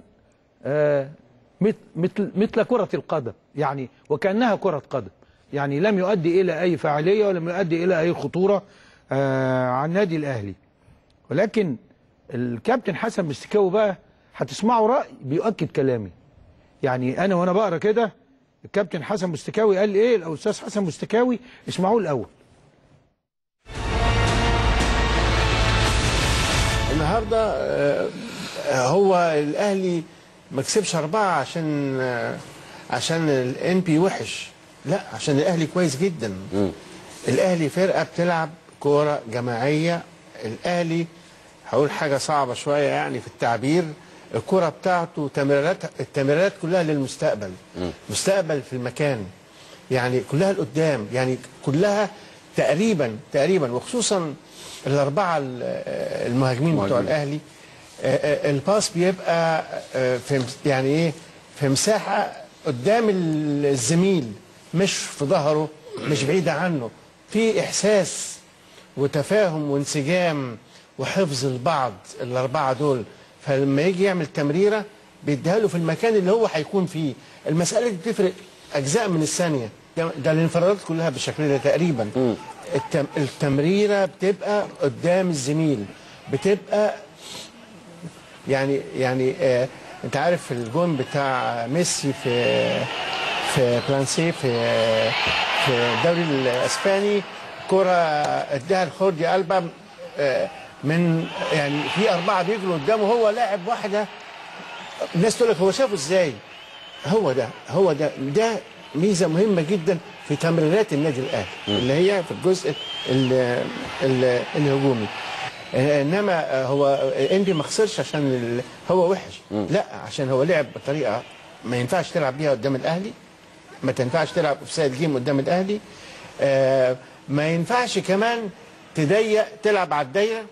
آه، مثل مثل كرة القدم يعني وكأنها كرة قدم. يعني لم يؤدي إلى أي فاعلية ولم يؤدي إلى أي خطورة آه، على النادي الأهلي. ولكن الكابتن حسن مستكاوي بقى هتسمعوا رأي بيؤكد كلامي. يعني أنا وأنا بقرأ كده الكابتن حسن مستكاوي قال إيه؟ الأستاذ حسن مستكاوي اسمعوه الأول. النهارده آه، هو الأهلي ما كسبش أربعة عشان آه، عشان الان بي وحش. لا عشان الأهلي كويس جدا. الأهلي فرقة بتلعب كورة جماعية. الأهلي هقول حاجة صعبة شوية يعني في التعبير. الكورة بتاعته تمريرات التمريرات كلها للمستقبل. مستقبل في المكان. يعني كلها لقدام. يعني كلها تقريبا تقريبا وخصوصا الأربعة ال- المهاجمين بتوع. الأهلي. آه، آه، الباس بيبقى آه، في يعني إيه؟ في مساحة قدام ال- الزميل. مش في ظهره مش بعيدة عنه. في إحساس وتفاهم وانسجام. وحفظ البعض الأربعة دول. فلما يجي يعمل تمريرة بيديها له في المكان اللي هو هيكون فيه. المسألة دي بتفرق أجزاء من الثانية. ده الانفرادات كلها بالشكل ده تقريبا. التم التمريرة بتبقى قدام الزميل. بتبقى يعني يعني آه أنت عارف الجون بتاع ميسي في في فرنسي في في الدوري الإسباني كرة اداها الخردي ألبا آه من يعني في أربعة بيجروا قدامه هو لاعب واحدة الناس تقول لك هو شافه إزاي؟ هو ده هو ده ده ميزة مهمة جدا في تمريرات النادي الاهلي اللي هي في الجزء ال- ال- الهجومي. آه، إنما آه، هو انبي ما خسرش عشان هو وحش. لا عشان هو لعب بطريقة ما ينفعش تلعب بيها قدام الأهلي ما تنفعش تلعب في سايد جيم قدام الأهلي. آه، ما ينفعش كمان تضيق تلعب على الدايره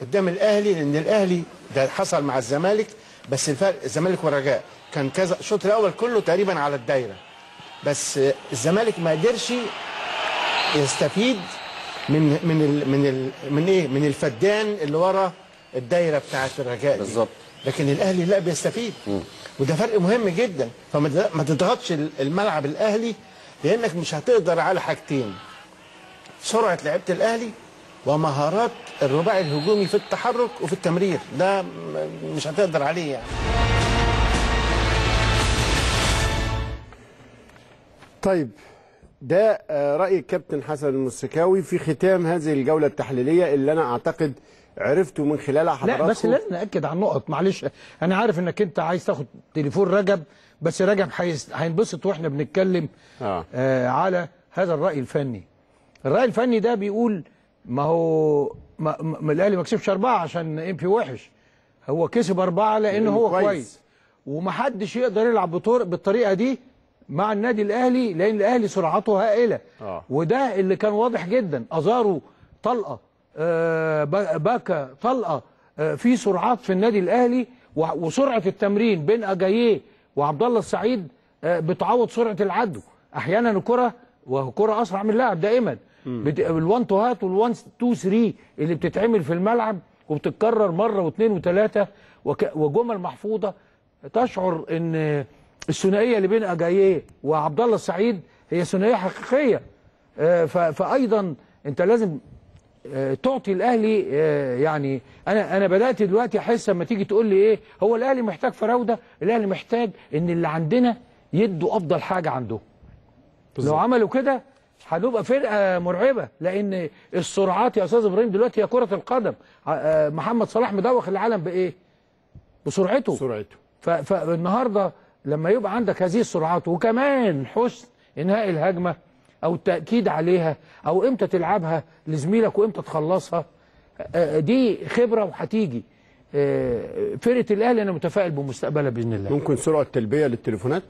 قدام الأهلي لأن الأهلي ده حصل مع الزمالك بس الفرق الزمالك والرجاء كان كذا الشوط الأول كله تقريبا على الدايرة. بس الزمالك ما قدرش يستفيد من من ال من ال من إيه؟ من الفدان اللي ورا الدايرة بتاعه الرجاء بالظبط. لكن الأهلي لا بيستفيد. وده فرق مهم جدا. فما تض- ما تضغطش الملعب الأهلي لأنك مش هتقدر على حاجتين. سرعة لعيبة الأهلي ومهارات الرباعي الهجومي في التحرك وفي التمرير. ده مش هتقدر عليه يعني. طيب ده آه، رأي الكابتن حسن المسكاوي في ختام هذه الجولة التحليلية اللي أنا أعتقد عرفته من خلالها لا حضراتكم. بس لازم نأكد على النقط معلش. أنا عارف إنك أنت عايز تاخد تليفون رجب بس رجب هينبسط وإحنا بنتكلم آه. آه على هذا الرأي الفني. الرأي الفني ده بيقول ما هو ما, ما الأهلي ما كسبش أربعة عشان إم بي وحش. هو كسب أربعة لأن هو كويس. كويس, ومحدش يقدر يلعب بالطريقة دي مع النادي الأهلي لأن الأهلي سرعته هائلة. آه. وده اللي كان واضح جدا. أزارو طلقة آه، با- باكا طلقة آه، في سرعات في النادي الأهلي وسرعة التمرين بين أجاييه وعبد الله السعيد آه، بتعوض سرعة العدو. أحيانا الكرة وكره أسرع من اللاعب دائما. بت... ال one two هات وال one two 3 اللي بتتعمل في الملعب وبتتكرر مرة واثنين وثلاثة وك... وجمل محفوظة. تشعر إن الثنائية اللي بين أجاييه وعبد الله السعيد هي ثنائية حقيقية. آه، ف... فايضا أنت لازم آه، تعطي الأهلي آه، يعني أنا أنا بدأت دلوقتي أحس لما تيجي تقول لي إيه هو الأهلي محتاج فراودة؟ الأهلي محتاج إن اللي عندنا يدوا أفضل حاجة عندهم لو عملوا كده هنبقى فرقة مرعبة لأن السرعات يا أستاذ إبراهيم دلوقتي هي كرة القدم آه، محمد صلاح مدوخ العالم بإيه؟ بسرعته. سرعته فالنهارده لما يبقى عندك هذه السرعات وكمان حسن إنهاء الهجمة أو التأكيد عليها أو إمتى تلعبها لزميلك وإمتى تخلصها آه، دي خبرة وهتيجي. آه، فرقة الأهلي أنا متفائل بمستقبلها بإذن الله. ممكن سرعة تلبية للتليفونات؟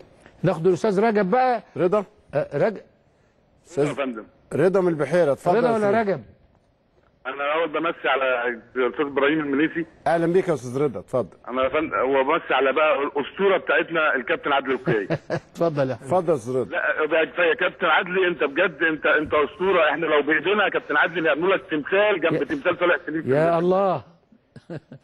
ناخد الأستاذ رجب بقى. رضا؟ رجب أستاذ فندم. رضا من البحيرة اتفضل رضا يا ولا. رجب؟ أنا أول بمسي على الأستاذ إبراهيم المنيسي. أهلا بيك يا أستاذ رضا اتفضل. أنا يا فندم هو بمسي على بقى الأسطورة بتاعتنا الكابتن عادل القيعي [laughs] اتفضل يا اتفضل يا أستاذ رضا. لا بقى كفايه كابتن عدلي أنت بجد أنت أنت أسطورة. إحنا لو بإيدينا يا كابتن عدلي نعمل لك تمثال جنب تمثال صالح سليم يا الله.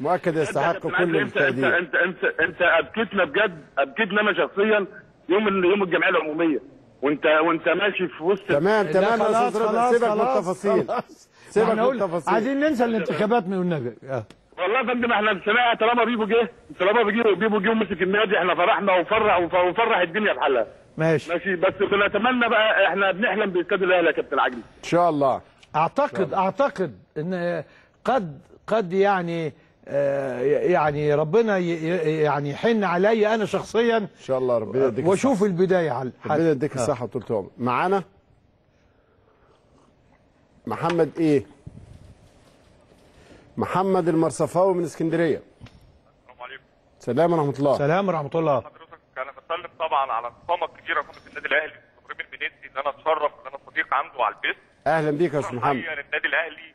مؤكد يستحق كل عادل أنت أنت التقدير. أنت أنت أنت أبكيتنا بجد أبكيتنا أنا شخصيا يوم يوم الجمعية العمومية. وانت وانت ماشي في وسط تمام تمام يا خلاص أستاذ رضا خلاص سيبك من خلاص التفاصيل. خلاص. سيبك من التفاصيل. عايزين ننسى الانتخابات من النبي. آه. والله يا فندم إحنا سمعنا طالما بيبو جه طالما بيجيبوا بيبو جه ومسك النادي إحنا فرحنا وفرح وف- وفرح الدنيا بحالها ماشي. ماشي بس بنتمنى بقى إحنا بنحلم باستاد الاهلي يا كابتن عجلي إن شاء الله. اعتقد أعتقد إن قد قد يعني آه، يعني ربنا يعني يحن علي أنا شخصيا. إن شاء الله ربنا يديك وأشوف البداية على ربنا يديك الصحة وطول العمر. معانا؟ محمد إيه؟ محمد المرصفاوي من اسكندرية. السلام عليكم. سلام ورحمة الله. سلام ورحمة الله. حضرتك أنا بسلم طبعا على القامه الكبيره قامه النادي الأهلي إبراهيم المنيسي إن أنا اتشرف إن أنا صديق عنده على البيت أهلا بيك يا أستاذ محمد. حقيقة النادي الأهلي آه،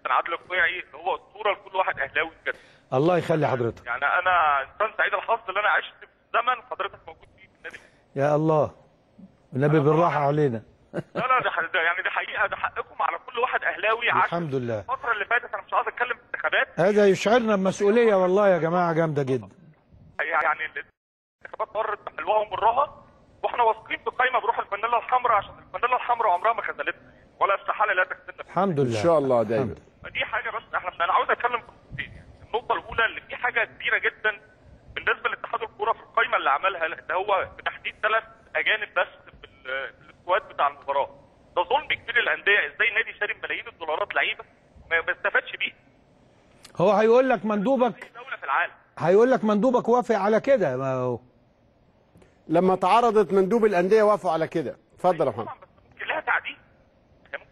كابتن عادل القيعي هو أسطورة لكل واحد أهلاوي بجد. الله يخلي حضرتك. يعني أنا إنسان سعيد الحظ ان أنا عشت في زمن حضرتك موجود فيه في النادي. يا الله. النبي بالراحة علينا. لا لا ده, يعني دي حقيقة ده حقكم على كل واحد أهلاوي عاش الحمد لله. الفترة اللي فاتت. أنا مش عايز أتكلم في انتخابات. هذا يشعرنا بمسؤولية والله يا جماعة جامدة جدا. يعني الانتخابات مرت بحلوها ومرها وإحنا واثقين في قايمه بروح الفانيلا الحمراء عشان الفانيلا الحمراء عمرها ما خذلتنا ولا استحالة لا تخذلنا. الحمد لله. إن شاء الله دايما. دي حاجة بس إحنا أنا عاوز اتكلم في نقطتين يعني. النقطة الأولى إن في حاجة كبيرة جدا بالنسبة لاتحاد الكورة في القايمة اللي عملها اللي هو بتحديد ثلاث أجانب بس في ال- في السكواد بتاع المباراة. ده ظلم كبير للأندية. إزاي نادي شاري ملايين الدولارات لعيبة ما استفادش بيه؟ هو هيقول لك مندوبك دولة في العالم. هيقول لك مندوبك وافق على كده. ما هو لما تعرضت مندوب الأندية وافقوا على كده. اتفضل يا محمد. ممكن لها تعديل.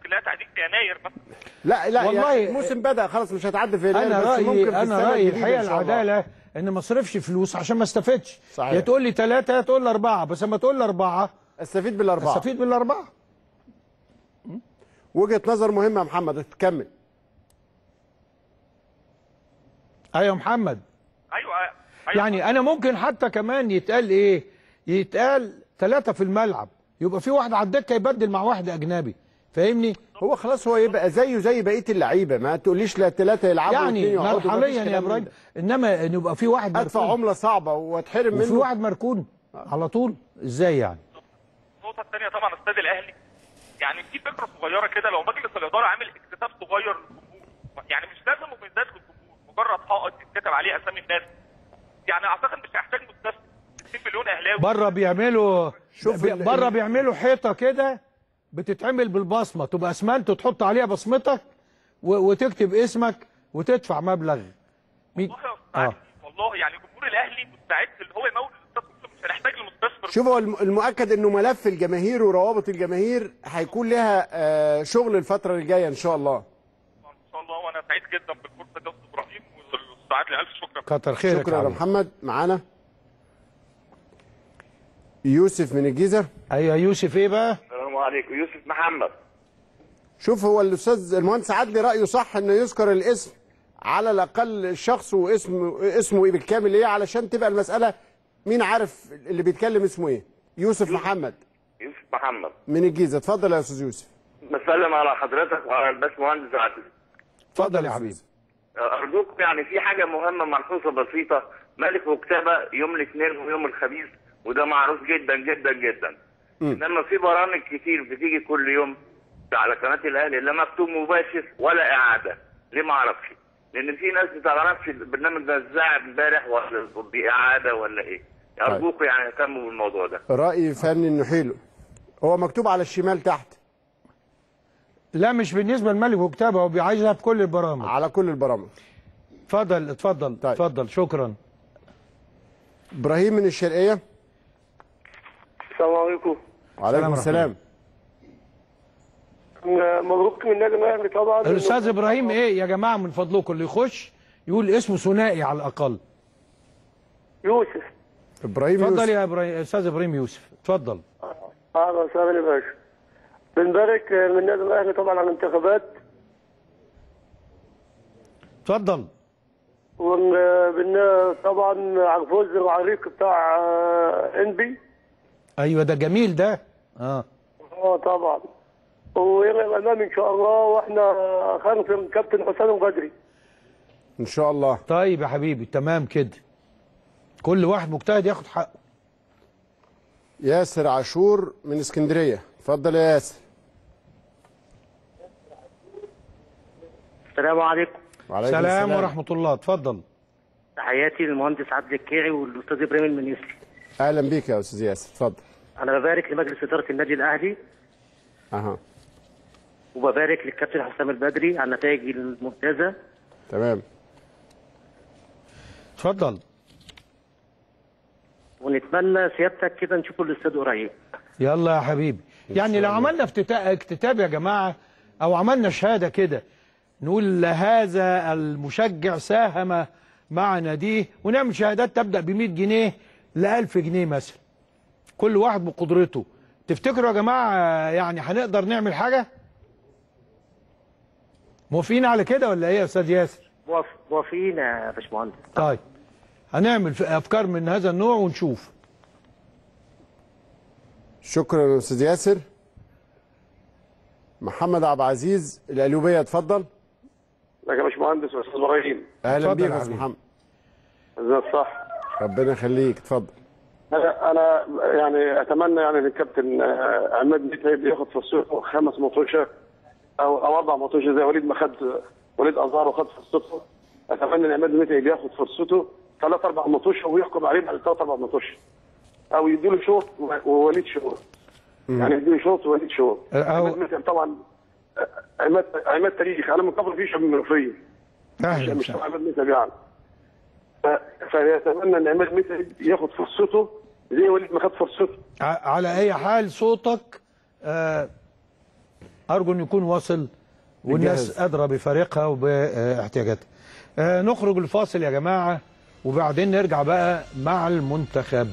هي ممكن لها تعديل في يناير مثلا لا لا والله- والله الموسم بدأ خلاص مش هتعدي في يناير، أنا بس رايي ممكن في أنا السنة رأيي الحقيقة. العداله إن ما اصرفش فلوس عشان ما استفدش. صحيح. يا تقول لي ثلاثة يا تقول لي أربعة بس لما تقول لي اربعه استفيد بالأربعة. استفيد بالأربعة. وجهة نظر مهمة يا محمد تكمل. أيوه محمد. أيوه يعني أنا ممكن حتى كمان يتقال إيه؟ يتقال ثلاثة في الملعب. يبقى في واحد على الدكة يبدل مع واحد أجنبي. فاهمني؟ هو خلاص هو يبقى زيه زي بقية اللعيبة ما تقوليش لا ثلاثة يلعبوا يعني مرحليا يا إبراهيم. إنما ان يبقى في واحد ادفع مركون. عملة صعبة واتحرم وفي منه. واحد مركون. على طول. إزاي يعني؟ النقطة الثانية طبعا استاد الأهلي يعني في فكرة صغيرة كده لو مجلس الإدارة عامل اكتتاب صغير للجمهور يعني مش لازم مميزات للجمهور مجرد حائط يتكتب عليه أسامي الناس. يعني أعتقد مش هيحتاج مستثمر 60 مليون أهلاوي. بره بيعملوا شوف بره بيعملوا حيطة كده بتتعمل بالبصمة. تبقى أسمنت وتحط عليها بصمتك وتكتب اسمك وتدفع مبلغ. مين آه. والله يعني جمهور الأهلي مستعد اللي هو يمول مش بنحتاج لمستثمر شوف هو الم- المؤكد إنه ملف الجماهير وروابط الجماهير هيكون لها آه، شغل الفترة الجاية إن شاء الله. إن شاء الله وأنا سعيد جدا بالفرصة دي يا أستاذ إبراهيم والاستاذ عادل ألف شكرا كتر خيرك شكرا يا. محمد. معانا؟ يوسف من الجيزة. أيوه يوسف إيه بقى؟ عليكم. يوسف محمد. شوف هو الأستاذ المهندس عدلي رأيه صح إنه يذكر الاسم على الأقل الشخص واسمه اسمه إيه بالكامل إيه علشان تبقى المسألة مين عارف اللي بيتكلم اسمه إيه. يوسف محمد. يوسف محمد. من الجيزة. اتفضل يا أستاذ يوسف. بسلم على حضرتك وعلى الباشمهندس عادل اتفضل يا حبيبي. أرجوك يعني في حاجة مهمة ملحوظة بسيطة. ملك وكتابة يوم الاثنين ويوم الخميس وده معروف جدا جدا جدا. إنما في برامج كتير بتيجي كل يوم على قناة الأهلي لا مكتوب مباشر ولا إعادة. ليه ما أعرفش؟ لأن في ناس ما تعرفش البرنامج ده اتذاع امبارح ولا بإعادة ولا إيه. أرجوكم يعني اهتموا بالموضوع ده. رأي فني إنه حلو هو مكتوب على الشمال تحت. لا مش بالنسبة لملك وكتابه هو عايزها في كل البرامج. على كل البرامج. اتفضل اتفضل طيب. اتفضل شكرا. إبراهيم من الشرقية. السلام عليكم. وعليكم السلام مبروك من النادي الاهلي طبعا الأستاذ إبراهيم إيه يا جماعة من فضلكم اللي يخش يقول اسمه ثنائي على الأقل. يوسف. إبراهيم اتفضل يوسف. يا إبراهيم أستاذ إبراهيم يوسف. اتفضل. أهلا وسهلا يا باشا. بنبارك من النادي الاهلي طبعا على الانتخابات. اتفضل. وبن طبعا على الفوز العريق بتاع آه، إنبي. أيوه ده جميل ده. آه. آه طبعا. والى الامام إن شاء الله وإحنا خلف الكابتن حسام البدري إن شاء الله. طيب يا حبيبي تمام كده. كل واحد مجتهد ياخد حقه. ياسر عاشور من اسكندرية. اتفضل يا ياسر. السلام عليكم. وعليكم سلام ورحمة الله. اتفضل. تحياتي للمهندس عبد الكيعي والأستاذ إبراهيم المنيسي. أهلا بيك يا أستاذ ياسر. اتفضل. أنا ببارك لمجلس إدارة النادي الأهلي. أها. وببارك للكابتن حسام البدري على النتائج الممتازة. تمام. اتفضل ونتمنى سيادتك كده نشوفوا الاستاد قريب. يلا يا حبيبي. يعني لو عملنا افتتاء اكتتاب يا جماعة أو عملنا شهادة كده نقول هذا المشجع ساهم مع ناديه ونعمل شهادات تبدأ ب 100 جنيه ل 1000 جنيه مثلا. كل واحد بقدرته. تفتكروا يا جماعة يعني هنقدر نعمل حاجة؟ موافقين على كده ولا إيه يا أستاذ ياسر؟ موافق- موافقين يا باشمهندس. طيب هنعمل في أفكار من هذا النوع ونشوف. شكرا يا أستاذ ياسر. محمد عبد العزيز القليوبيه اتفضل. ازيك يا باشمهندس واستاذ إبراهيم. أهلا بيك يا أستاذ. محمد. ازيك صح ربنا يخليك اتفضل. أنا أنا يعني أتمنى يعني ان الكابتن آه، عماد متعب ياخد فرصته خمس مطوشه أو أو أربع مطوشه زي وليد ما خد وليد ازهر وخد فرصته أتمنى إن عماد متعب ياخد فرصته. ثلاث أربع مطوشه ويحكم عليه بعد ثلاث أربع مطوشه أو يديله شوط ووليد شوط. يعني يديله شوط ووليد شوط. أو- عماد متعب طبعا آه، عماد عماد تاريخي. أنا من قبل فيه شباب منوفيه مش. عماد متعب يعني. فيتمنى إن عماد متعب ياخد فرصته. زي وليد ما خد فرصته؟ على أي حال صوتك آه، أرجو أن يكون واصل والناس. أدرى بفريقها وباحتياجاتها. آه، نخرج الفاصل يا جماعة وبعدين نرجع بقى مع المنتخب.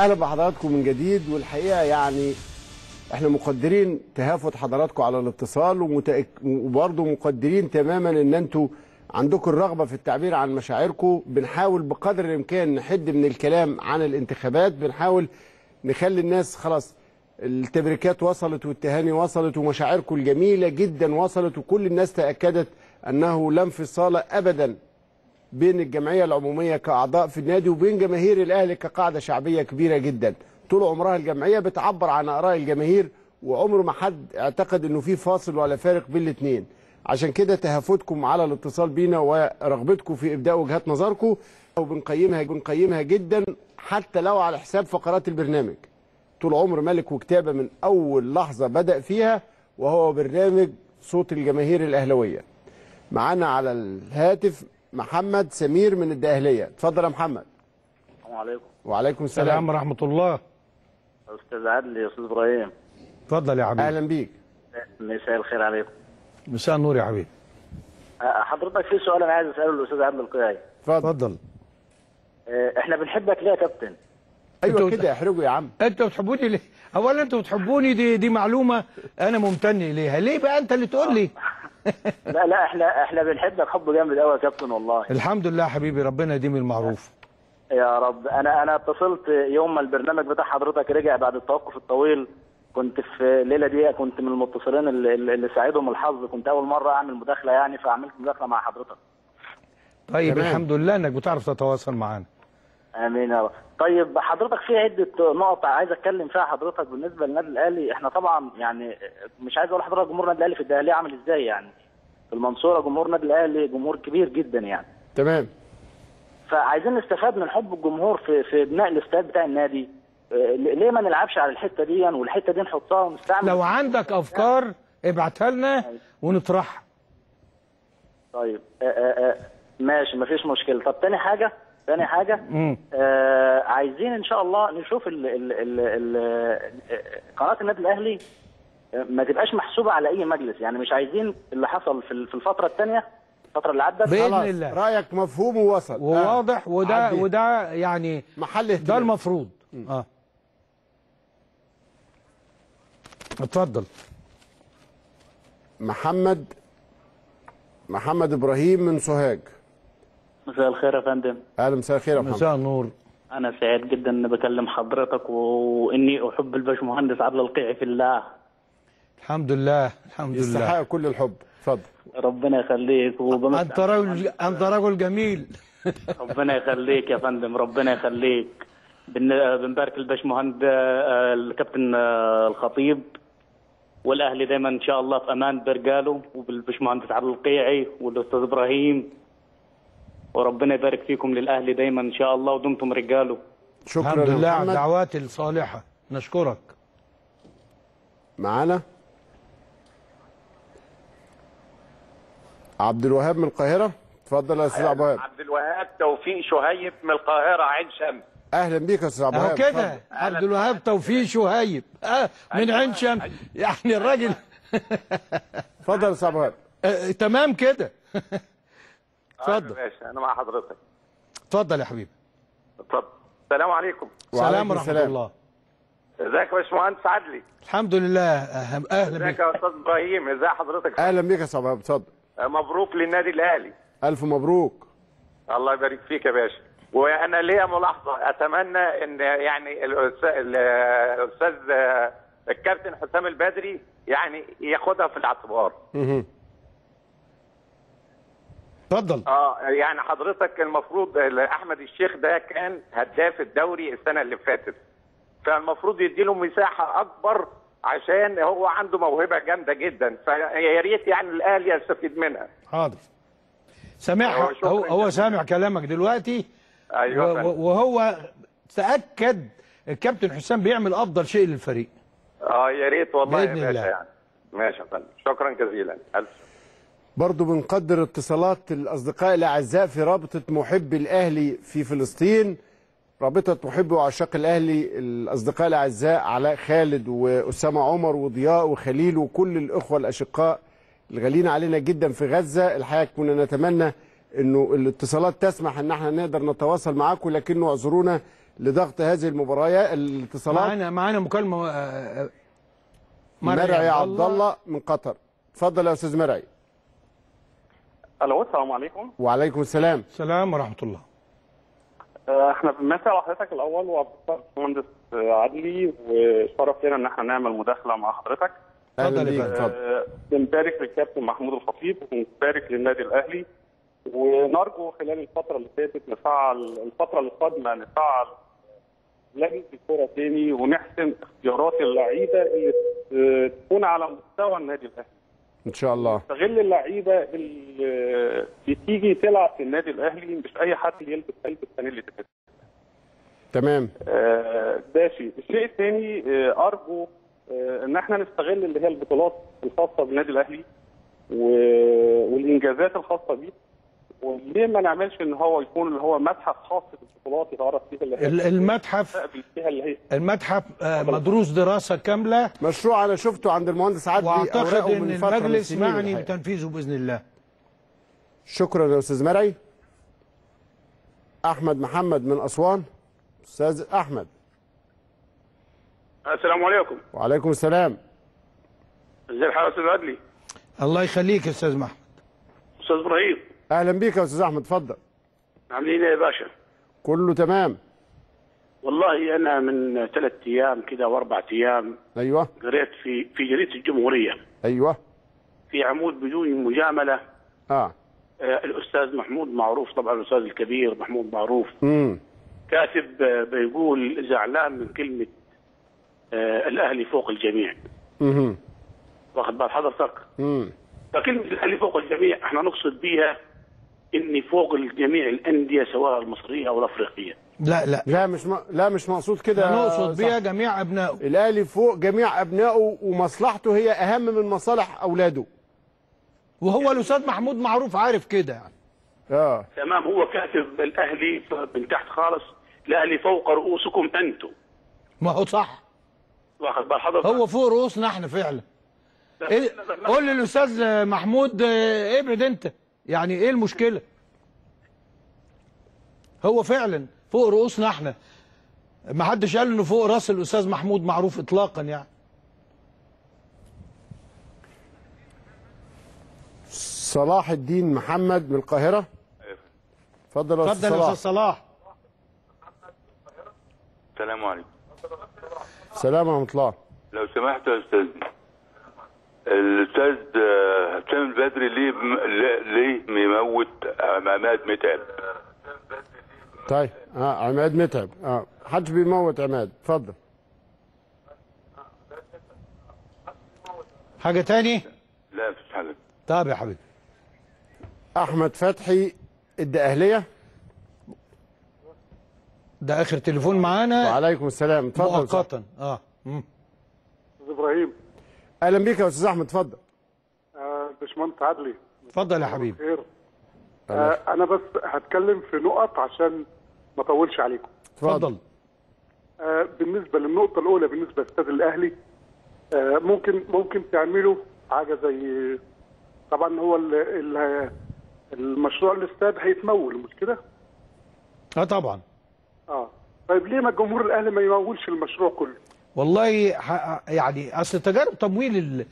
أهلا بحضراتكم من جديد والحقيقة يعني إحنا مقدرين تهافت حضراتكم على الاتصال ومتأك... وبرضه مقدرين تماما إن أنتوا عندكم الرغبة في التعبير عن مشاعركم. بنحاول بقدر الإمكان نحد من الكلام عن الانتخابات بنحاول نخلي الناس خلاص التبريكات وصلت والتهاني وصلت ومشاعركم الجميلة جدا وصلت وكل الناس تأكدت أنه لا انفصال ابدا. بين الجمعية العمومية كأعضاء في النادي وبين جماهير الأهلي كقاعدة شعبية كبيرة جدا. طول عمرها الجمعية بتعبر عن آراء الجماهير وعمر ما حد اعتقد إنه في فاصل ولا فارق بين الاثنين عشان كده تهافتكم على الاتصال بينا ورغبتكم في إبداء وجهات نظركم وبنقيمها بنقيمها جدا حتى لو على حساب فقرات البرنامج. طول عمر ملك وكتابة من أول لحظة بدأ فيها وهو برنامج صوت الجماهير الأهلاوية. معانا على الهاتف محمد سمير من الدقهليه اتفضل يا محمد. السلام عليكم. وعليكم السلام. السلام ورحمة الله. أستاذ عدلي أستاذ إبراهيم. اتفضل يا حبيبي. أهلا بيك. مساء الخير عليكم. مساء النور يا حبيبي. حضرتك في سؤال أنا عايز أسأله للأستاذ عادل القيعي. اتفضل. إحنا بنحبك ليه يا كابتن؟ أيوه كده احرجوا يا عم. أنتوا بتحبوني ليه؟ اولا أنتوا بتحبوني دي دي معلومة أنا ممتن إليها، ليه بقى أنت اللي تقول لي؟ [laughs] [laughs] لا لا إحنا إحنا بنحبك حب جامد قوي يا كابتن والله الحمد لله يا حبيبي ربنا يديم المعروف. يا رب أنا أنا اتصلت يوم ما البرنامج بتاع حضرتك رجع بعد التوقف الطويل كنت في الليلة دي كنت من المتصلين اللي, اللي ساعدهم الحظ كنت أول مرة أعمل مداخلة يعني فعملت مداخلة مع حضرتك طيب تمام. الحمد لله إنك بتعرف تتواصل معانا. آمين يا رب. طيب حضرتك في عدة نقط عايز أتكلم فيها حضرتك بالنسبة للنادي الأهلي. إحنا طبعا يعني مش عايز أقول لحضرتك جمهور النادي الأهلي في الدقهليه عامل إزاي يعني؟ في المنصورة جمهور النادي الأهلي جمهور كبير جدا يعني. تمام. فعايزين نستفاد من حب الجمهور في في بناء الاستاد بتاع النادي. آه، ليه ما نلعبش على الحتة دي؟ والحتة دي نحطها ونستعمل. لو عندك أفكار ابعتها لنا ونطرحها. طيب. آه، آه، آه، ماشي مفيش مشكلة. طب تاني حاجة؟ تاني حاجة آه عايزين إن شاء الله نشوف ال ال ال ال آه، قناة النادي الأهلي آه، ما تبقاش محسوبة على أي مجلس يعني مش عايزين اللي حصل في في الفترة الثانية الفترة اللي عدت بإذن خلاص. الله. رأيك مفهوم ووصل وواضح وده عدي. وده يعني محل ده المفروض. آه اتفضل محمد محمد إبراهيم من سوهاج مساء الخير يا فندم. أهلا مساء الخير يا محمد. مساء النور. أنا سعيد جدا إني بكلم حضرتك وإني أحب الباشمهندس عبد القيعي في الله. الحمد لله الحمد لله. يستحق كل الحب. اتفضل. ربنا يخليك أنت رجل أنت رجل جميل. [laughs] ربنا يخليك يا فندم ربنا يخليك. بن- بنبارك الباشمهندس الكابتن الخطيب والأهلي دايما إن شاء الله في أمان برجاله وبالباشمهندس عبد القيعي والأستاذ إبراهيم. وربنا يبارك فيكم للاهلي دايما إن شاء الله ودمتم رجاله. شكرا الحمد لله على. الدعوات الصالحة. نشكرك. معانا؟ عبد الوهاب من القاهرة. اتفضل يا أستاذ عبد الوهاب. عبد الوهاب توفيق شهيب من القاهرة عين شمس. أهلا بيك يا أستاذ عبد الوهاب. كده. عبد الوهاب توفيق شهيب. آه من عين شمس. يعني الراجل. اتفضل يا أستاذ عبد الوهاب. [laughs] آه تمام كده. [laughs] اتفضل ماشي أنا مع حضرتك. اتفضل يا حبيبي. اتفضل السلام عليكم. سلام ورحمه الله إزيك يا باشمهندس عدلي؟ الحمد لله أهلا إزيك بك. يا أستاذ إبراهيم؟ ازي حضرتك؟ أهلا بيك يا الوهاب اتفضل. مبروك للنادي الأهلي. ألف مبروك. الله يبارك فيك يا باشا. وأنا ليا ملاحظة أتمنى إن يعني الاستاذ الكابتن حسام البدري يعني ياخدها في الاعتبار. اتفضل. آه يعني حضرتك المفروض أحمد الشيخ ده كان هداف الدوري السنة اللي فاتت. فالمفروض يديله مساحة أكبر عشان هو عنده موهبة جامدة جدا. فيا ريت يعني الأهلي يستفيد منها. حاضر. سامعها هو هو, هو سامع كلامك دلوقتي. و- وهو تأكد الكابتن حسام بيعمل أفضل شيء للفريق. آه يا ريت والله باشا الله. يعني. ماشي يا فندم. شكرا جزيلا. ألف برضو بنقدر اتصالات الأصدقاء الأعزاء في رابطة محبي الأهلي في فلسطين. رابطة محبي وعشاق الأهلي الأصدقاء الأعزاء علاء خالد وأسامة عمر وضياء وخليل وكل الأخوة الأشقاء الغاليين علينا جدا في غزة. الحقيقة كنا نتمنى أنه الاتصالات تسمح أن إحنا نقدر نتواصل معاكم لكنه اعذرونا لضغط هذه المباريات الاتصالات معانا معانا مكالمة آه، آه، مرعي عبد الله. من قطر. اتفضل يا أستاذ مرعي. ألو السلام عليكم. وعليكم السلام. السلام ورحمة الله. آه، إحنا بنمسي على حضرتك الأول وباشمهندس عدلي وشرف لنا إن إحنا نعمل مداخلة مع حضرتك. اتفضل يا فندم. اتفضل. آه، بنبارك للكابتن محمود الخطيب ونبارك للنادي الأهلي. ونرجو خلال الفترة اللي فاتت نفعل الفترة القادمة نفعل لجنة الكورة تاني ونحسن اختيارات اللعيبة اللي تكون على مستوى النادي الأهلي. إن شاء الله. نستغل اللعيبة اللي بتيجي تلعب في النادي الأهلي مش أي حد يلبس قلب الفانيلا دي تمام. آه، ده شيء الشيء الثاني آه، أرجو آه، إن إحنا نستغل اللي هي البطولات الخاصة بالنادي الأهلي و- والإنجازات الخاصة بيه. وليه ما نعملش إن هو يكون اللي هو متحف خاص بالبطولات يتعرض فيها اللي هي ال- المتحف اللي هي المتحف آه، مدروس دراسة كاملة. مشروع أنا شفته عند المهندس عدلي وأعتقد إن المجلس معني. بتنفيذه بإذن الله. شكرا يا أستاذ مرعي. أحمد محمد من أسوان. أستاذ أحمد. السلام عليكم. وعليكم السلام. ازي الحال يا أستاذ عدلي؟ الله يخليك يا أستاذ محمد. أستاذ إبراهيم. أهلا بيك يا أستاذ أحمد اتفضل. عاملين إيه يا باشا؟ كله تمام. والله أنا من ثلاث أيام كده وأربع أيام أيوه. قريت في في جريدة الجمهورية. أيوه. في عمود بدون مجاملة. آه. آه، الأستاذ محمود معروف طبعا الأستاذ الكبير محمود معروف. امم كاتب آه، بيقول زعلان من كلمة آه، الأهلي فوق الجميع. امم واخد بال؟ حضرتك؟ امم فكلمة الأهلي فوق الجميع إحنا نقصد بيها إني فوق الجميع الأندية سواء المصرية أو الأفريقية. لا لا. لا مش م... لا مش مقصود كده نقصد. بيها جميع أبنائه. الأهلي فوق جميع أبنائه ومصلحته هي أهم من مصالح أولاده. وهو الأستاذ محمود معروف عارف كده يعني. آه. تمام هو كاتب الأهلي من تحت خالص الأهلي فوق رؤوسكم أنتم. ما هو صح. واخد بال حضرتك؟ هو فوق رؤوسنا إحنا فعلا. إيه قول للأستاذ محمود آه، ابعد أنت. يعني إيه المشكلة؟ هو فعلا فوق رؤوسنا إحنا. ما حدش قال إنه فوق رأس الأستاذ محمود معروف اطلاقا يعني. صلاح الدين محمد من القاهرة. اتفضل يا اتفضل أستاذ يا صلاح أستاذ صلاح. السلام عليكم. سلام ورحمة الله. لو سمحت يا أستاذ الأستاذ آه، حسام البدري ليه ليه- مموت عماد متعب؟ طيب آه عماد متعب. آه حدش بيموت عماد. اتفضل. حاجة تاني؟ لا مفيش حاجة. طب يا حبيبي. أحمد فتحي الدقهلية. ده آخر تليفون معانا. وعليكم السلام. اتفضل. مؤقتا. آه. إبراهيم أهلا بيك يا أستاذ أحمد اتفضل. آه، باشمهندس عدلي. اتفضل يا حبيبي. خير آه أنا بس هتكلم في نقط عشان ما أطولش عليكم. اتفضل. آه بالنسبة للنقطة الأولى بالنسبة للاستاد الأهلي آه ممكن ممكن تعملوا حاجة زي طبعا هو ال ال المشروع الاستاد هيتمول مش كده؟ آه طبعا. آه. طيب ليه ما جمهور الأهلي ما يمولش المشروع كله؟ والله يعني أصل تجارب تمويل ال-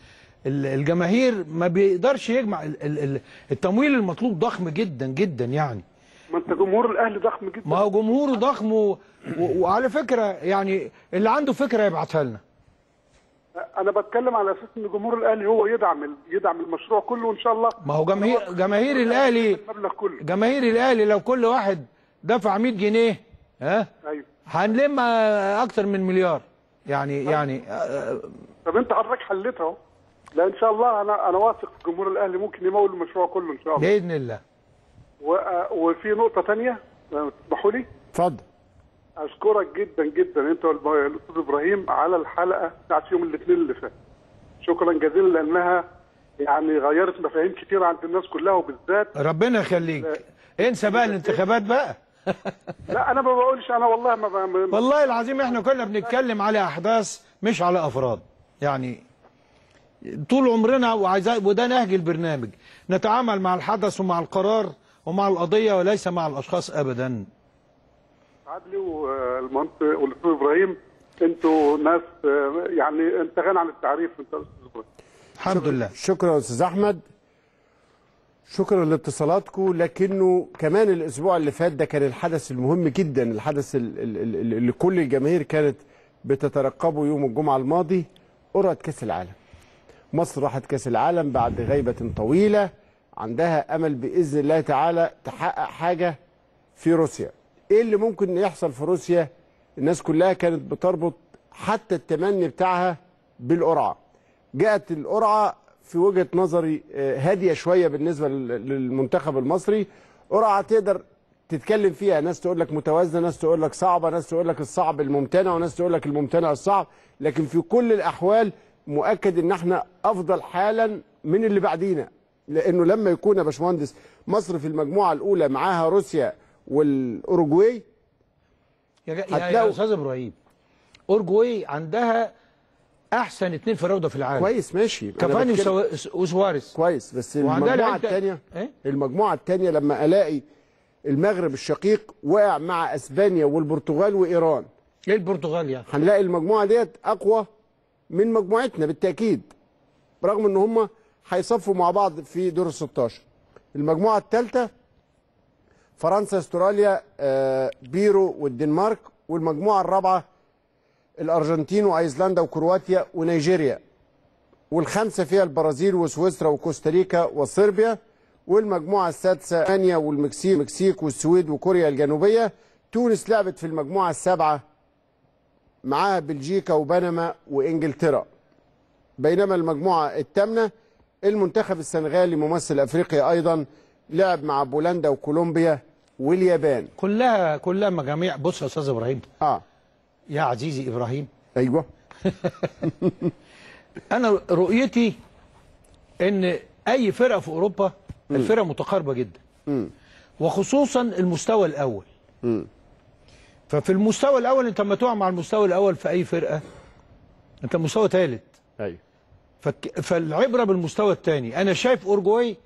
ال- الجماهير ما بيقدرش يجمع ال- ال- ال- التمويل المطلوب ضخم جدا جدا يعني. ما انت جمهور الأهلي ضخم جدا. ما هو جمهوره ضخم و... وعلى فكرة يعني اللي عنده فكرة يبعتها لنا. أنا بتكلم على أساس إن جمهور الأهلي هو يدعم يدعم المشروع كله وان شاء الله. ما هو جماهير جماهير الاهلي جماهير الأهلي لو كل واحد دفع 100 جنيه ها؟ أيوه. هنلم أكتر من مليار. يعني يعني آه، طب انت حضرتك حليتها اهو. لا إن شاء الله أنا أنا واثق في جمهور الأهلي ممكن يمول المشروع كله إن شاء الله. بإذن الله. و- آه، وفي نقطة ثانية تسمحوا لي؟ اتفضل. أشكرك جدا جدا. أنت والب- الأستاذ إبراهيم على الحلقة بتاعت يوم الاثنين اللي فات. شكرا جزيلا لأنها يعني غيرت مفاهيم كتير عند الناس كلها وبالذات ربنا يخليك. انسى بقى الانتخابات بقى. لا أنا ما بقولش أنا والله ما, ما- والله العظيم إحنا كنا بنتكلم على أحداث مش على أفراد. يعني طول عمرنا وعايز وده نهج البرنامج. نتعامل مع الحدث ومع القرار ومع القضية وليس مع الأشخاص ابدا. عدلي والمهندس والأستاذ إبراهيم أنتوا ناس آه، يعني انت غني عن التعريف. انت أستاذ إبراهيم. الحمد لله. شكرا يا أستاذ أحمد. شكرا لاتصالاتكم لكنه كمان الأسبوع اللي فات ده كان الحدث المهم جدا الحدث ال- ال- ال- اللي كل الجماهير كانت بتترقبه يوم الجمعة الماضي قرعة كأس العالم. مصر راحت كأس العالم بعد غيبة طويلة عندها أمل بإذن الله تعالى تحقق حاجة في روسيا. إيه اللي ممكن يحصل في روسيا؟ الناس كلها كانت بتربط حتى التمني بتاعها بالقرعة. جاءت القرعة في وجهة نظري آه، هادية شوية بالنسبة لل- للمنتخب المصري. قرعة تقدر تتكلم فيها. ناس تقول لك متوازنة ناس تقول لك صعبة ناس تقول لك الصعب الممتنع وناس تقول لك الممتنع الصعب. لكن في كل الأحوال مؤكد إن إحنا أفضل حالا من اللي بعدينا. لأنه لما يكون يا باشمهندس مصر في المجموعة الأولى معاها روسيا والاوروجواي يا, يا, أستاذ إبراهيم اورجواي عندها أحسن اثنين forward في العالم. كويس ماشي. كافاني وسواريز. كويس بس المجموعة الثانية إيه؟ المجموعة الثانية لما ألاقي المغرب الشقيق وقع مع إسبانيا والبرتغال وإيران. إيه البرتغال يعني هنلاقي المجموعة ديت أقوى من مجموعتنا بالتأكيد رغم إن هم هيصفوا مع بعض في دور ال 16 المجموعة الثالثه فرنسا أستراليا آه، بيرو والدنمارك والمجموعة الرابعة الأرجنتين وأيسلندا وكرواتيا ونيجيريا والخمسة فيها البرازيل وسويسرا وكوستاريكا وصربيا والمجموعة السادسة ألمانيا والمكسيك المكسيك والسويد وكوريا الجنوبية. تونس لعبت في المجموعة السابعة معاها بلجيكا وبنما وإنجلترا. بينما المجموعة الثامنة المنتخب السنغالي ممثل افريقيا أيضا لعب مع بولندا وكولومبيا واليابان. كلها كلها مجاميع. بص يا أستاذ إبراهيم. آه. يا عزيزي إبراهيم. أيوه. [laughs] أنا رؤيتي إن أي فرقة في أوروبا الفرقة متقاربة جدا. وخصوصا المستوى الأول. ففي المستوى الأول أنت لما تقع مع المستوى الأول في أي فرقة أنت مستوى ثالث أيوه. فك... فالعبرة بالمستوى الثاني أنا شايف اورجواي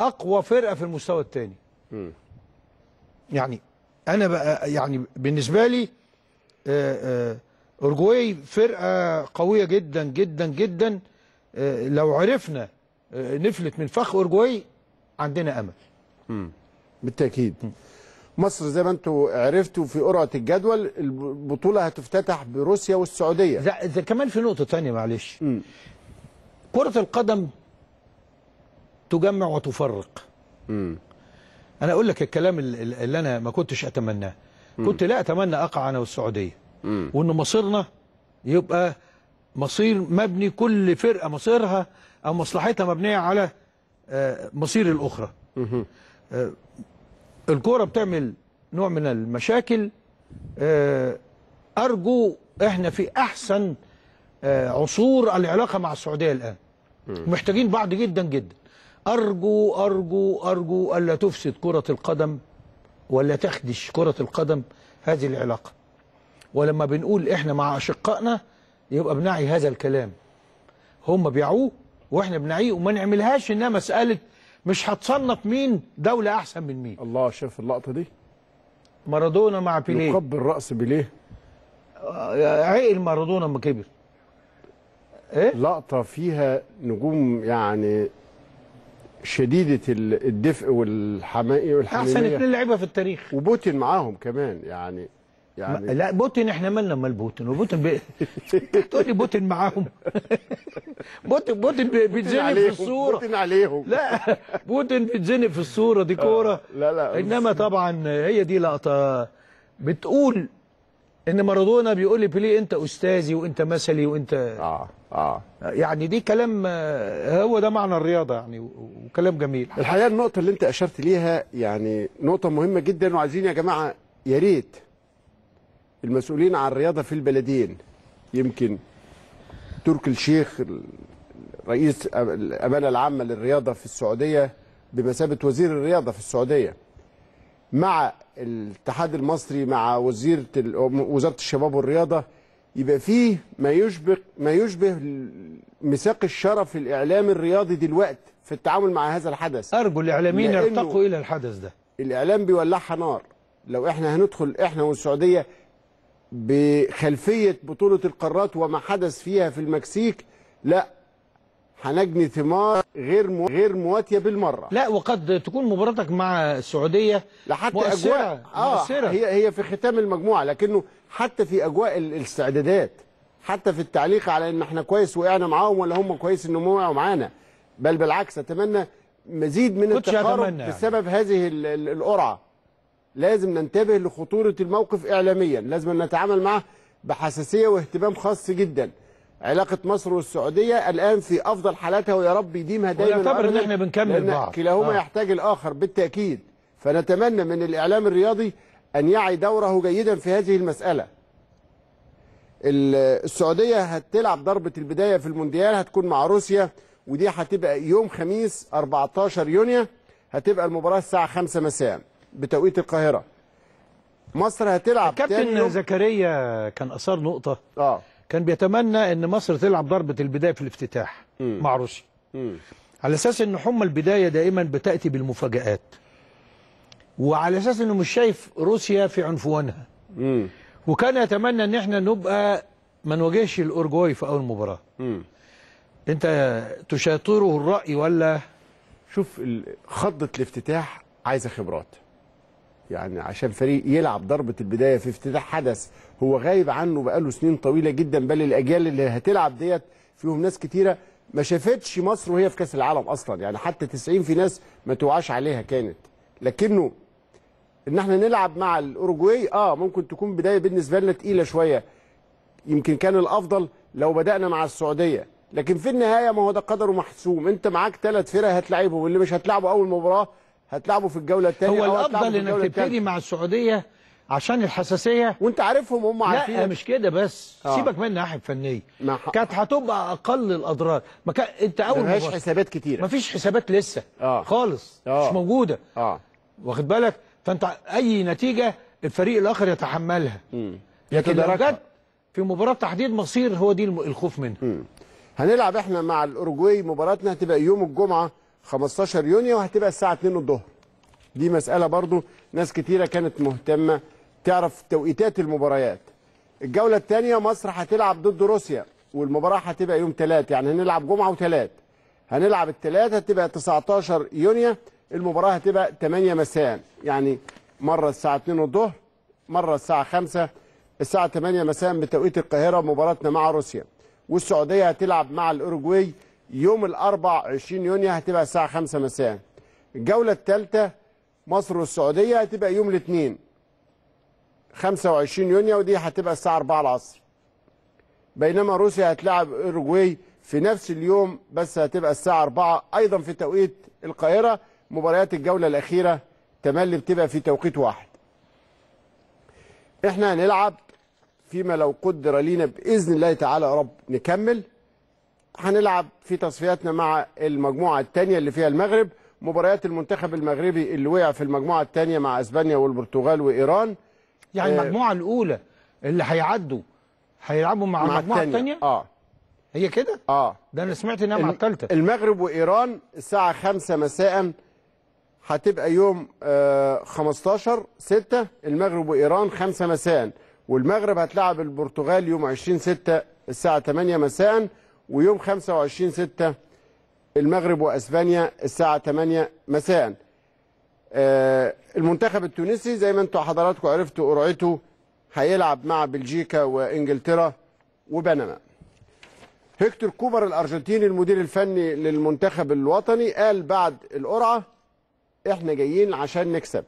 أقوى فرقة في المستوى الثاني يعني أنا بقى يعني بالنسبة لي أورجواي فرقة قوية جدا جدا جدا. آه، لو عرفنا آه، نفلت من فخ أورجواي عندنا أمل. بالتأكيد. مصر زي ما أنتم عرفتوا في قرعة الجدول البطولة هتفتتح بروسيا والسعودية. ده, ده كمان في نقطة ثانية معلش. كرة القدم تجمع وتفرق. أنا أقول لك الكلام ال- اللي أنا ما كنتش أتمناه. كنت لا أتمنى أقع أنا والسعودية. وإن مصيرنا يبقى مصير مبني كل فرقة مصيرها أو مصلحتها مبنية على آه، مصير الأخرى. آه، الكورة بتعمل نوع من المشاكل. آه، أرجو إحنا في أحسن آه، عصور العلاقة مع السعودية الآن. محتاجين بعض جدا جدا. أرجو أرجو أرجو ألا تفسد كرة القدم ولا تخدش كرة القدم هذه العلاقة. ولما بنقول إحنا مع أشقائنا يبقى بنعي هذا الكلام. هم بيعوه وإحنا بنعيه وما نعملهاش إنها مسألة مش هتصنف مين دولة أحسن من مين. الله شاف اللقطة دي؟ مارادونا مع بيليه. يقبل رأس بيليه. آه، عقل مارادونا لما كبر. إيه؟ لقطة فيها نجوم يعني شديدة ال- الدفء والحمائي والحميمية. أحسن اثنين لعيبة في التاريخ. وبوتين معاهم كمان يعني يعني لا بوتين إحنا مالنا مال بوتين وبوتين بي... [laughs] تقول لي بوتين معاهم. [laughs] بوتين بوتين بي- بيتزنق في الصورة. بوتين عليهم. لا بوتين بيتزنق في الصورة دي كورة. لا لا إنما طبعا هي دي لقطة بتقول إن مارادونا بيقول لي بيليه أنت أستاذي وأنت مثلي وأنت آه آه. يعني دي كلام هو ده معنى الرياضة يعني وكلام جميل. الحقيقة النقطة اللي أنت أشرت ليها يعني نقطة مهمة جدا وعايزين يا جماعة يا ريت المسؤولين عن الرياضة في البلدين يمكن تركي الشيخ رئيس الأمانة العامة للرياضة في السعودية بمثابة وزير الرياضة في السعودية. مع الاتحاد المصري مع وزيرة وزارة الشباب والرياضة يبقى فيه ما يشبه ما يشبه ميثاق الشرف الإعلامي الرياضي دلوقتي في التعامل مع هذا الحدث. أرجو الإعلاميين يرتقوا إلى الحدث ده. الإعلام بيولعها نار. لو إحنا هندخل إحنا والسعودية بخلفية بطولة القارات وما حدث فيها في المكسيك لا هنجني ثمار غير مو... غير مواتية بالمرة. لا وقد تكون مباراتك مع السعودية لحتى مؤثرة أجواء. آه مؤثرة. هي هي في ختام المجموعة لكنه حتى في أجواء ال- الاستعدادات حتى في التعليق على إن إحنا كويس وقعنا معاهم ولا هم كويس إنهم وقعوا معانا. بل بالعكس أتمنى مزيد من التقارب يعني. بسبب هذه ال- ال- القرعة. لازم ننتبه لخطورة الموقف اعلاميا. لازم نتعامل معه بحساسية واهتمام خاص جدا. علاقة مصر والسعودية الآن في أفضل حالاتها ويا رب يديمها دايما ونعتبر إن إحنا بنكمل بعض. كلاهما آه. يحتاج الآخر بالتأكيد. فنتمنى من الإعلام الرياضي أن يعي دوره جيدا في هذه المسألة. ال- السعودية هتلعب ضربة البداية في المونديال هتكون مع روسيا ودي هتبقى يوم خميس 14 يونيو هتبقى المباراة الساعة 5 مساء بتوقيت القاهرة. مصر هتلعب كابتن زكريا كان أثار نقطة. آه. كان بيتمنى إن مصر تلعب ضربة البداية في الافتتاح مع روسيا. على أساس إن حمى البداية دائما بتأتي بالمفاجآت. وعلى أساس إنه مش شايف روسيا في عنفوانها. وكان يتمنى إن إحنا نبقى ما نواجهش الأورجواي في أول مباراة. أنت تشاطره الرأي ولا؟ شوف خضة الافتتاح عايزة خبرات. يعني عشان فريق يلعب ضربة البداية في افتتاح حدث هو غايب عنه بقاله سنين طويلة جدا بل الأجيال اللي هتلعب ديت فيهم ناس كتيرة ما شافتش مصر وهي في كأس العالم أصلا. يعني حتى 90 في ناس ما توعاش عليها كانت. لكنه إن إحنا نلعب مع الأوروجواي آه ممكن تكون بداية بالنسبة لنا تقيلة شوية. يمكن كان الأفضل لو بدأنا مع السعودية. لكن في النهاية ما هو ده قدره محسوم. أنت معاك ثلاث فرق هتلعبهم واللي مش هتلعبه أول مباراة هتلعبه في الجولة الثانية هو الأفضل إنك تبتدي مع السعودية عشان الحساسية. وأنت عارفهم هم عارفين لا مش كده بس. آه. سيبك من الناحيه الفنيه ما ح- كانت هتبقى أقل الأضرار. ما كان أنت أول مباراة. حسابات كتيرة. مفيش حسابات لسه. آه. خالص. آه. مش موجودة. آه. واخد بالك؟ فأنت أي نتيجة الفريق الآخر يتحملها. لكن لو. جت في مباراة تحديد مصير هو دي الخوف منها. هنلعب إحنا مع الأوروجواي مباراتنا هتبقى يوم الجمعة 15 يونيو وهتبقى الساعة 2 الظهر. دي مسألة برضو ناس كتيرة كانت مهتمة تعرف توقيتات المباريات. الجولة الثانية مصر هتلعب ضد روسيا والمباراة هتبقى يوم ثلاث يعني هنلعب جمعة وثلاث هنلعب الثلاث هتبقى 19 يونيو المباراة هتبقى 8 مساء. يعني مرة الساعة 2 الظهر مرة الساعة 5 الساعة 8 مساء بتوقيت القاهرة مباراتنا مع روسيا. والسعودية هتلعب مع الأوروجواي يوم الأربع 20 يونيو هتبقى الساعة 5 مساء. الجولة الثالثه مصر والسعودية هتبقى يوم الاثنين 25 يونيو ودي هتبقى الساعة 4 العصر. بينما روسيا هتلعب اوروجواي في نفس اليوم بس هتبقى الساعة 4 أيضا في توقيت القاهرة مباريات الجولة الأخيرة تملي بتبقى في توقيت واحد. إحنا هنلعب فيما لو قدر لينا بإذن الله تعالى يا رب نكمل. هنلعب في تصفياتنا مع المجموعة الثانية اللي فيها المغرب مباريات المنتخب المغربي اللي وقع في المجموعة الثانية مع إسبانيا والبرتغال وإيران. يعني آه، المجموعة الأولى اللي هيعدوا هيلعبوا مع, مع المجموعة. الثانية آه. هي كده؟ آه. ده أنا سمعت إنها مع الثالثه المغرب وإيران الساعة 5 مساء هتبقى يوم آه 15 6 المغرب وإيران 5 مساء والمغرب هتلعب البرتغال يوم 20 6 الساعة 8 مساء. ويوم 25 6 المغرب وأسبانيا الساعة 8 مساء. آه المنتخب التونسي زي ما أنتم حضراتكم عرفتوا قرعته هيلعب مع بلجيكا وإنجلترا وبنما. هيكتور كوبر الأرجنتيني المدير الفني للمنتخب الوطني قال بعد القرعة إحنا جايين عشان نكسب.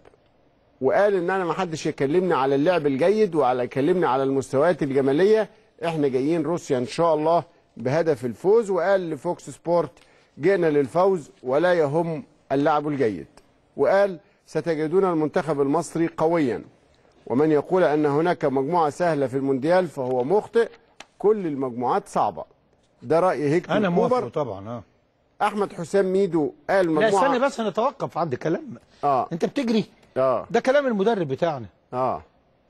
وقال إن أنا ما حدش يكلمني على اللعب الجيد وعلى يكلمني على المستويات الجمالية إحنا جايين روسيا إن شاء الله بهدف الفوز وقال ل Fox Sport جئنا للفوز ولا يهم اللعب الجيد. وقال ستجدون المنتخب المصري قويا. ومن يقول أن هناك مجموعة سهلة في المونديال فهو مخطئ كل المجموعات صعبة. ده رأي هيكتور كوبر موافق طبعا آه. أحمد حسام ميدو قال لا مجموعة استنى بس نتوقف عند كلام. آه. أنت بتجري؟ آه. ده كلام المدرب بتاعنا. آه.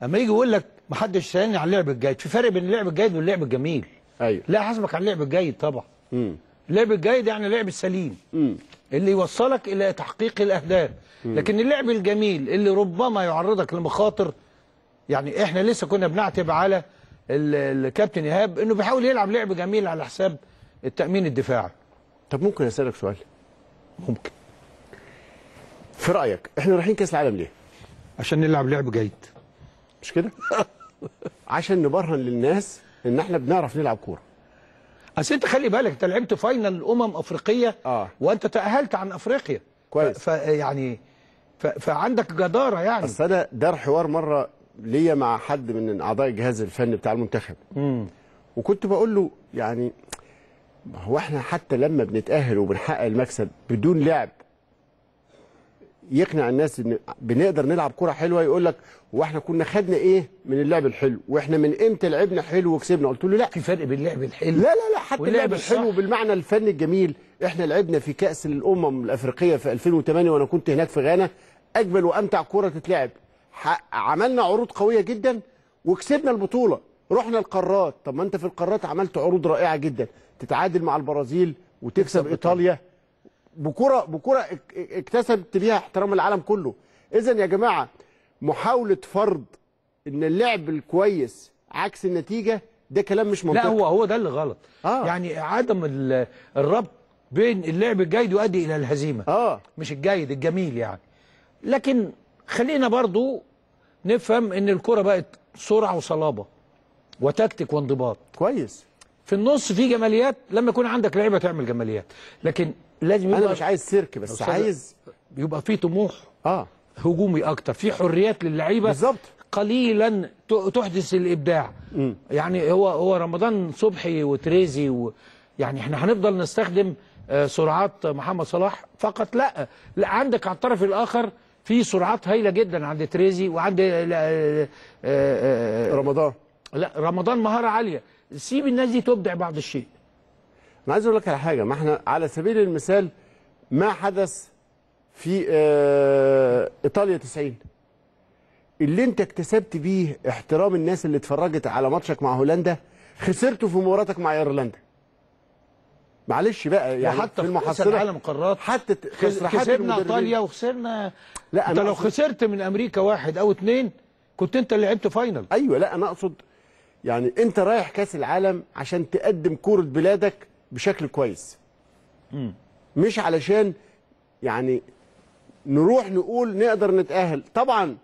اما يجي يقول لك ما حدش سالني على اللعب الجيد في فرق بين اللعب الجيد واللعب الجميل. أيوه. لا حاسبك على اللعب الجيد طبعا. امم اللعب الجيد يعني اللعب السليم. امم اللي يوصلك إلى تحقيق الأهداف. مم. لكن اللعب الجميل اللي ربما يعرضك لمخاطر يعني إحنا لسه كنا بنعتب على ال- الكابتن إيهاب إنه بيحاول يلعب لعب جميل على حساب التأمين الدفاعي. طب ممكن أسألك سؤال؟ ممكن. في رأيك إحنا رايحين كأس العالم ليه؟ عشان نلعب لعب جيد. مش كده؟ [laughs] عشان نبرهن للناس إن إحنا بنعرف نلعب كورة. اصل أنت خلي بالك أنت لعبت فاينل أمم أفريقية آه. وأنت تأهلت عن أفريقيا. كويس. ف يعني ف فعندك جدارة يعني. اصل أنا دار حوار مرة ليا مع حد من أعضاء الجهاز الفني بتاع المنتخب. امم وكنت بقول له يعني هو إحنا حتى لما بنتأهل وبنحقق المكسب بدون لعب يقنع الناس إن بنقدر نلعب كرة حلوة يقول لك وإحنا كنا خدنا إيه من اللعب الحلو؟ وإحنا من إمتى لعبنا حلو وكسبنا؟ قلت له لا. في فرق بين اللعب الحلو لا لا لا حتى اللعب الحلو. بالمعنى الفني الجميل. إحنا لعبنا في كأس الأمم الأفريقية في 2008 وأنا كنت هناك في غانا. أجمل وأمتع كرة تتلعب. عملنا عروض قوية جدا وكسبنا البطولة. رحنا القارات. طب ما أنت في القارات عملت عروض رائعة جدا. تتعادل مع البرازيل وتكسب إيطاليا. بكره بكرة اك- اكتسبت بيها احترام العالم كله. إذا يا جماعة محاولة فرض إن اللعب الكويس عكس النتيجة ده كلام مش منطقي. لا هو هو ده اللي غلط. آه. يعني عدم ال- الربط بين اللعب الجيد يؤدي إلى الهزيمة. آه. مش الجيد الجميل يعني. لكن خلينا برضو نفهم إن الكرة بقت سرعة وصلابة وتكتيك وانضباط. كويس. في النص في جماليات لما يكون عندك لعيبة تعمل جماليات. لكن لازم يبقى أنا مش عايز سيرك بس عايز يبقى في طموح آه. هجومي أكتر في حريات للعيبة بالظبط. قليلا تحدث الإبداع. مم. يعني هو هو رمضان صبحي وتريزي و يعني إحنا هنفضل نستخدم آه، سرعات محمد صلاح فقط لا. لا عندك على الطرف الآخر في سرعات هايلة جدا عند تريزي وعند آه، آه، رمضان. لا رمضان مهارة عالية. سيب الناس دي تبدع بعض الشيء. أنا عايز أقول لك على حاجة ما إحنا على سبيل المثال ما حدث في آه، إيطاليا 90 اللي أنت اكتسبت بيه احترام الناس اللي اتفرجت على ماتشك مع هولندا خسرته في مباراتك مع إيرلندا. معلش بقى يعني وحتى في في المحصله العالم قارات حتى المدربين. إيطاليا وخسرنا. لا أنت لو أقصد- خسرت من أمريكا واحد أو اتنين كنت أنت اللي لعبت final أيوه لا أنا أقصد يعني أنت رايح كأس العالم عشان تقدم كورة بلادك بشكل كويس. مش علشان يعني نروح نقول نقدر نتأهل. طبعا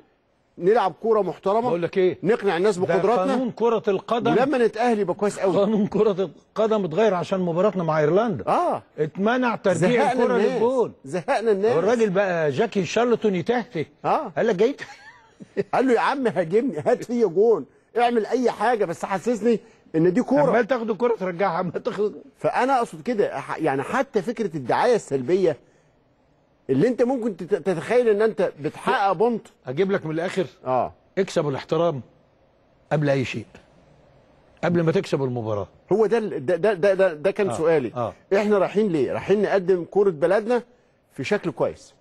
نلعب كورة محترمة بقول لك إيه؟ نقنع الناس بقدراتنا. قانون كرة القدم. ولما نتأهل يبقى كويس قوي. قانون كرة القدم اتغير عشان مباراتنا مع إيرلندا. آه. اتمنع ترجيع الباص. للجول زهقنا الناس. الراجل بقى جاكي شارلتون يتهته. آه. قال لك جاي. قال له يا عم هاجمني هات فيا جون. اعمل أي حاجة بس حسسني إن دي كورة. عمال تاخد الكرة ترجعها عمال تاخد فأنا أقصد كده يعني حتى فكرة الدعاية السلبية اللي أنت ممكن تت- تتخيل إن أنت بتحقق point. أجيب لك من الآخر. آه. اكسب الاحترام قبل أي شيء قبل ما تكسب المباراة. هو ده ده ده ده, ده, كان آه، سؤالي. آه. إحنا رايحين ليه؟ رايحين نقدم كورة بلدنا في شكل كويس.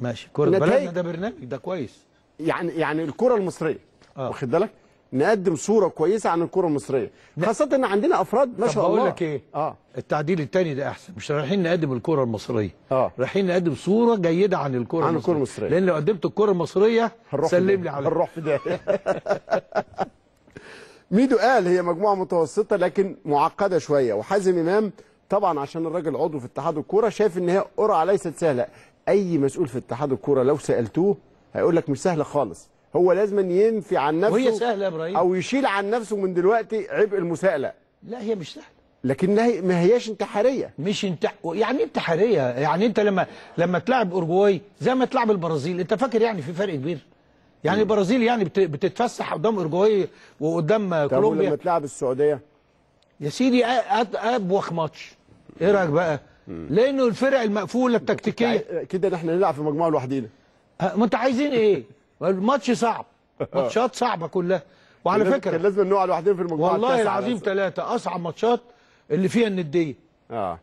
ماشي نتائج- بلدنا ده برنامج ده كويس. يعني يعني الكره المصرية آه. واخد بالك؟ نقدم صورة كويسة عن الكرة المصرية. خاصة إن عندنا أفراد ما شاء الله. بقول لك إيه؟ آه. التعديل الثاني ده أحسن. مش رايحين نقدم الكرة المصرية. آه. رايحين نقدم صورة جيدة عن الكرة عن الكرة المصرية. لأن لو قدمت الكرة المصرية هنروح في سلم. لي على هنروح في داهية [laughs] ميدو قال هي مجموعة متوسطة لكن معقدة شوية. وحازم إمام طبعا عشان الراجل عضو في اتحاد الكورة شايف إن هي قرعة ليست سهلة. أي مسؤول في اتحاد الكورة لو سألتوه هيقول لك مش سهلة خالص. هو لازم ينفي عن نفسه وهي سهلة يا إبراهيم. أو يشيل عن نفسه من دلوقتي عبء المساءلة. لا هي مش سهلة. لكن لا هي- ما هياش انتحارية. مش انت يعني إيه انتحارية؟ يعني أنت لما لما تلعب اورجواي زي ما تلعب البرازيل أنت فاكر يعني في فرق كبير. يعني البرازيل يعني بت- بتتفسح قدام اورجواي وقدام طب ولما كولومبيا تلعب السعودية؟ يا سيدي أبوخ ماتش. إيه رأيك بقى؟ لأنه الفرق المقفولة التكتيكية. كده إحنا نلعب في مجموعة لوحدينا. ما أنت عايزين إيه؟ الماتش صعب. [laughs] ماتشات صعبة كلها. وعلى فكره كان لازم نقع لوحدنا في المجموعة والله العظيم. ثلاثة أصعب ماتشات اللي فيها الندية. آه.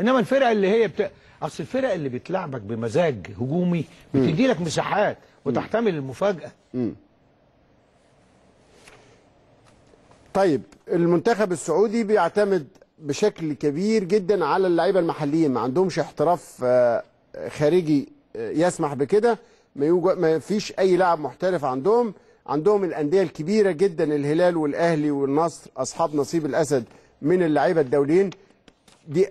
إنما الفرق اللي هي بت... أصل الفرق اللي بتلعبك بمزاج هجومي بتدي لك مساحات وتحتمل المفاجأة. مم. طيب المنتخب السعودي بيعتمد بشكل كبير جدا على اللعيبة المحليين. ما عندهمش احتراف آه، خارجي آه، يسمح بكده. ما, يوجد ما فيش أي لاعب محترف عندهم. عندهم الأندية الكبيرة جدا الهلال والأهلي والنصر أصحاب نصيب الأسد من اللعيبة الدوليين. دي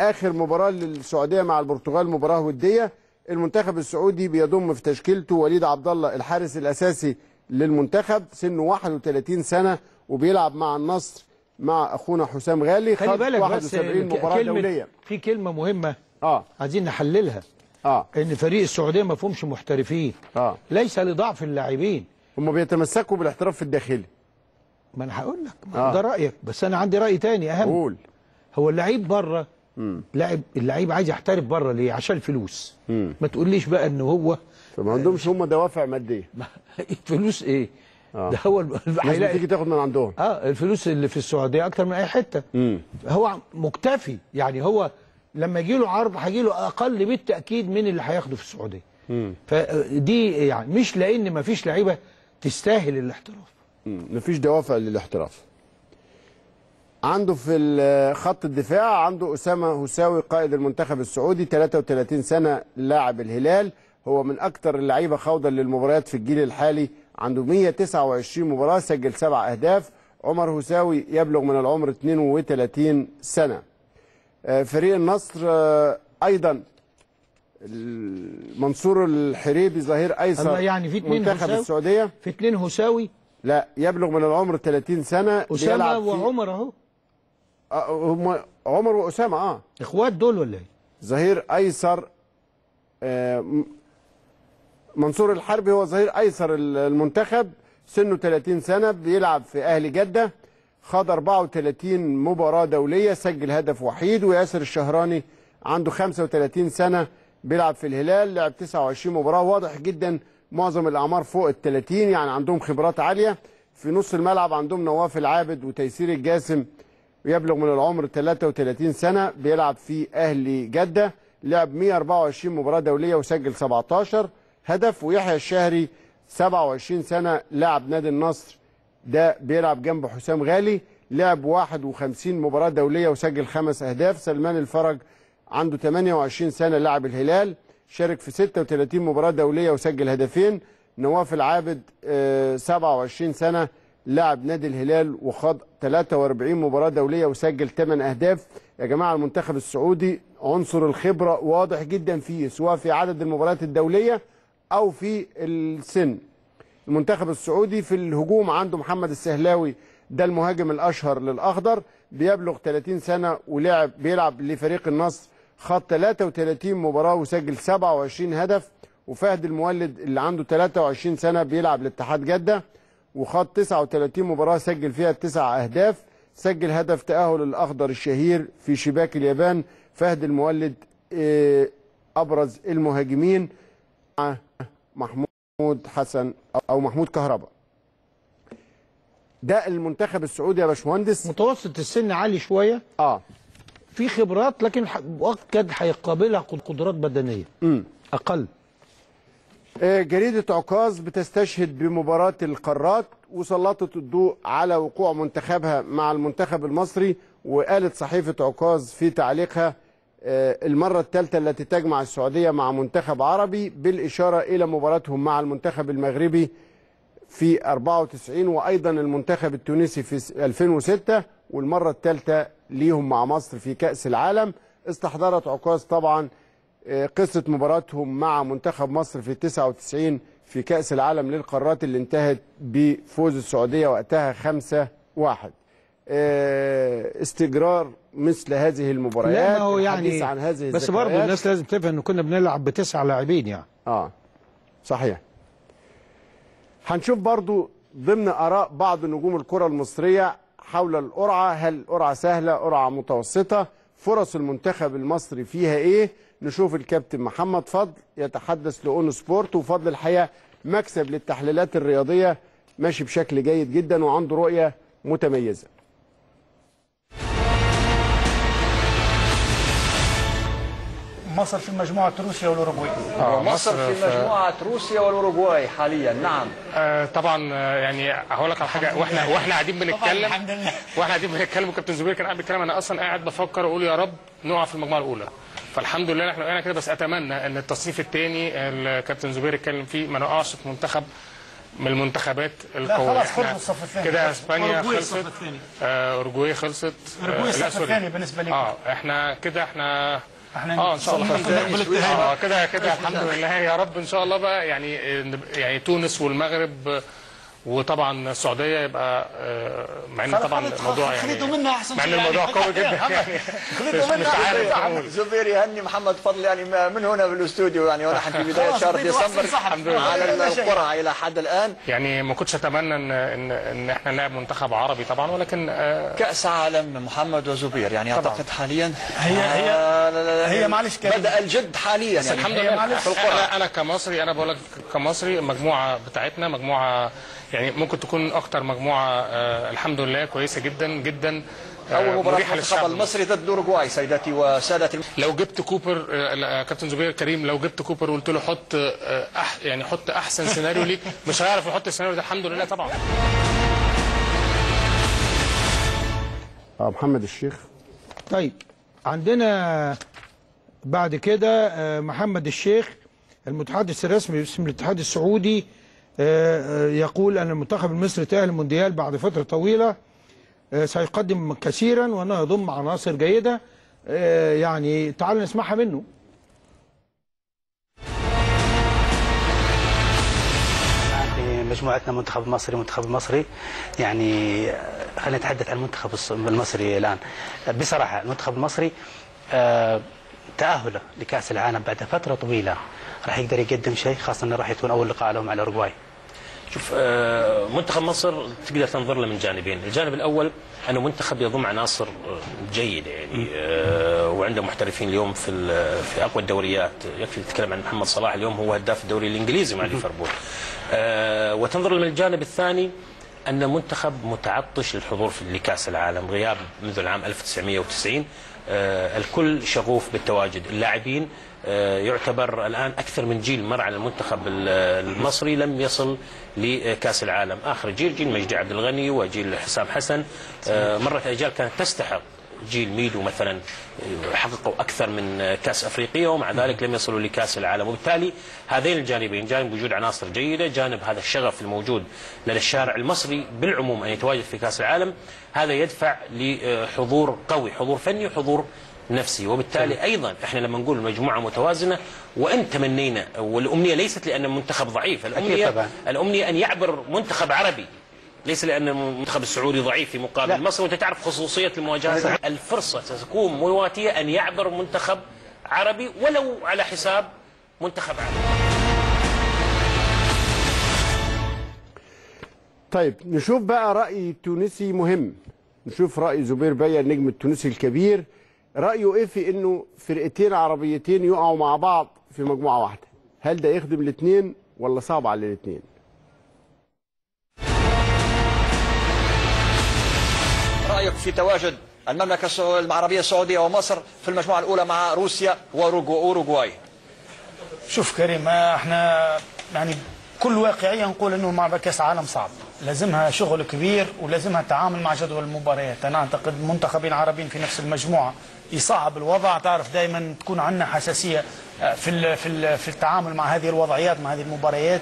آخر مباراة للسعودية مع البرتغال مباراة ودية. المنتخب السعودي بيضم في تشكيلته وليد عبد الله الحارس الأساسي للمنتخب سنه 31 سنة وبيلعب مع النصر مع أخونا حسام غالي. خلي خد بالك بس 71 ك- مباراة كلمة- دولية. في كلمة مهمة آه. عايزين نحللها. آه. إن فريق السعودية ما فيهمش محترفين. آه. ليس لضعف اللاعبين. هم بيتمسكوا بالاحتراف في الداخلي. ما أنا هقول لك. آه. ده رأيك. بس أنا عندي رأي تاني أهم. قول. هو اللعيب بره. لاعب اللعيب عايز يحترف بره ليه؟ عشان الفلوس. مم. ما تقوليش بقى إن هو فما عندهمش هم دوافع مادية. [laughs] الفلوس إيه؟ آه. ده هو هيلاقي- بتيجي تاخد من عندهم. آه الفلوس اللي في السعودية أكتر من أي حتة. مم. هو مكتفي. يعني هو لما يجي له عرض هيجي له أقل بالتأكيد من اللي هياخده في السعودية. فدي يعني مش لأن ما فيش لعيبة تستاهل الاحتراف. مم. مفيش دوافع للاحتراف. عنده في خط الدفاع عنده أسامة هساوي قائد المنتخب السعودي 33 سنة لاعب الهلال. هو من أكثر اللعيبة خوضا للمباريات في الجيل الحالي. عنده 129 مباراة سجل سبع أهداف. عمر هساوي يبلغ من العمر 32 سنة. آه، فريق النصر آه، أيضا منصور الحريبي ظهير الله يعني في اتنين منتخب هساوي؟ السعودية. في اتنين هساوي لا يبلغ من العمر 30 سنة أسامة وعمر أهو. آه، هم عمر وأسامة آه. إخوات دول ولا إيه؟ ظهير أيسر آه، منصور الحربي هو ظهير أيسر ال- المنتخب سنه 30 سنة بيلعب في أهلي جدة. خاض 34 مباراة دولية سجل هدف وحيد وياسر الشهراني عنده 35 سنة بيلعب في الهلال لعب 29 مباراة واضح جدا معظم الأعمار فوق ال 30 يعني عندهم خبرات عالية. في نص الملعب عندهم نواف العابد وتيسير الجاسم ويبلغ من العمر 33 سنة بيلعب في أهلي جدة لعب 124 مباراة دولية وسجل 17 هدف ويحيى الشهري 27 سنة لاعب نادي النصر ده بيلعب جنب حسام غالي لعب 51 مباراة دولية وسجل خمس أهداف. سلمان الفرج عنده 28 سنة لاعب الهلال شارك في 36 مباراة دولية وسجل هدفين. نواف العابد آه، 27 سنة لاعب نادي الهلال وخاض 43 مباراة دولية وسجل 8 أهداف. يا جماعة المنتخب السعودي عنصر الخبرة واضح جدا فيه سواء في عدد المباريات الدولية أو في السن. المنتخب السعودي في الهجوم عنده محمد السهلاوي ده المهاجم الأشهر للأخضر بيبلغ 30 سنة ولعب بيلعب لفريق النصر خاض 33 مباراة وسجل 27 هدف وفهد المولد اللي عنده 23 سنة بيلعب لاتحاد جدة وخاض 39 مباراة سجل فيها تسع أهداف سجل هدف تأهل الأخضر الشهير في شباك اليابان فهد المولد آه، أبرز المهاجمين مع محمود حسن أو محمود كهربا. ده المنتخب السعودي يا باشمهندس. متوسط السن عالي شوية. آه. في خبرات لكن مؤكد هيقابلها قد- قدرات بدنية. امم أقل. آه، جريدة عكاظ بتستشهد بمباراة القارات وسلطت الضوء على وقوع منتخبها مع المنتخب المصري وقالت صحيفة عكاظ في تعليقها المرة الثالثة التي تجمع السعودية مع منتخب عربي بالإشارة إلى مباراتهم مع المنتخب المغربي في 94 وأيضا المنتخب التونسي في س- 2006 والمرة الثالثة ليهم مع مصر في كأس العالم. استحضرت عكاظ طبعا آه، قصة مباراتهم مع منتخب مصر في 99 في كأس العالم للقارات اللي انتهت بفوز السعودية وقتها 5 1 استجرار مثل هذه المباريات هو يعني عن هذه بس برضه. الناس لازم تفهم ان كنا بنلعب بتسع لاعبين يعني. آه صحيح. هنشوف برضو ضمن آراء بعض نجوم الكرة المصرية حول القرعة هل القرعة سهلة قرعة متوسطة فرص المنتخب المصري فيها إيه؟ نشوف الكابتن محمد فضل يتحدث لأون سبورت وفضل الحقيقة مكسب للتحليلات الرياضية ماشي بشكل جيد جدا وعنده رؤية متميزة. مصر في مجموعة روسيا والأوروغواي. آه، مصر في مجموعة روسيا والأوروغواي حاليا نعم. آه طبعا آه، يعني هقول لك على حاجة. وإحنا وإحنا قاعدين بنتكلم. الحمد لله. وإحنا قاعدين بنتكلم. وكابتن زبير كان قاعد بيتكلم. أنا أصلا قاعد بفكر أقول يا رب نقع في المجموعة الأولى. فالحمد لله إحنا وقعنا كده. بس أتمنى إن التصنيف الثاني الكابتن زبير اتكلم فيه ما نقعش في منتخب من المنتخبات القوية. خلاص خدوا الصف الثاني. كده إسبانيا خلصت الصف الثاني. آه، اورجواي خلصت. أوروغواي لا، الصف. الثاني بالنسبة لكم. آه إحنا كده إحنا إحنا آه إن شاء الله. آه كده كده الحمد لله. يا رب إن شاء الله بقى يعني يعني تونس والمغرب وطبعا السعودية يبقى آه، مع إن طبعا الموضوع يعني خليته منها أحسن مع إن شيء يعني. الموضوع قوي جدا. يعني [laughs] خليته منها عارف. زبير يهني محمد فضل يعني من هنا في الاستوديو يعني ونحن في بداية شهر ديسمبر. الحمد لله. على. القرعة إلى حد الآن يعني ما كنتش أتمنى إن إن إحنا نلعب منتخب عربي طبعا ولكن آه، كأس عالم محمد وزبير يعني طبعاً. أعتقد حاليا هي- هي- آه، لا، هي معلش. بدأ الجد حاليا يعني الحمد لله في القرعة أنا أنا كمصري أنا بقول لك كمصري المجموعه بتاعتنا مجموعة يعني ممكن تكون أكتر مجموعة آه الحمد لله كويسة جدا جدا آه، أول مباراة المنتخب للشعب. المصري ضد الاوروغواي سيداتي وسادتي. لو جبت كوبر آه، كابتن زبير كريم لو جبت كوبر وقلت له حط آه، أح يعني حط أحسن سيناريو ليك [laughs] مش هيعرف يحط السيناريو ده الحمد لله طبعا. آه محمد الشيخ. طيب عندنا بعد كده محمد الشيخ المتحدث الرسمي باسم الاتحاد السعودي يقول أن المنتخب المصري تأهل المونديال بعد فترة طويلة آه، سيقدم كثيرا وأنه يضم عناصر جيدة آه، يعني تعال نسمعها منه. مجموعتنا منتخب المصري منتخب المصري يعني خلينا نتحدث عن المنتخب المصري الآن. بصراحة المنتخب المصري آه، تأهله لكأس العالم بعد فترة طويلة. راح يقدر يقدم شيء خاصة إنه راح يكون أول لقاء لهم على الاوروغواي شوف آه، منتخب مصر تقدر تنظر له من جانبين، الجانب الأول أنه منتخب يضم عناصر آه، جيدة يعني آه، وعنده محترفين اليوم في في أقوى الدوريات، يكفي تتكلم عن محمد صلاح اليوم هو هداف الدوري الإنجليزي مع ليفربول. وتنظر من الجانب الثاني أن منتخب متعطش للحضور في لكأس العالم، غياب منذ العام 1990 آه، الكل شغوف بالتواجد، اللاعبين يعتبر الآن أكثر من جيل مر على المنتخب ال- المصري لم يصل لكأس العالم، آخر جيل جيل مجدي عبد الغني وجيل حسام حسن. آه، مرت أجيال كانت تستحق جيل ميدو مثلا آه، حققوا أكثر من آه، كأس أفريقيا ومع ذلك لم يصلوا لكأس العالم، وبالتالي هذين الجانبين جانب وجود عناصر جيدة، جانب هذا الشغف الموجود لدى الشارع المصري بالعموم أن يتواجد في كأس العالم، هذا يدفع لحضور قوي، حضور فني وحضور نفسي. وبالتالي أيضا إحنا لما نقول مجموعه متوازنة وإن تمنينا والأمنية ليست لأن المنتخب ضعيف الامنيه طبعاً. الأمنية أن يعبر منتخب عربي ليس لأن المنتخب السعودي ضعيف في مقابل مصر. وأنت تعرف خصوصية المواجهات الفرصة ستكون مواتية أن يعبر منتخب عربي ولو على حساب منتخب عربي. طيب نشوف بقى رأي تونسي مهم. نشوف رأي زبير بيا النجم التونسي الكبير. رأيه إيه في إنه فرقتين عربيتين يقعوا مع بعض في مجموعة واحدة؟ هل ده يخدم الاثنين ولا صعب على الاثنين؟ رأيك في تواجد المملكة العربية السعودية ومصر في المجموعة الأولى مع روسيا وأوروغواي؟ شوف كريم آه، إحنا يعني كل واقعية نقول إنه مع كأس عالم صعب. لازمها شغل كبير ولازمها تعامل مع جدول المباريات. أنا أعتقد منتخبين عربيين في نفس المجموعة يصعب الوضع. تعرف دائما تكون عندنا حساسية آه، في في في التعامل مع هذه الوضعيات مع هذه المباريات.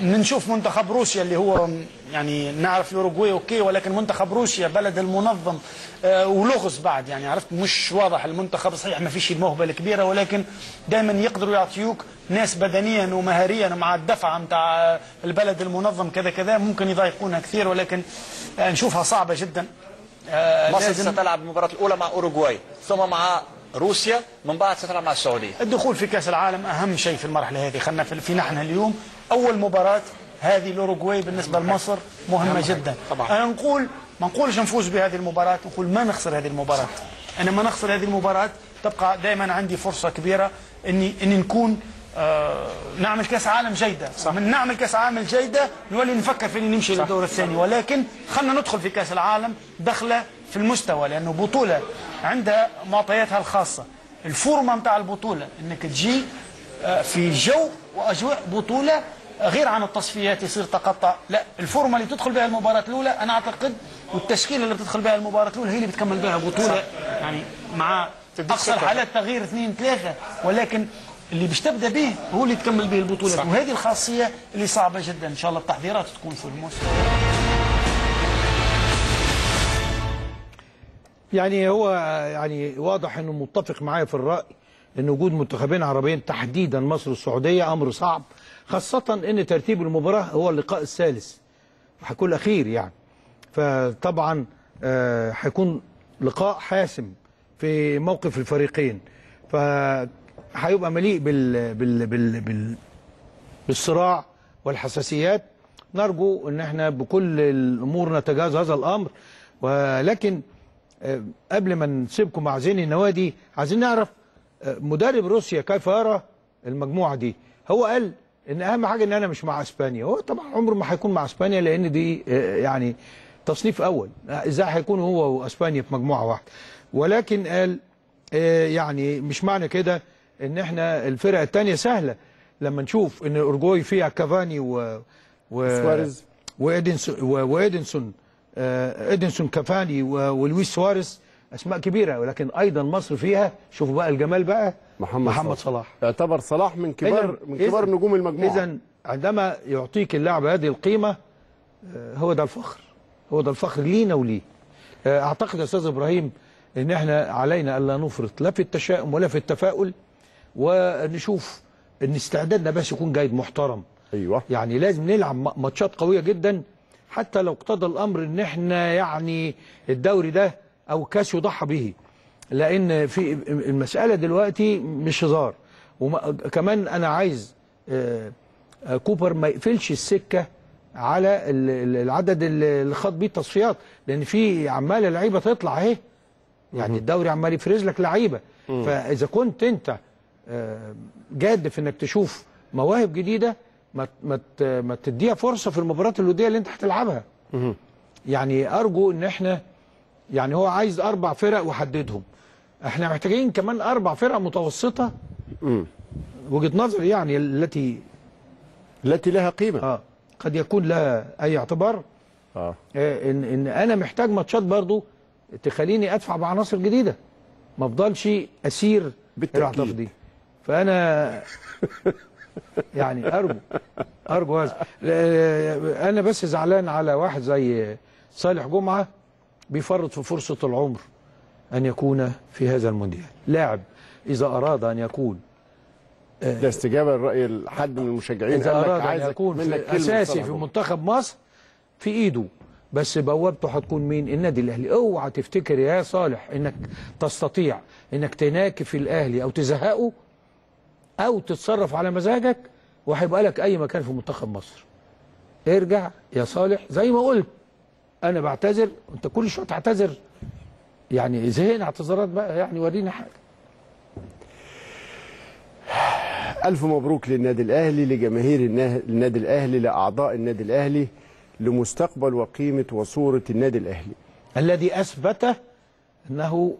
بنشوف منتخب روسيا اللي هو يعني نعرف الاوروغواي okay ولكن منتخب روسيا بلد المنظم آه، ولغز بعد يعني عرفت؟ مش واضح المنتخب صحيح ما فيش الموهبه الكبيره ولكن دائما يقدروا يعطيوك ناس بدنيا ومهاريا مع الدفعه نتاع البلد المنظم كذا كذا ممكن يضايقونها كثير ولكن آه، نشوفها صعبة جدا. آه، مصر لازم- ستلعب المباراة الأولى مع أوروغواي ثم مع روسيا من بعد ستلعب مع السعودية. الدخول في كأس العالم أهم شيء في المرحلة هذه. خلينا في في نحن اليوم أول مباراة هذه الأوروغواي بالنسبة لمصر مهمة جدا. طبعاً. أنا نقول ما نقولش نفوز بهذه المباراة نقول ما نخسر هذه المباراة. أنا ما نخسر هذه المباراة تبقى دائما عندي فرصة كبيرة اني إني نكون آه نعمل كأس عالم جيدة. صح. من نعمل كأس عالم جيده نولي نفكر في إني نمشي للدور الثاني. ولكن خلينا ندخل في كأس العالم دخلة في المستوى لأنه بطولة عندها معطياتها الخاصة. الفورمة نتاع البطولة إنك تجي آه، في جو وأجواء بطولة غير عن التصفيات يصير تقطع. لا الفورمة اللي تدخل بها المباراة الأولى أنا أعتقد والتشكيلة اللي بتدخل بها المباراة الأولى هي اللي بتكمل بها بطولة. يعني مع أقصى ثقة. الحالات تغيير اثنين ثلاثة ولكن اللي باش تبدا به هو اللي تكمل به البطولة. صح. وهذه الخاصية اللي صعبة جدا. إن شاء الله التحضيرات تكون في المستوى يعني هو يعني واضح إنه متفق معايا في الرأي إن وجود منتخبين عربيين تحديدا مصر والسعوديه أمر صعب. خاصة إن ترتيب المباراة هو اللقاء الثالث هيكون الأخير يعني. فطبعا آه، هيكون لقاء حاسم في موقف الفريقين. فهيبقى مليء بال بال بال بال بالصراع والحساسيات. نرجو إن إحنا بكل الأمور نتجاوز هذا الأمر. ولكن آه، قبل ما نسيبكم مع زين النوادي عايزين نعرف آه، مدرب روسيا كيف يرى المجموعة دي؟ هو قال إن أهم حاجة إن أنا مش مع إسبانيا. هو طبعا عمره ما هيكون مع إسبانيا لأن دي آه، يعني تصنيف أول. إزاي هيكون هو وإسبانيا في مجموعة واحدة. ولكن قال آه، يعني مش معنى كده إن إحنا الفرق الثانية سهلة. لما نشوف إن أورجواي فيها كافاني و, و... سواريز. وإدينسون و- وإدينسون آه، كافاني ولويس سواريز. أسماء كبيرة ولكن أيضا مصر فيها شوفوا بقى الجمال بقى محمد, محمد صلاح. يعتبر صلاح من كبار من كبار نجوم المجموعة. اذا عندما يعطيك اللاعب هذه القيمة آه، هو ده الفخر. هو ده الفخر لينا وليه. آه، أعتقد يا أستاذ إبراهيم إن إحنا علينا الا نفرط لا في التشاؤم ولا في التفاؤل ونشوف إن استعدادنا بس يكون جيد محترم. أيوه. يعني لازم نلعب ماتشات قوية جدا حتى لو اقتضى الأمر إن إحنا يعني الدوري ده أو كاس يضحى به. لأن في المسألة دلوقتي مش هزار. وكمان أنا عايز آه، كوبر ما يقفلش السكة على ال- ال- العدد اللي خاض بيه التصفيات. لأن في عمالة لعيبة تطلع أهي. يعني الدوري عمال يفرز لك لعيبة. مم. فإذا كنت أنت آه، جاد في إنك تشوف مواهب جديدة ما ما تديها فرصة في المباريات الودية اللي أنت هتلعبها. يعني أرجو إن إحنا يعني هو عايز أربع فرق وحددهم. إحنا محتاجين كمان أربع فرق متوسطة. مم. وجهة نظري يعني التي التي لها قيمة. آه قد يكون لها أي اعتبار. آه. آه، إن إن أنا محتاج ماتشات برضو تخليني أدفع بعناصر جديدة. ما أفضلش أسير. العاطفه دي. فأنا يعني أرجو أرجو هذا. آه، أنا بس زعلان على واحد زي صالح جمعة. بيفرط في فرصة العمر أن يكون في هذا المونديال. لاعب إذا أراد أن يكون ده استجابة لرأي حد من المشجعين. أراد أن عايزك يكون في صلاح. في. منتخب مصر في إيده. بس بوابته هتكون مين؟ النادي الأهلي. أوعى تفتكر يا صالح إنك تستطيع إنك تناكف الأهلي أو تزهقه أو تتصرف على مزاجك وهيبقى لك أي مكان في منتخب مصر. ارجع يا صالح زي ما قلت. أنا بعتذر انت كل شوية تعتذر. يعني زهقنا اعتذارات بقى يعني ورينا حاجة. ألف مبروك للنادي الأهلي لجماهير النا- النادي الأهلي لأعضاء النادي الأهلي لمستقبل وقيمة وصورة النادي الأهلي. الذي أثبت إنه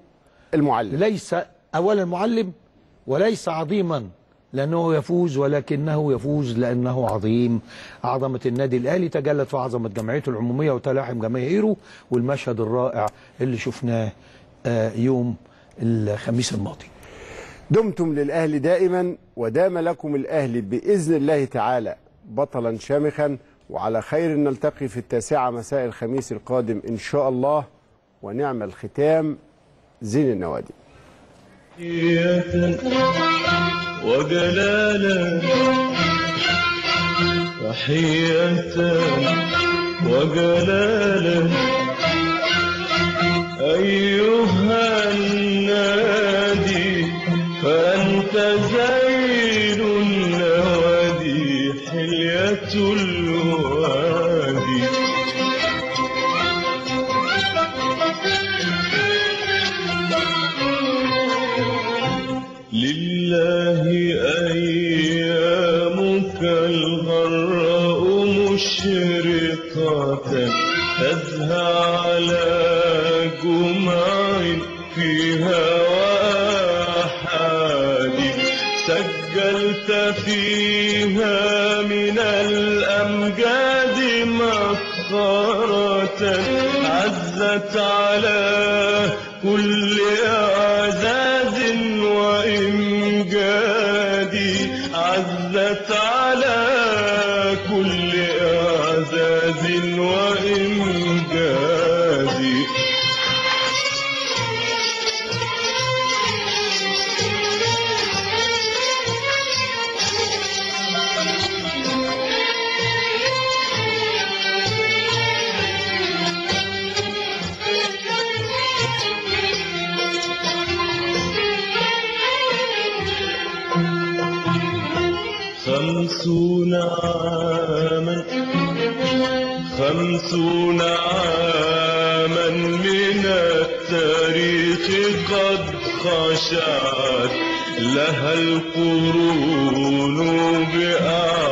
المعلم. ليس أولا معلم وليس عظيما. لأنه يفوز ولكنه يفوز لأنه عظيم. عظمة النادي الأهلي تجلت في عظمة جمعيته العمومية وتلاحم جماهيره والمشهد الرائع اللي شفناه آه، يوم الخميس الماضي. دمتم للأهلي دائما ودام لكم الأهلي بإذن الله تعالى بطلا شامخا وعلى خير نلتقي في التاسعة مساء الخميس القادم إن شاء الله ونعم الختام زين النوادي. وجلالا تحية وجلالا أيها النادي مشرقة تزهى على جمع فيها وآحاد سجلت فيها من الأمجاد مفخرة عزت على كل أعزاز قد خشعت لها القرون بأعوام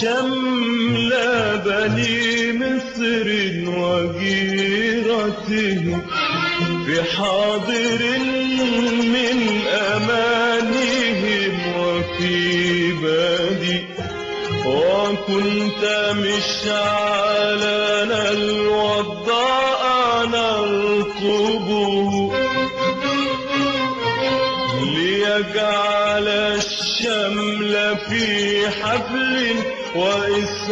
شمل بني مصر وجيرتهم في حاضر من أمانهم وفي بادي. وكنت مشعلنا الوضاء نرقبه ليجعل الشمل في حفل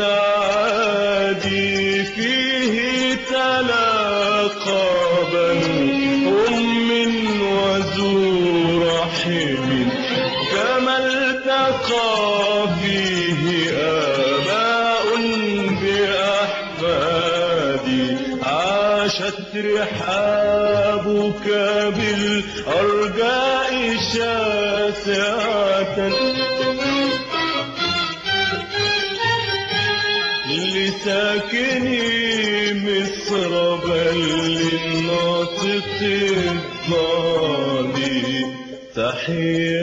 وإسعاد فيه تلاقى بنو تحية